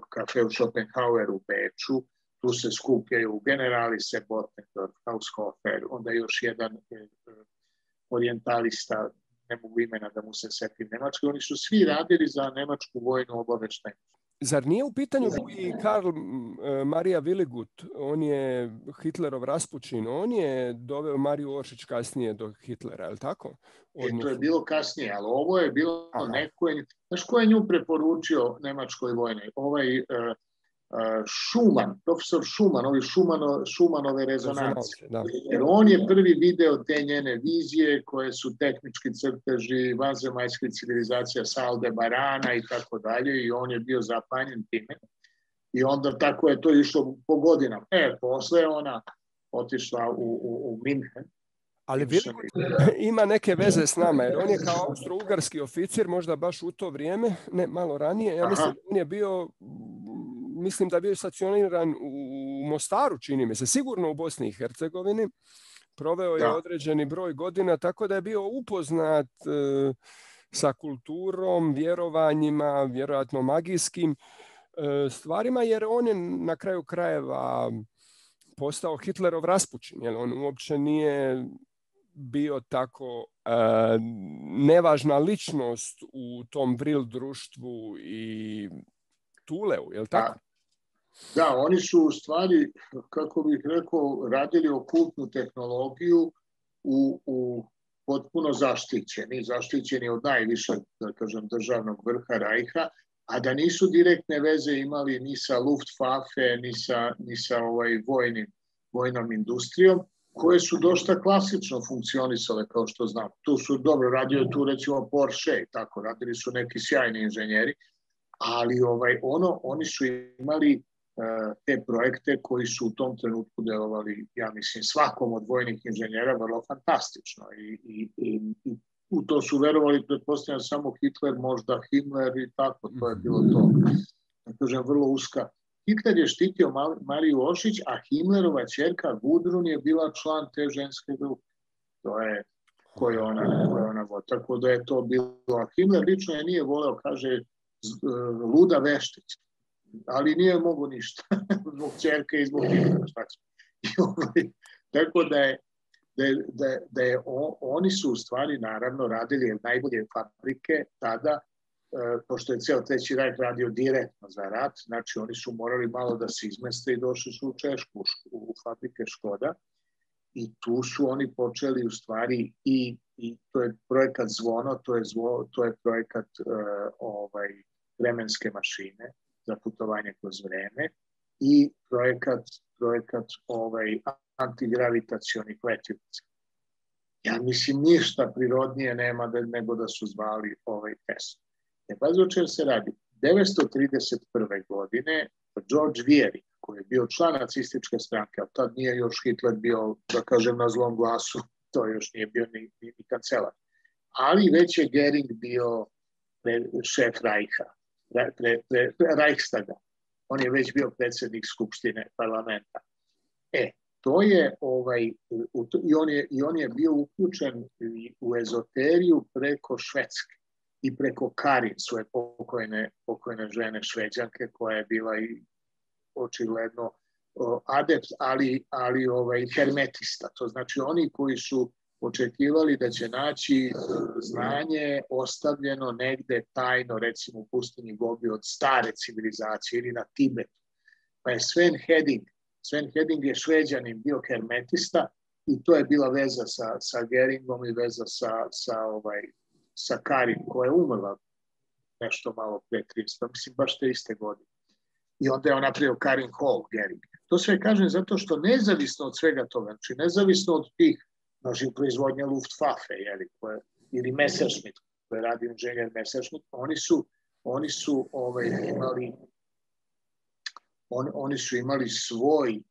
kafeu Schopenhauer u Beču, tu se skupljaju generali se Botendorf, Haushofer, onda još jedan e, orientalista, ne mogu imena da mu se setim Nemačke, oni su svi radili za Nemačku vojnu obaveštenju. Zar nije u pitanju i Karl Marija Viligut, on je Hitlerov Raspućin, on je doveo Mariju Oršić kasnije do Hitlera, je li tako? Odnosno... E, to je bilo kasnije, ali ovo je bilo Aha. neko je, znaš ko je nju preporučio Nemačkoj vojnoj? Ovaj uh, Šuman, profesor Šuman, ovi Šumano, Šumanove rezonancije. Da. Jer on je prvi video te njene vizije koje su tehnički crteži, vanzemaljske civilizacija Salde Barana i tako dalje i on je bio zapanjen time. I onda tako je to išlo po godinama. E, posle ona otišla u, u, u Minhen ali ima neke veze s nama, jer on je kao austro-ugarski oficir, možda baš u to vrijeme, ne, malo ranije, ja mislim, on je bio mislim da je bio stacioniran u Mostaru, čini mi se, sigurno u Bosni i Hercegovini. Proveo je da. određeni broj godina, tako da je bio upoznat e, sa kulturom, vjerovanjima, vjerojatno magijskim e, stvarima, jer on je na kraju krajeva postao Hitlerov raspućin, jer on uopće nije bio tako e, nevažna ličnost u tom vril društvu i Tuleu, je li tako? Da. Oni su u stvari, kako bih rekao, radili okultnu tehnologiju u, u potpuno zaštićeni, zaštićeni od najvišeg, da kažem, državnog vrha Rajha, a da nisu direktne veze imali ni sa Luftwaffe, ni sa, ni sa ovaj vojnim, vojnom industrijom, koje su dosta klasično funkcionisale, kao što znam. Tu su dobro radio tu recimo Porsche i tako, radili su neki sjajni inženjeri, Ali ovaj, ono, oni su imali te projekte koji su u tom trenutku delovali, ja mislim, svakom od vojnih inženjera vrlo fantastično. I, i, i, i u to su verovali, pretpostavljam, samo Hitler, možda Himmler i tako, to je bilo to. Da kažem, vrlo uska. Hitler je štitio Mariju Ošić, a Himmlerova čerka Gudrun je bila član te ženske grupe. To je koje ona, koje ona vod. Tako da je to bilo. A Himmler lično je nije voleo, kaže, e, luda veštica. Ali nije mogo ništa. zbog čerke i zbog Himmlera. Šta će. Tako da je, da da da je on, oni su u stvari naravno radili najbolje fabrike tada, e, pošto je ceo treći raj radio direktno za rat, znači oni su morali malo da se izmeste i došli su u Češku, u, fabrike Škoda i tu su oni počeli u stvari i, i to je projekat Zvono, to je, zvo, to je projekat uh, ovaj, vremenske mašine za putovanje kroz vreme i projekat, projekat ovaj, antigravitacionih letilica. Ja mislim ništa prirodnije nema da, nego da su zvali ovaj Tesla. E pa o se radi? 931. godine George Vieri, koji je bio član nacističke stranke, a tad nije još Hitler bio, da kažem, na zlom glasu, to još nije bio ni, ni, ni kancelar. Ali već je Gering bio šef Rajha, pre, pre, pre, Reichstaga. On je već bio predsednik Skupštine parlamenta. E, to je ovaj u, i on je i on je bio uključen u ezoteriju preko Švedske i preko Karin, svoje pokojne, pokojne žene šveđanke koja je bila i očigledno adept, ali, ali ovaj, hermetista. To znači oni koji su očekivali da će naći znanje ostavljeno negde tajno, recimo u pustinji Gobi od stare civilizacije ili na Tibetu. Pa je Sven Heding, Sven Heding je šveđanin, bio hermetista i to je bila veza sa, sa Geringom i veza sa, sa, ovaj, sa Karin koja je umrla nešto malo pre 300, mislim baš te iste godine i onda je on napravio Karin Hall, Gary. To sve kažem zato što nezavisno od svega toga, znači nezavisno od tih znači, proizvodnja Luftwaffe, jeli, koje, ili Messerschmitt, koje radi inženjer Messerschmitt, oni su, oni su ovaj, imali on, oni su imali svoj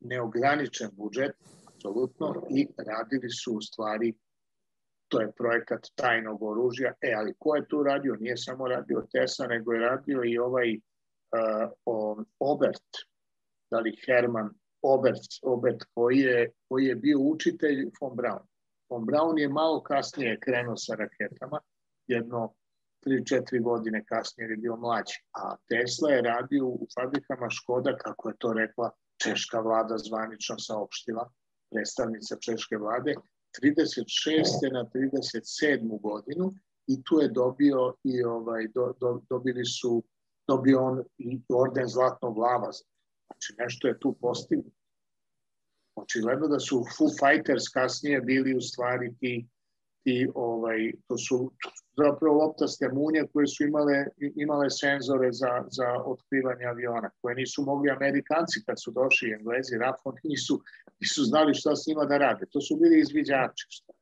neograničen budžet, apsolutno, i radili su u stvari to je projekat tajnog oružja. E, ali ko je tu radio? Nije samo radio Tesla, nego je radio i ovaj uh, Obert, da li Herman Obert, Obert koji, je, koji je bio učitelj von Braun. Von Braun je malo kasnije krenuo sa raketama, jedno 3-4 godine kasnije je bio mlađi. A Tesla je radio u fabrikama Škoda, kako je to rekla češka vlada zvanično saopštila, predstavnica češke vlade, 36. na 37. godinu i tu je dobio i ovaj, do, do, dobili su dobio on i orden zlatnog glava. Znači, nešto je tu postignuto. Očigledno da su Foo Fighters kasnije bili u stvari ti, ti ovaj, to su zapravo loptaste munje koje su imale, imale senzore za, za otkrivanje aviona, koje nisu mogli Amerikanci kad su došli Englezi, Rafon, nisu, nisu znali šta s njima da rade. To su bili izviđači. Šta.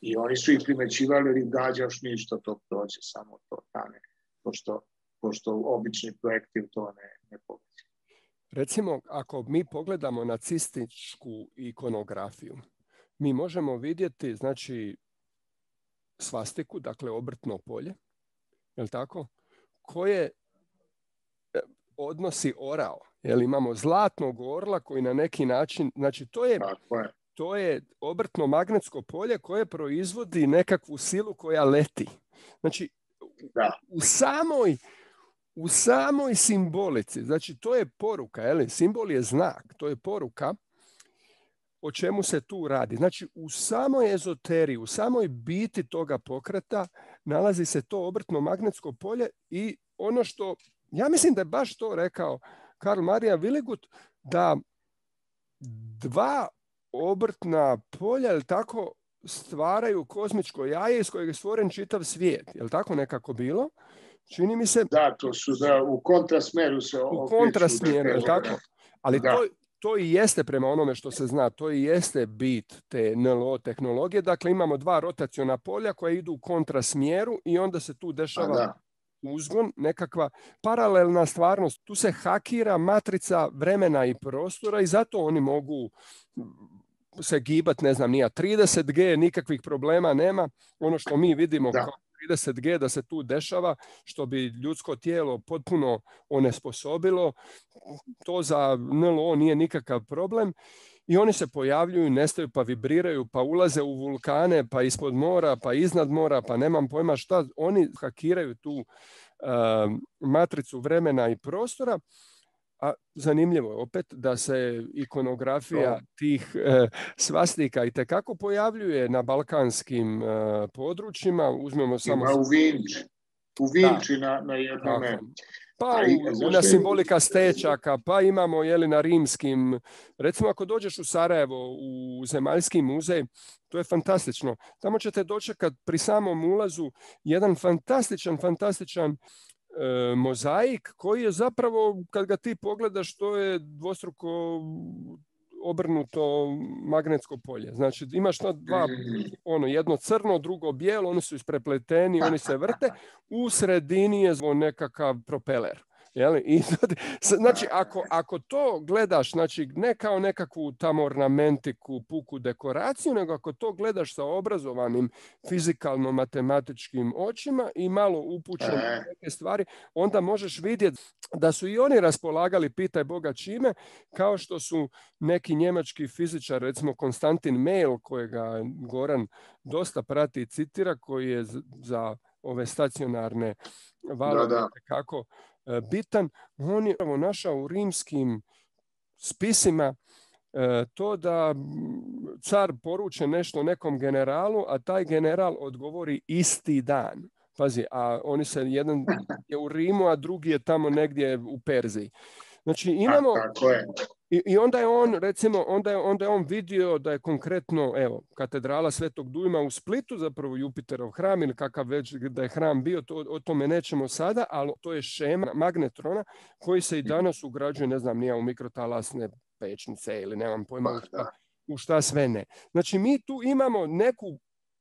I oni su ih primećivali, ali gađaš ništa, to prođe, samo to tane. Pošto pošto obični projektil to ne, ne pogađa. Recimo, ako mi pogledamo nacističku ikonografiju, mi možemo vidjeti, znači, svastiku, dakle obrtno polje, je li tako? Koje e, odnosi orao. Jel imamo zlatnog orla koji na neki način, znači to je, je. to je obrtno magnetsko polje koje proizvodi nekakvu silu koja leti. Znači, da. u samoj u samoj simbolici, znači to je poruka, jel? simbol je znak, to je poruka o čemu se tu radi. Znači u samoj ezoteriji, u samoj biti toga pokreta nalazi se to obrtno magnetsko polje i ono što, ja mislim da je baš to rekao Karl Marija Viligut, da dva obrtna polja, ili tako, stvaraju kozmičko jaje iz kojeg je stvoren čitav svijet. Je li tako nekako bilo? Čini mi se... Da, to su da, u kontrasmeru se... U kontrasmjeru, da tako? Ali da. to, to i jeste prema onome što se zna, to i jeste bit te NLO tehnologije. Dakle, imamo dva rotaciona polja koja idu u kontrasmjeru i onda se tu dešava... Da. uzgon, nekakva paralelna stvarnost. Tu se hakira matrica vremena i prostora i zato oni mogu se gibat, ne znam, nija 30G, nikakvih problema nema. Ono što mi vidimo kao 30G da se tu dešava, što bi ljudsko tijelo potpuno onesposobilo, to za NLO nije nikakav problem i oni se pojavljuju, nestaju, pa vibriraju, pa ulaze u vulkane, pa ispod mora, pa iznad mora, pa nemam pojma šta. Oni hakiraju tu uh, matricu vremena i prostora. A zanimljivo je opet da se ikonografija tih e, svastika i tekako pojavljuje na balkanskim e, područjima. Uzmemo samo... Ima u Vinči. U Vinči na, na jednome pa u, na simbolika stečaka, pa imamo jeli, na rimskim. Recimo ako dođeš u Sarajevo u Zemaljski muzej, to je fantastično. Tamo ćete dočekat pri samom ulazu jedan fantastičan, fantastičan e, mozaik koji je zapravo, kad ga ti pogledaš, to je dvostruko obrnuto magnetsko polje. Znači imaš to dva, ono, jedno crno, drugo bijelo, oni su isprepleteni, oni se vrte, u sredini je nekakav propeler. Jeli? I, znači, ako, ako to gledaš, znači, ne kao nekakvu tamo ornamentiku, puku dekoraciju, nego ako to gledaš sa obrazovanim fizikalno-matematičkim očima i malo upućen e. neke stvari, onda možeš vidjeti da su i oni raspolagali, pitaj Boga čime, kao što su neki njemački fizičar, recimo Konstantin Mail, kojega Goran dosta prati i citira, koji je za ove stacionarne valove kako E, bitan. On je našao u rimskim spisima e, to da car poruče nešto nekom generalu, a taj general odgovori isti dan. Pazi, a oni se jedan je u Rimu, a drugi je tamo negdje u Perziji. Znači imamo... I, I onda je on, recimo, onda je, onda je on vidio da je konkretno, evo, katedrala Svetog Dujma u Splitu, zapravo Jupiterov hram ili kakav već da je hram bio, to, o tome nećemo sada, ali to je šema magnetrona koji se i danas ugrađuje, ne znam, nije u mikrotalasne pečnice ili nemam pojma u šta, u šta sve ne. Znači mi tu imamo neku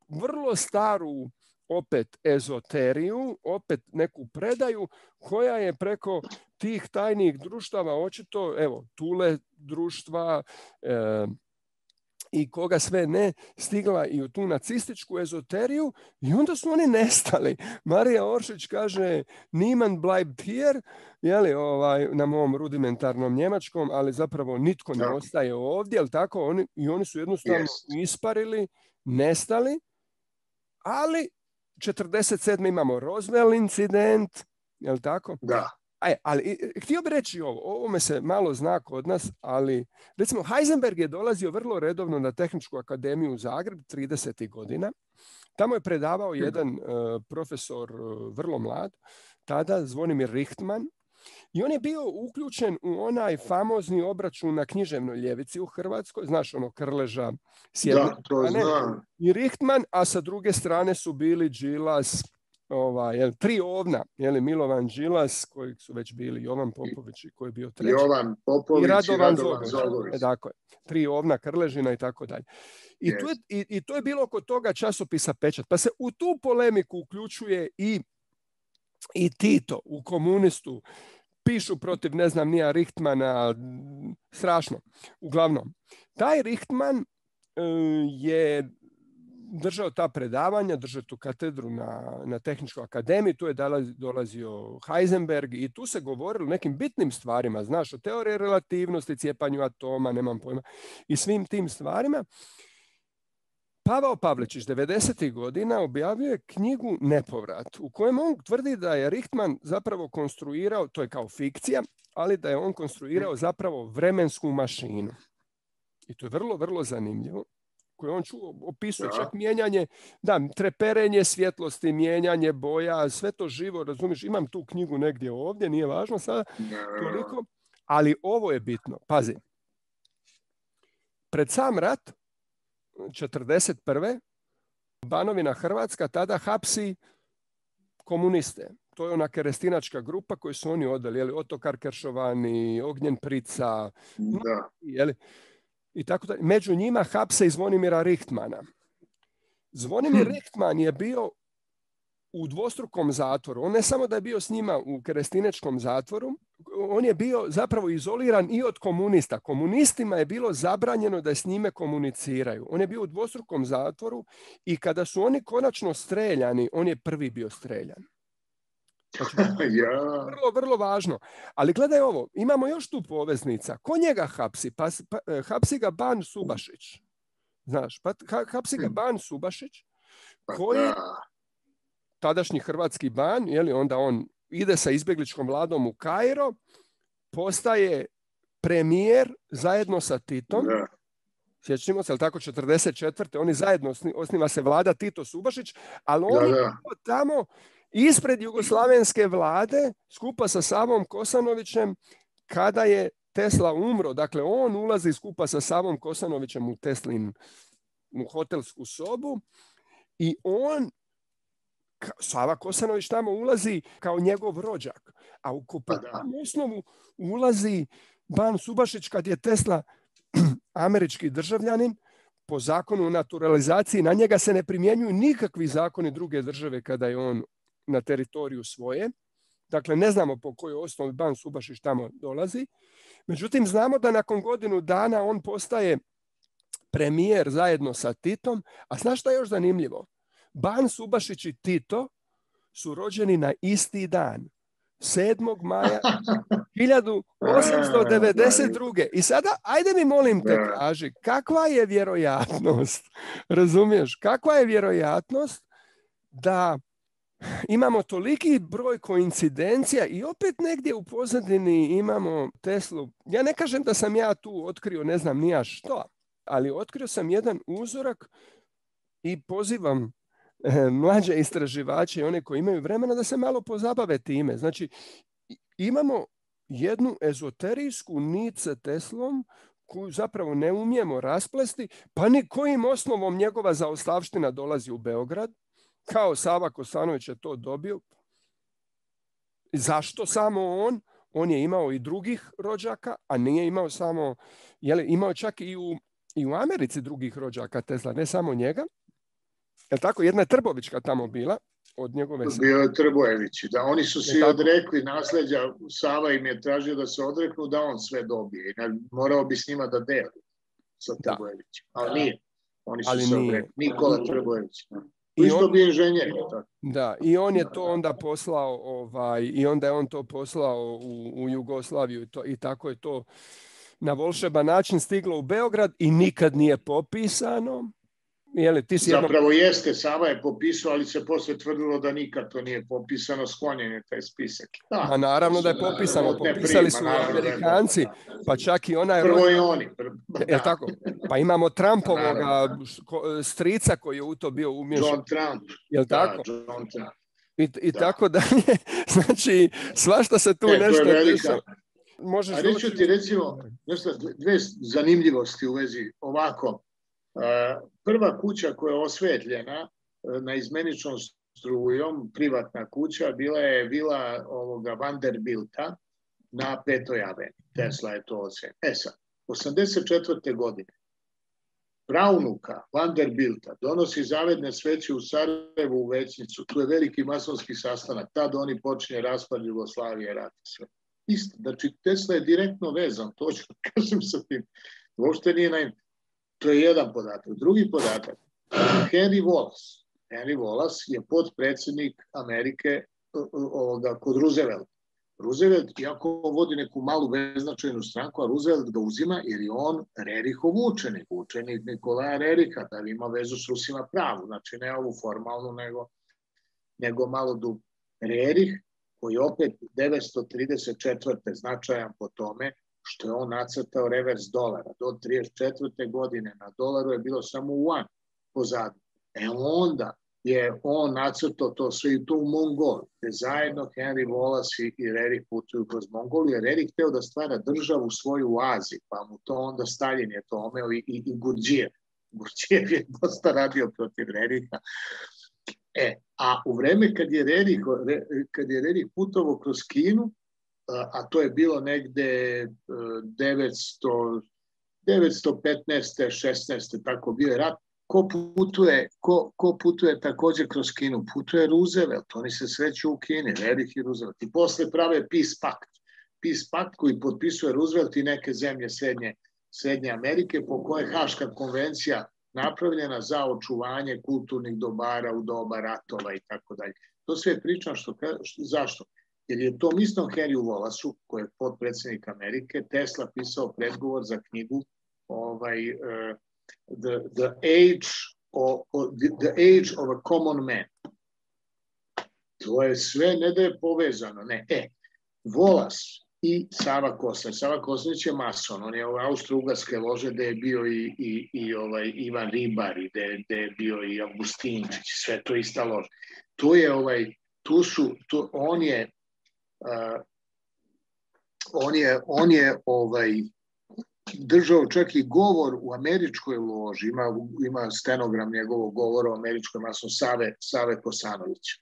vrlo staru opet ezoteriju, opet neku predaju koja je preko tih tajnih društava očito, evo, Tule društva e, i koga sve ne, stigla i u tu nacističku ezoteriju i onda su oni nestali. Marija Oršić kaže Niman bleibt hier, jeli, ovaj, na mom rudimentarnom njemačkom, ali zapravo nitko ne ostaje ovdje, ali tako, oni, i oni su jednostavno isparili, nestali, ali 47. imamo Roswell incident, je li tako? Da. Aj, ali htio bih reći ovo, ovo me se malo zna kod nas, ali recimo Heisenberg je dolazio vrlo redovno na Tehničku akademiju u Zagreb 30. godina. Tamo je predavao mhm. jedan uh, profesor uh, vrlo mlad, tada Zvonimir Richtman, i on je bio uključen u onaj famozni obračun na književnoj ljevici u Hrvatskoj, znaš ono Krleža s jedne i Richtman, a sa druge strane su bili Đilas, ovaj, tri ovna, jeli, Milovan Đilas, koji su već bili Jovan Popović i koji je bio treći. Jovan Popović i Radovan, i E, dakle, tri ovna, Krležina i tako dalje. I, yes. je, i, I to je bilo kod toga časopisa Pečat. Pa se u tu polemiku uključuje i i Tito u komunistu pišu protiv, ne znam, nija Richtmana, strašno. Uglavnom, taj Richtman e, je držao ta predavanja, držao tu katedru na, na Tehničkoj akademiji, tu je dolazio Heisenberg i tu se govorilo o nekim bitnim stvarima, znaš, o teoriji relativnosti, cijepanju atoma, nemam pojma, i svim tim stvarima. Pavao Pavličić 90. godina objavljuje knjigu Nepovrat u kojem on tvrdi da je Richtman zapravo konstruirao, to je kao fikcija, ali da je on konstruirao zapravo vremensku mašinu. I to je vrlo, vrlo zanimljivo koje on opisuje čak mijenjanje, da, treperenje svjetlosti, mijenjanje boja, sve to živo, razumiješ, imam tu knjigu negdje ovdje, nije važno sada toliko, ali ovo je bitno, pazi. Pred sam rat 41. Banovina Hrvatska tada hapsi komuniste. To je ona kerestinačka grupa koju su oni odali, jeli, Otokar Keršovani, Ognjen Prica, da. Jeli, i tako da. Među njima hapse i Zvonimira Richtmana. Zvonimir hm. Richtman je bio u dvostrukom zatvoru. On ne samo da je bio s njima u Kerestinečkom zatvoru, on je bio zapravo izoliran i od komunista. Komunistima je bilo zabranjeno da s njime komuniciraju. On je bio u dvostrukom zatvoru i kada su oni konačno streljani, on je prvi bio streljan. Znači, vrlo, vrlo važno. Ali gledaj ovo, imamo još tu poveznica. Ko njega hapsi? Pa, pa e, hapsi ga Ban Subašić. Znaš, pa hapsi ga hm. Ban Subašić, pa koji tadašnji hrvatski ban, li onda on ide sa izbjegličkom vladom u Kairo, postaje premijer zajedno sa Titom. Da. Sjećamo se, ali tako, 44. Oni zajedno osniva se vlada Tito Subašić, ali on je tamo ispred jugoslavenske vlade skupa sa Savom Kosanovićem kada je Tesla umro. Dakle, on ulazi skupa sa Savom Kosanovićem u Teslin u hotelsku sobu i on Sava Kosanović tamo ulazi kao njegov rođak, a u pa osnovu ulazi Ban Subašić kad je Tesla američki državljanin, po zakonu o naturalizaciji na njega se ne primjenjuju nikakvi zakoni druge države kada je on na teritoriju svoje. Dakle, ne znamo po kojoj osnovi Ban Subašić tamo dolazi. Međutim, znamo da nakon godinu dana on postaje premijer zajedno sa Titom. A znaš šta je još zanimljivo? Ban Subašić i Tito su rođeni na isti dan. 7. maja 1892. I sada, ajde mi molim te kaži, kakva je vjerojatnost, razumiješ, kakva je vjerojatnost da imamo toliki broj koincidencija i opet negdje u pozadini imamo Teslu. Ja ne kažem da sam ja tu otkrio ne znam nija što, ali otkrio sam jedan uzorak i pozivam mlađe istraživače i one koji imaju vremena da se malo pozabave time. Znači, imamo jednu ezoterijsku nit sa Teslom koju zapravo ne umijemo rasplesti, pa ni kojim osnovom njegova zaostavština dolazi u Beograd, kao Sava Kosanović je to dobio. Zašto samo on? On je imao i drugih rođaka, a nije imao samo, je imao čak i u, i u Americi drugih rođaka Tesla, ne samo njega. Je tako? Jedna je Trbovićka tamo bila od njegove... Bio je Trbojević. Da, oni su svi odrekli nasljeđa. Sava im je tražio da se odreknu da on sve dobije. Morao bi s njima da deli sa Trbojevićem. Ali nije. Oni su Ali se odrekli. Nikola Trbojević. I on, bi inženjer. Da, i on je to onda poslao, ovaj, i onda je on to poslao u, u Jugoslaviju to, i tako je to na volšeban način stiglo u Beograd i nikad nije popisano. Jeli, ti si Zapravo jeste, Sava je popisao, ali se posle tvrdilo da nikad to nije popisano, sklonjen je taj spisak. Da, A naravno da je popisano, popisali su Amerikanci, pa čak i onaj... Prvo i oni. Je tako? Pa imamo Trumpovog strica koji je u to bio umješan. John Trump. Jel tako? John Trump. I, i tako dalje. Znači, svašta se tu e, nešto dešava. Možeš A reći ti recimo nešto, dve zanimljivosti u vezi ovako Prva kuća koja je osvetljena e, na izmeničnom strujom, privatna kuća, bila je vila ovoga Vanderbilta na petoj aveni. Tesla je to ocenio. E sad, 84. godine pravnuka Vanderbilta donosi zavedne sveće u Sarajevu u većnicu. Tu je veliki masonski sastanak. Tad oni počinje raspad Jugoslavije, rat sve. Isto. Znači, Tesla je direktno vezan, to ću kažem sa tim. Uopšte nije naim. To je jedan podatak. Drugi podatak, Henry Wallace. Henry Wallace je podpredsednik Amerike ovoga, kod Roosevelt. Roosevelt, iako vodi neku malu beznačajnu stranku, a Roosevelt ga uzima jer je on Rerihov učenik, učenik Nikolaja Reriha, da ima vezu s Rusima pravu, znači ne ovu formalnu, nego, nego malo du. Rerih, koji opet 934. značajan po tome, što je on nacrtao revers dolara. Do 34. godine na dolaru je bilo samo one pozadnje. E onda je on nacrtao to sve i to u Mongol, gde zajedno Henry Wallace i Rerih putuju kroz Mongoliju, jer Rerih hteo da stvara državu svoju u Aziji, pa mu to onda Stalin je to omeo i, i, i Gurđijev. Gurđijev je dosta radio protiv Reriha. E, a u vreme kad je Rerih, kad je Rerih putovo kroz Kinu, a to je bilo negde 900, 915. 16. tako bio je rat. ko putuje, ko, ko putuje također kroz Kinu? Putuje Roosevelt, oni se sreću u Kini, veliki Roosevelt. I posle prave Peace Pact. Peace Pact koji potpisuje Roosevelt i neke zemlje Srednje, Srednje Amerike, po kojoj Haška konvencija napravljena za očuvanje kulturnih dobara u doba ratova i tako dalje. To sve pričam što, što, zašto? Jer je tom istom Harryu Wallace-u, koji je podpredsednik Amerike, Tesla pisao predgovor za knjigu ovaj, uh, the, the, age of, the, the age of a common man. To je sve, ne da je povezano, ne. E, Wallace i Sava Kosanić. Sava Kosanić je mason, on je u Austro-Ugarske lože gde je bio i, i, i ovaj Ivan Ribar i gde, gde je bio i Augustinčić, sve to ista loža. To je ovaj, tu su, tu, on je uh, on je, on je ovaj, držao čak i govor u američkoj loži, ima, ima stenogram njegovog govora u američkoj mason Save, Save Kosanovića.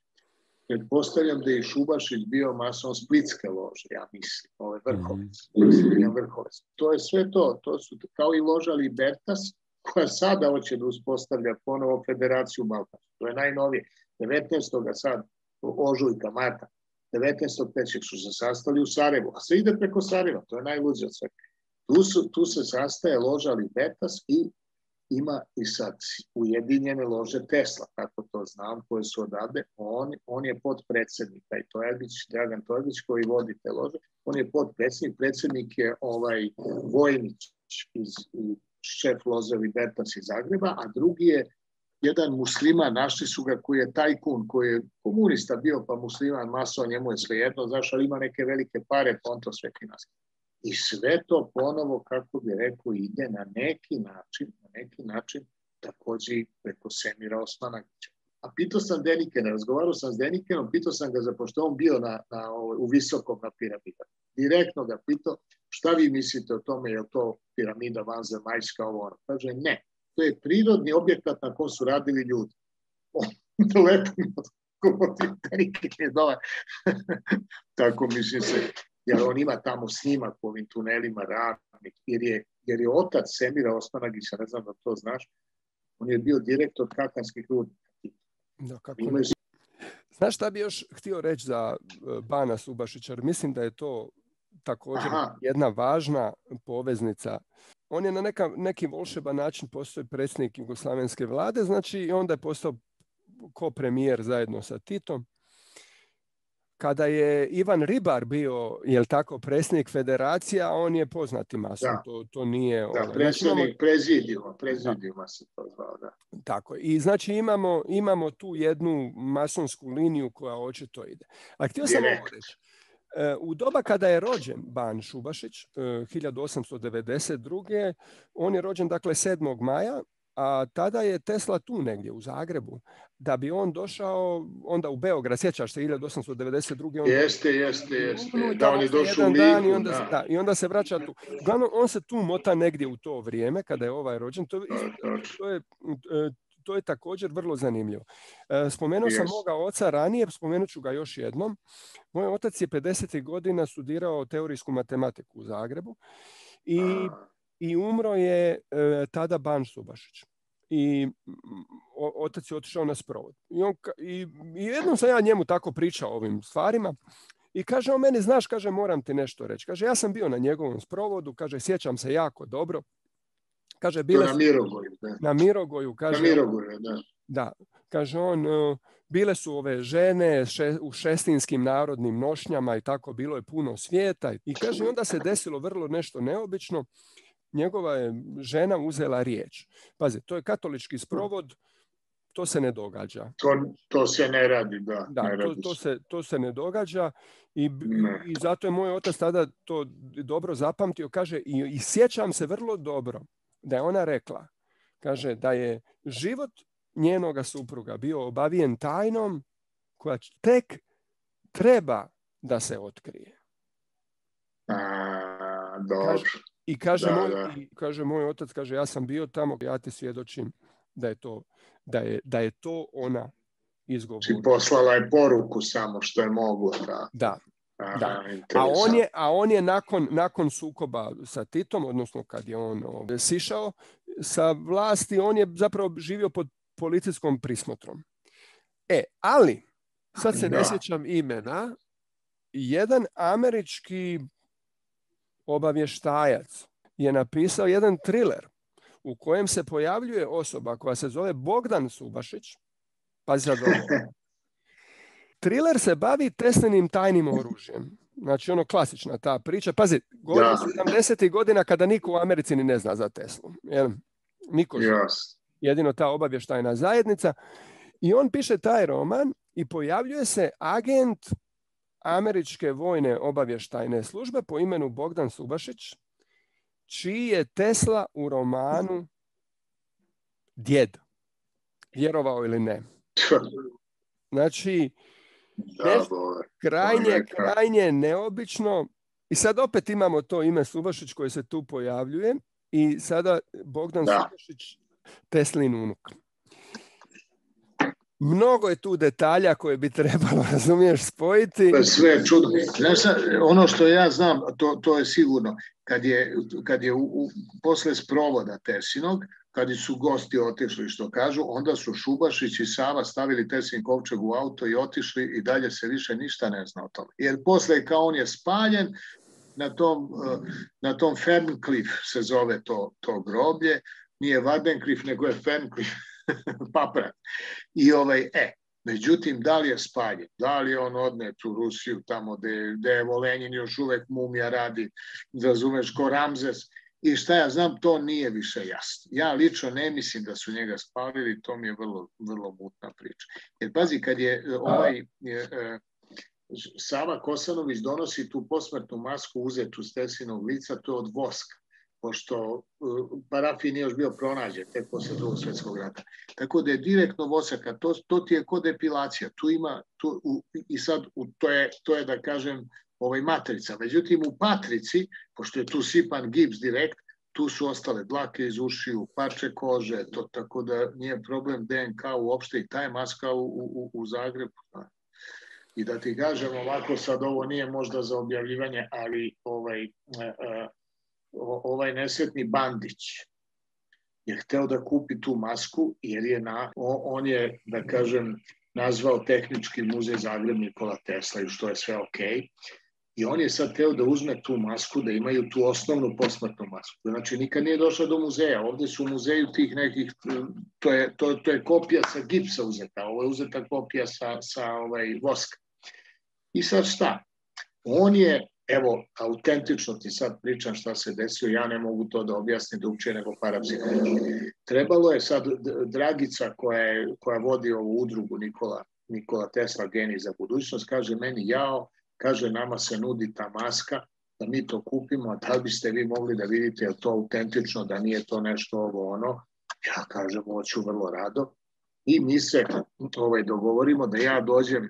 Pretpostavljam da je Šubašić bio mason Splitske lože, ja mislim, ove vrhovec, mm. vrhovec. To je sve to, to su kao i loža Libertas, koja sada hoće da uspostavlja ponovo Federaciju Balkana. To je najnovije. 19. sad, ožujka, marta, 19.3. su se sastali u Sarajevu, a sve ide preko Sarajeva, to je najluđe od svega. Tu, su, tu se sastaje loža Libertas i ima i sad ujedinjene lože Tesla, kako to znam, koje su odavde. On, on je podpredsednik, taj Tojagić, Dragan Tojagić, koji vodi te lože. On je podpredsednik, predsednik je ovaj Vojnić iz, šef loze Libertas iz Zagreba, a drugi je jedan musliman, našli su ga koji je tajkun, koji je komunista bio, pa musliman, maso, njemu je svejedno, znaš, ali ima neke velike pare, pa on to sve finansije. I sve to ponovo, kako bi rekao, ide na neki način, na neki način takođe preko Semira Osmanagića. A pitao sam Denikena, razgovarao sam s Denikenom, pitao sam ga za pošto on bio na, na, u visokom na piramida. Direktno ga pitao šta vi mislite o tome, je to piramida vanzemaljska ovo ono. Kaže ne, to je prirodni objekat na kom su radili ljudi. On lepo mi odgovorio, Deniken je dobar. Tako mislim se, jer on ima tamo snimak po ovim tunelima ravnih, jer je, jer je otac Semira Osmanagića, ne znam da to znaš, on je bio direktor kakanskih rudnika. Da, kako ne. Znaš šta bi još htio reći za e, Bana Subašića? Mislim da je to također Aha. jedna važna poveznica. On je na neka, neki volšeban način postao predsjednik jugoslavenske vlade, znači i onda je postao ko premijer zajedno sa Titom kada je Ivan Ribar bio, jel tako, predsjednik federacija, on je poznati mason, da. to, to nije... Da, ovaj, predsjednik prezidijuma, prezidijuma da. se to zvao, da. Tako, i znači imamo, imamo tu jednu masonsku liniju koja očito ide. A htio sam ovo reći, u doba kada je rođen Ban Šubašić, 1892. E, on je rođen dakle 7. maja a tada je Tesla tu negdje u Zagrebu, da bi on došao onda u Beograd, sjećaš se 1892. On jeste, jeste, jeste. Da, on je došao u Liku, i onda, da. da. I onda se vraća tu. Uglavnom, on se tu mota negdje u to vrijeme, kada je ovaj rođen. To, to, je, to je također vrlo zanimljivo. E, spomenuo yes. sam moga oca ranije, spomenut ću ga još jednom. Moj otac je 50. godina studirao teorijsku matematiku u Zagrebu i i umro je e, tada Ban Subašić. I otac je otišao na sprovod. I, on, i, i jednom sam ja njemu tako pričao o ovim stvarima i kaže on meni, znaš, kaže, moram ti nešto reći. Kaže, ja sam bio na njegovom sprovodu, kaže, sjećam se jako dobro. Kaže, bile na Mirogoju. Da. Na Mirogoju. Kaže, na Mirogoju, da. Da, kaže on, e, bile su ove žene še, u šestinskim narodnim nošnjama i tako bilo je puno svijeta. I kaže, onda se desilo vrlo nešto neobično njegova je žena uzela riječ. Pazi, to je katolički sprovod, to se ne događa. To, to se ne radi, da. Da, ne radi to, to, se, to se ne događa i, ne. i zato je moj otac tada to dobro zapamtio. Kaže, i, i sjećam se vrlo dobro da je ona rekla, kaže, da je život njenoga supruga bio obavijen tajnom koja tek treba da se otkrije. A, dobro. Kaže, i kaže, da, moj, da. Kaže moj otac, kaže ja sam bio tamo, ja ti svjedočim da je to, da je, da je to ona izgovor. Či poslala je poruku samo što je mogla. Da. da. Aha, da. A on je, a on je nakon, nakon sukoba sa Titom, odnosno kad je on ove, sišao, sa vlasti, on je zapravo živio pod policijskom prismotrom. E, ali, sad se ne sjećam imena, jedan američki obavještajac je napisao jedan thriller u kojem se pojavljuje osoba koja se zove Bogdan Subašić. Pazi sad ovo. Thriller se bavi Teslinim tajnim oružjem. Znači ono klasična ta priča. Pazi, govorimo 70. godina kada niko u Americi ni ne zna za Teslu. Jel? Niko yes. Jedino ta obavještajna zajednica. I on piše taj roman i pojavljuje se agent američke vojne obavještajne službe po imenu Bogdan Subašić, čiji je Tesla u romanu djed. Vjerovao ili ne. Znači, krajnje, krajnje neobično. I sad opet imamo to ime Subašić koje se tu pojavljuje i sada Bogdan da. Subašić Teslin unuk. Mnogo je tu detalja koje bi trebalo, razumiješ, spojiti. Sve je čudno. Ono što ja znam, to, to je sigurno, kad je, kad je u, u, posle sprovoda Tesinog, kad su gosti otišli, što kažu, onda su Šubašić i Sava stavili Tesin kovčeg u auto i otišli i dalje se više ništa ne zna o tome. Jer posle kao on je spaljen, na tom, na tom Ferncliff se zove to, to groblje, nije Vardenkliff, nego je Ferncliff paprat. I ovaj, e, međutim, da li je spaljen, da li je on odnet u Rusiju tamo gde, gde je Volenjin još uvek mumija radi, razumeš, ko Ramzes, i šta ja znam, to nije više jasno. Ja lično ne mislim da su njega spalili, to mi je vrlo, vrlo mutna priča. Jer pazi, kad je e, ovaj je, e, Sava Kosanović donosi tu posmrtnu masku uzetu s Tesinog lica, to je od voska pošto parafin nije još bio pronađen tek posle drugog svetskog rata. Tako da je direktno vosaka, to, to ti je kod depilacija, tu ima, tu, u, i sad u, to, je, to je da kažem ovaj matrica. Međutim u patrici, pošto je tu sipan gips direkt, tu su ostale dlake iz ušiju, parče kože, to tako da nije problem DNK uopšte i ta je maska u, u, u Zagrebu. I da ti kažem ovako, sad ovo nije možda za objavljivanje, ali ovaj, a, a, ovaj nesretni Bandić je hteo da kupi tu masku jer je na, on je, da kažem, nazvao tehnički muzej Zagreb Nikola Tesla i što je sve okej. Okay. I on je sad teo da uzme tu masku, da imaju tu osnovnu posmrtnu masku. Znači, nikad nije došao do muzeja. Ovde su u muzeju tih nekih, to je, to, to je kopija sa gipsa uzeta, ovo je uzeta kopija sa, sa ovaj, voska. I sad šta? On je evo, autentično ti sad pričam šta se desilo, ja ne mogu to da objasnim drugčije nego parapsihologi. Trebalo je sad Dragica koja, je, koja vodi ovu udrugu Nikola, Nikola Tesla Geni za budućnost, kaže meni jao, kaže nama se nudi ta maska, da mi to kupimo, a da li biste vi mogli da vidite je to autentično, da nije to nešto ovo ono. Ja kažem, hoću vrlo rado. I mi se ovaj, dogovorimo da ja dođem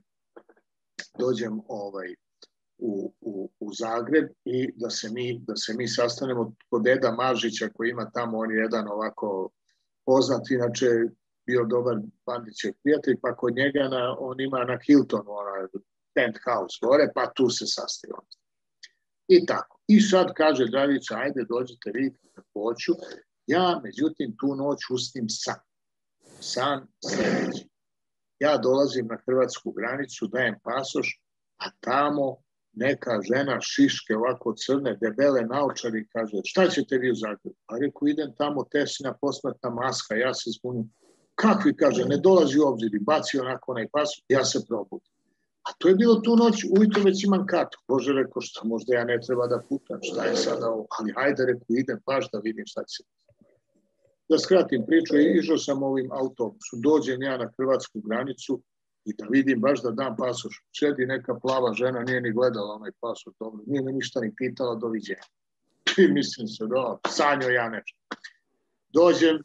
dođem ovaj, u, u, u Zagreb i da se mi, da se mi sastanemo kod Deda Mažića koji ima tamo, on je jedan ovako poznat, inače bio dobar Bandićev prijatelj, pa kod njega na, on ima na Hiltonu ona, penthouse gore, pa tu se sastaje on. I tako. I sad kaže Dragica, ajde dođite vidite da hoću. Ja, međutim, tu noć ustim san. San sledeći. Ja dolazim na hrvatsku granicu, dajem pasoš, a tamo neka žena šiške ovako crne, debele naočari, kaže, šta ćete vi u Zagrebu? A reku, idem tamo, tesna posmrtna maska, ja se zbunim. Kakvi, kaže, ne dolazi u obzir i baci onako onaj pas, ja se probudim. A to je bilo tu noć, ujutro već imam kartu. Bože, rekao, što možda ja ne treba da putam, šta je sada ovo? Ali hajde, reku, idem baš da vidim šta će. Da skratim priču, išao sam ovim autobusom, dođem ja na hrvatsku granicu, i da vidim baš da dam pasoš. Sedi neka plava žena, nije ni gledala onaj pasoš, dobro, nije me ništa ni pitala, doviđenja. I mislim se, da, sanjo ja nešto. Dođem,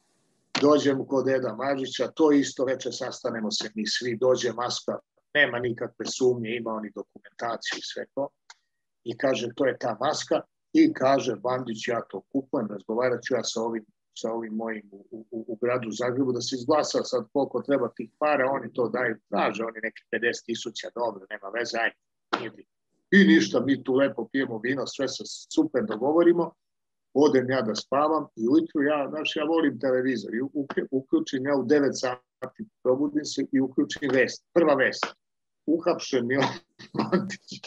dođem kod Eda Mažića, to isto veče sastanemo se mi svi, dođe maska, nema nikakve sumnje, ima oni dokumentaciju i sve to. I kaže, to je ta maska, i kaže, Bandić, ja to kupujem, razgovarat ću ja sa ovim sa ovim mojim u, u, u gradu Zagrebu, da se izglasa sad koliko treba tih para, oni to daju, traže oni neki 50 tisuća, dobro, nema veze, ajde, I ništa, mi tu lepo pijemo vino, sve se super dogovorimo odem ja da spavam i ujutru ja, znaš, ja volim televizor i uključim ja u 9 sati, probudim se i uključim vest. Prva vest. Uhapšen je Mantić.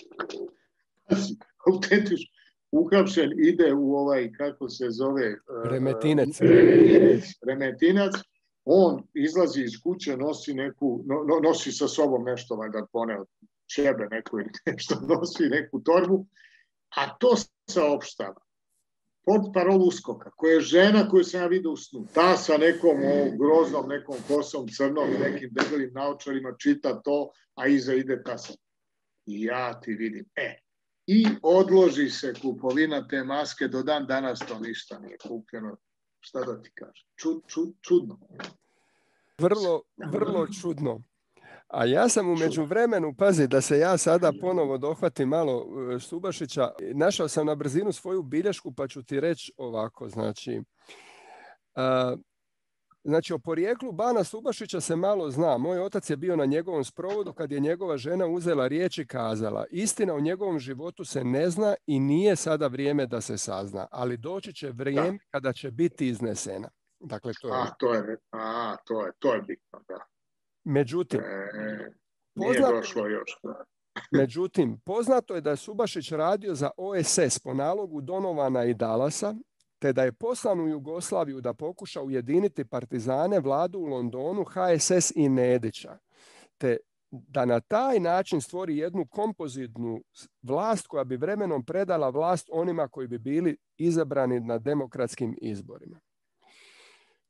Autentično. Uhapšen ide u ovaj, kako se zove... E. Remetinac. Remetinac. On izlazi iz kuće, nosi neku, no, nosi sa sobom nešto, valjda poneo čebe neku ili nešto, nosi neku torbu, a to saopštava pod parolu uskoka, koja je žena koju sam ja vidio u snu. Ta sa nekom o, groznom, nekom kosom crnom i nekim debelim naočarima čita to, a iza ide ta sam. I ja ti vidim. E, i odloži se kupovina te maske, do dan danas to ništa nije kupljeno. Šta da ti kažem? Čud, čud, čudno. Vrlo, vrlo čudno. A ja sam u međuvremenu, pazi, da se ja sada ponovo dohvatim malo e, Subašića, našao sam na brzinu svoju bilješku pa ću ti reći ovako, znači, a, Znači, o porijeklu Bana Subašića se malo zna. Moj otac je bio na njegovom sprovodu kad je njegova žena uzela riječ i kazala istina o njegovom životu se ne zna i nije sada vrijeme da se sazna, ali doći će vrijeme kada će biti iznesena. Dakle, to je... A, to je, a, to je, to je bitno, da. Međutim, e, poznato, došlo još. međutim, poznato je da je Subašić radio za OSS po nalogu Donovana i Dalasa, te da je poslan u Jugoslaviju da pokuša ujediniti partizane, vladu u Londonu, HSS i Nedića, te da na taj način stvori jednu kompozitnu vlast koja bi vremenom predala vlast onima koji bi bili izabrani na demokratskim izborima.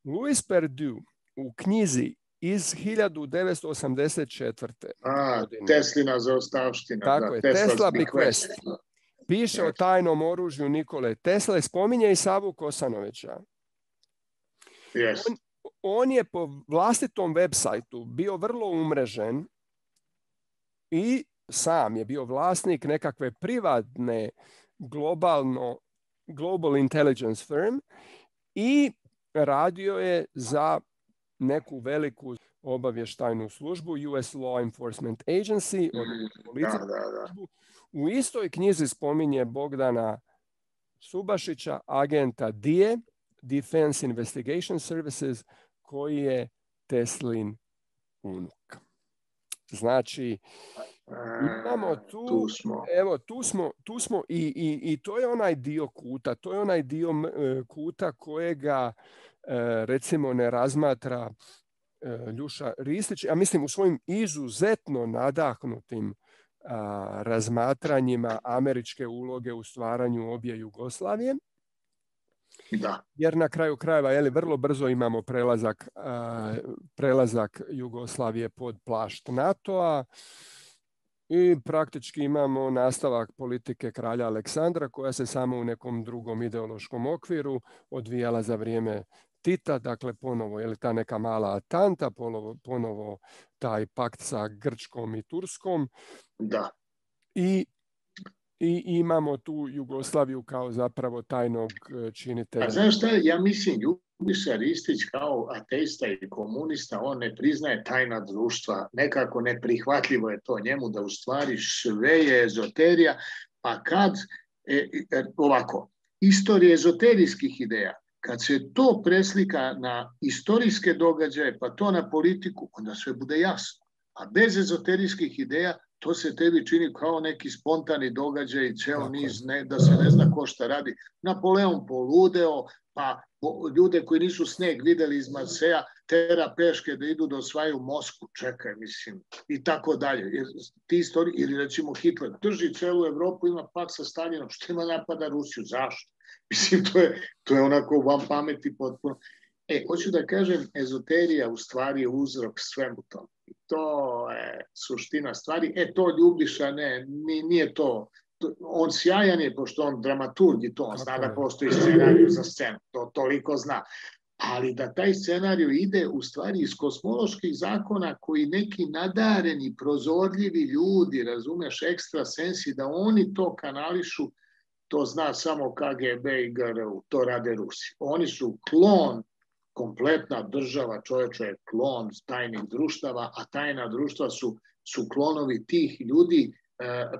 Louis Perdue u knjizi iz 1984. A, godine. Teslina zaostavština. Tako da, je, Tesla, Tesla Bequest. Piše o tajnom oružju Nikole Tesla, spominje i Savu Kosanovića. Yes. On, on je po vlastitom web sajtu bio vrlo umrežen i sam je bio vlasnik nekakve privatne globalno global intelligence firm i radio je za neku veliku obavještajnu službu, US Law Enforcement Agency, mm, da, da, da. U istoj knjizi spominje Bogdana Subašića, agenta DIE, Defense Investigation Services, koji je Teslin unuk. Znači, imamo tu, tu smo. evo, tu smo, tu smo i, i, i to je onaj dio kuta, to je onaj dio e, kuta kojega e, recimo ne razmatra e, Ljuša Ristić, ja mislim u svojim izuzetno nadahnutim razmatranjima američke uloge u stvaranju obje Jugoslavije. Da. Jer na kraju krajeva je vrlo brzo imamo prelazak, prelazak Jugoslavije pod plašt NATO-a i praktički imamo nastavak politike kralja Aleksandra koja se samo u nekom drugom ideološkom okviru odvijala za vrijeme Tita, dakle ponovo je li ta neka mala Atanta, ponovo, ponovo taj pakt sa Grčkom i Turskom. Da. I, i imamo tu Jugoslaviju kao zapravo tajnog e, činitelja. A znaš šta, ja mislim, Ljubiša Ristić kao ateista i komunista, on ne priznaje tajna društva, nekako neprihvatljivo je to njemu da u stvari sve je ezoterija, pa kad, e, e, ovako, istorije ezoterijskih ideja, kad se to preslika na istorijske događaje, pa to na politiku, onda sve bude jasno. A bez ezoterijskih ideja to se tebi čini kao neki spontani događaj, ceo niz, ne, da se ne zna ko šta radi. Napoleon poludeo, pa ljude koji nisu sneg videli iz Marseja, tera peške da idu da osvajaju Mosku, čekaj, mislim, i tako dalje. Jer ti istori, ili recimo Hitler, drži celu Evropu, ima pak sa Stalinom, što ima napada Rusiju, zašto? Mislim, to je, to je onako vam pameti potpuno. E, hoću da kažem, ezoterija u stvari je uzrok svemu tomu. To je suština stvari. E, to Ljubiša ne, nije to. On sjajan je, pošto on dramaturg i to, on zna da postoji scenariju za scenu, to toliko zna. Ali da taj scenariju ide u stvari iz kosmoloških zakona koji neki nadareni, prozorljivi ljudi, razumeš, ekstra sensi, da oni to kanališu to zna samo KGB i GRU, to rade Rusi. Oni su klon, kompletna država čovječa je klon tajnih društava, a tajna društva su, su klonovi tih ljudi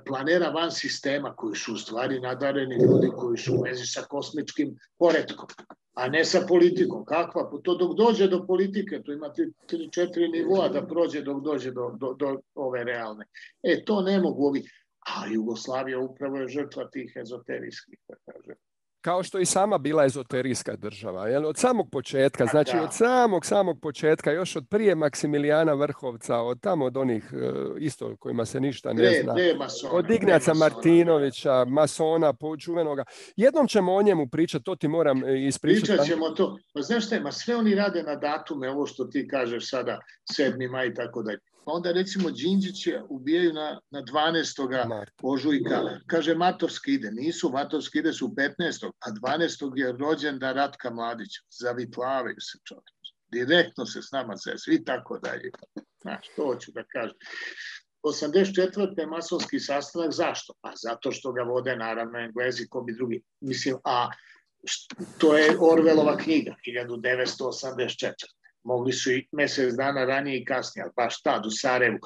planera van sistema koji su u stvari nadareni ljudi koji su u vezi sa kosmičkim poredkom, a ne sa politikom. Kakva? To dok dođe do politike, to ima tri, četiri nivoa da prođe dok dođe do, do, do ove realne. E, to ne mogu ovi. A Jugoslavija upravo je žrtva tih ezoterijskih, da kažem kao što i sama bila ezoterijska država. Jel? Od samog početka, znači od samog, samog početka, još od prije Maksimilijana Vrhovca, od tamo od onih e, isto kojima se ništa ne zna. od Ignaca Martinovića, masona, čuvenoga. Jednom ćemo o njemu pričati, to ti moram e, ispričati. Pričat ćemo to. Pa znaš šta, ma sve oni rade na datume, ovo što ti kažeš sada, 7. maj i tako dalje. Pa onda recimo Đinđiće ubijaju na, na 12. ožujka. Kaže Matovski ide. Nisu, Matovski ide su 15. A 12. je rođen da Ratka Mladić. Zavitlavaju se čovječ. Direktno se s nama se svi tako dalje. Znaš, to hoću da kažem. 84. masonski sastanak, zašto? Pa zato što ga vode naravno Englezi, ko bi drugi. Mislim, a to je Orvelova knjiga, 1984 mogli su i mesec dana ranije i kasnije, ali baš tad u Sarajevu.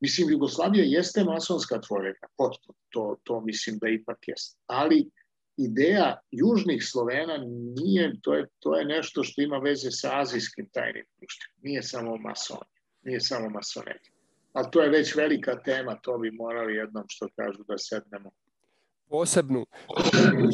Mislim, Jugoslavija jeste masonska tvorena, potpuno, to, to mislim da ipak jeste. Ali ideja južnih Slovena nije, to je, to je nešto što ima veze sa azijskim tajnim društvom. Nije samo masonija, nije samo masonija. Ali to je već velika tema, to bi morali jednom što kažu da sednemo posebnu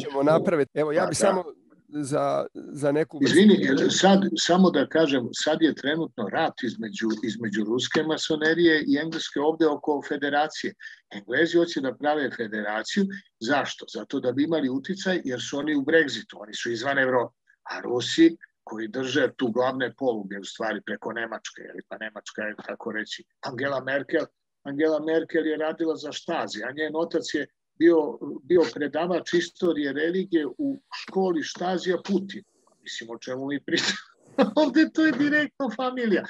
ćemo napraviti. Evo, ja pa bi samo za, za neku... Izvini, sad, samo da kažem, sad je trenutno rat između, između ruske masonerije i engleske ovde oko federacije. Englezi hoće da prave federaciju. Zašto? Zato da bi imali uticaj, jer su oni u Brexitu, oni su izvan Evrope. A Rusi koji drže tu glavne poluge u stvari preko Nemačke, ili pa Nemačka je tako reći. Angela Merkel, Angela Merkel je radila za štazi, a njen otac je bio, bio predavač istorije religije u školi Štazija Putin. Mislim, o čemu mi pričamo. Ovde to je direktno familija.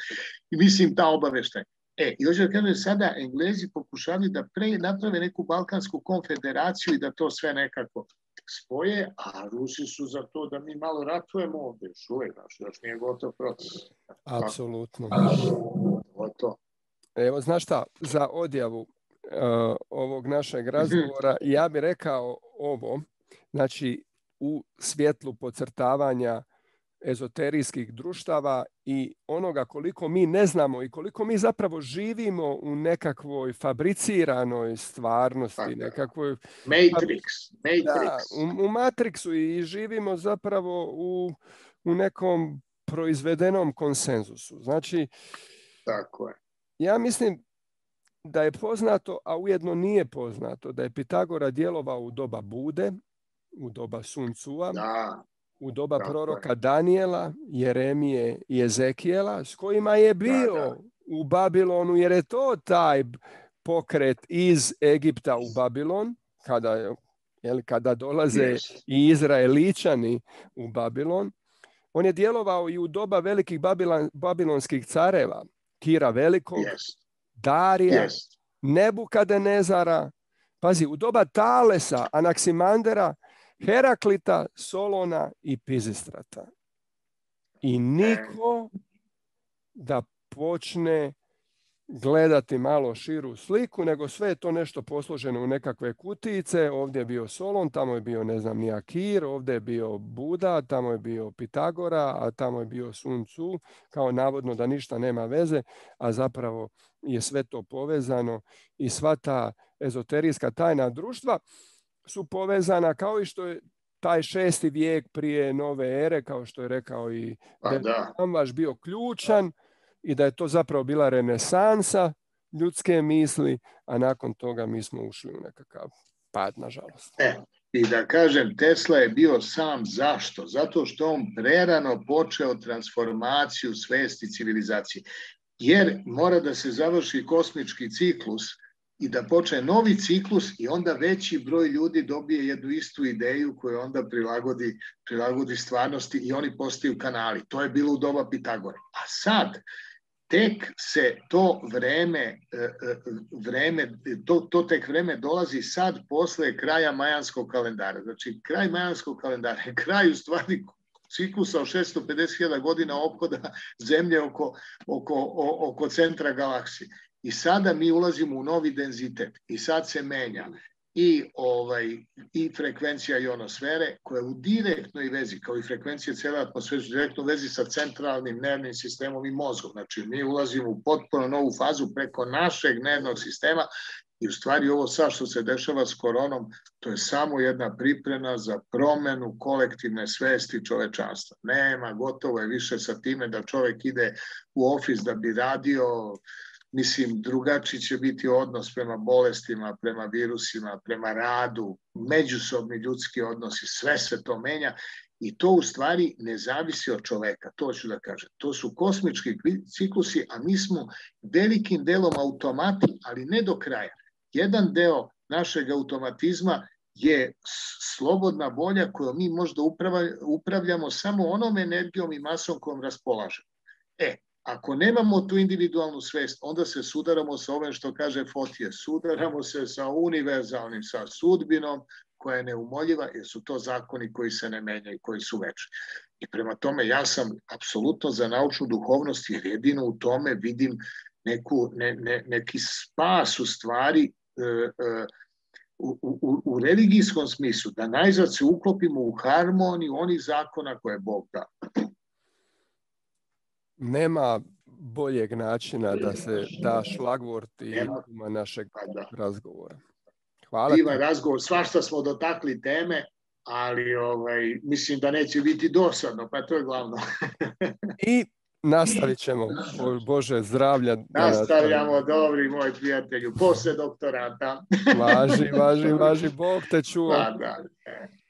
I mislim, ta obaveštaj. E, i hoću da kažem, sada Englezi pokušali da pre naprave neku Balkansku konfederaciju i da to sve nekako spoje, a Rusi su za to da mi malo ratujemo ovde, još uvek, znaš, još nije gotov proces. Apsolutno. Gotovo. Evo, znaš šta, za odjavu uh, ovog našeg mhm. razgovora, ja bih rekao ovo, znači u svjetlu pocrtavanja ezoterijskih društava i onoga koliko mi ne znamo i koliko mi zapravo živimo u nekakvoj fabriciranoj stvarnosti, nekakvoj... Matrix. Matrix. Da, u, u Matrixu i živimo zapravo u, u nekom proizvedenom konsenzusu. Znači, Tako je. Ja mislim da je poznato, a ujedno nije poznato, da je Pitagora djelovao u doba Bude, u doba Suncua, u doba proroka Daniela, Jeremije i Ezekijela, s kojima je bio u Babilonu, jer je to taj pokret iz Egipta u Babilon, kada, jel, kada dolaze i Izraeličani u Babilon. On je djelovao i u doba velikih babilonskih careva, Kira Velikog, Darija, yes. Nebukadnezara, pazi, u doba Talesa, Anaksimandera, Heraklita, Solona i Pizistrata. I niko da počne gledati malo širu sliku, nego sve je to nešto posloženo u nekakve kutice. Ovdje je bio Solon, tamo je bio, ne znam, Nijakir, ovdje je bio Buda, tamo je bio Pitagora, a tamo je bio Sun Tzu, kao navodno da ništa nema veze, a zapravo je sve to povezano i sva ta ezoterijska tajna društva su povezana kao i što je taj šesti vijek prije nove ere, kao što je rekao i pa da je bio ključan i da je to zapravo bila renesansa ljudske misli, a nakon toga mi smo ušli u nekakav pad, nažalost. E, I da kažem, Tesla je bio sam zašto? Zato što on prerano počeo transformaciju svesti civilizacije. Jer mora da se završi kosmički ciklus i da počne novi ciklus i onda veći broj ljudi dobije jednu istu ideju koju onda prilagodi, prilagodi stvarnosti i oni postaju kanali. To je bilo u doba Pitagora. A sad, tek se to vreme, e, e, vreme to, to tek vreme dolazi sad posle kraja majanskog kalendara. Znači, kraj majanskog kalendara je kraj u stvari ciklusa od 650.000 godina ophoda zemlje oko, oko, oko centra galaksije. I sada mi ulazimo u novi denzitet i sad se menja i ovaj i frekvencija ionosfere koja je u direktnoj vezi kao i frekvencija cele atmosfere u direktnoj vezi sa centralnim nervnim sistemom i mozgom. Znači mi ulazimo u potpuno novu fazu preko našeg nervnog sistema i u stvari ovo sa što se dešava s koronom, to je samo jedna priprema za promenu kolektivne svesti čovečanstva. Nema, gotovo je više sa time da čovek ide u ofis da bi radio, mislim, drugačiji će biti odnos prema bolestima, prema virusima, prema radu, međusobni ljudski odnosi, sve se to menja i to u stvari ne zavisi od čoveka, to ću da kažem. To su kosmički ciklusi, a mi smo velikim delom automati, ali ne do kraja. Jedan deo našeg automatizma je slobodna volja kojom mi možda upravljamo samo onom energijom i masom kojom raspolažemo. E, Ako nemamo tu individualnu svest, onda se sudaramo sa ovim što kaže Fotije. Sudaramo se sa univerzalnim, sa sudbinom koja je neumoljiva, jer su to zakoni koji se ne menjaju, koji su večni. I prema tome ja sam apsolutno za naučnu duhovnost, jer jedino u tome vidim neku, ne, ne, neki spas u stvari u, u, u religijskom smislu, da najzad se uklopimo u harmoniju onih zakona koje Bog da nema boljeg načina da se da šlagvort i ima našeg pa da. razgovora. Hvala Divan razgovor, svašta smo dotakli teme, ali ovaj, mislim da neće biti dosadno, pa to je glavno. I nastavit ćemo, Bože, zdravlja. Nastavljamo, dobri moj prijatelju, posle doktorata. važi, važi, važi, Bog te čuva. Da, da.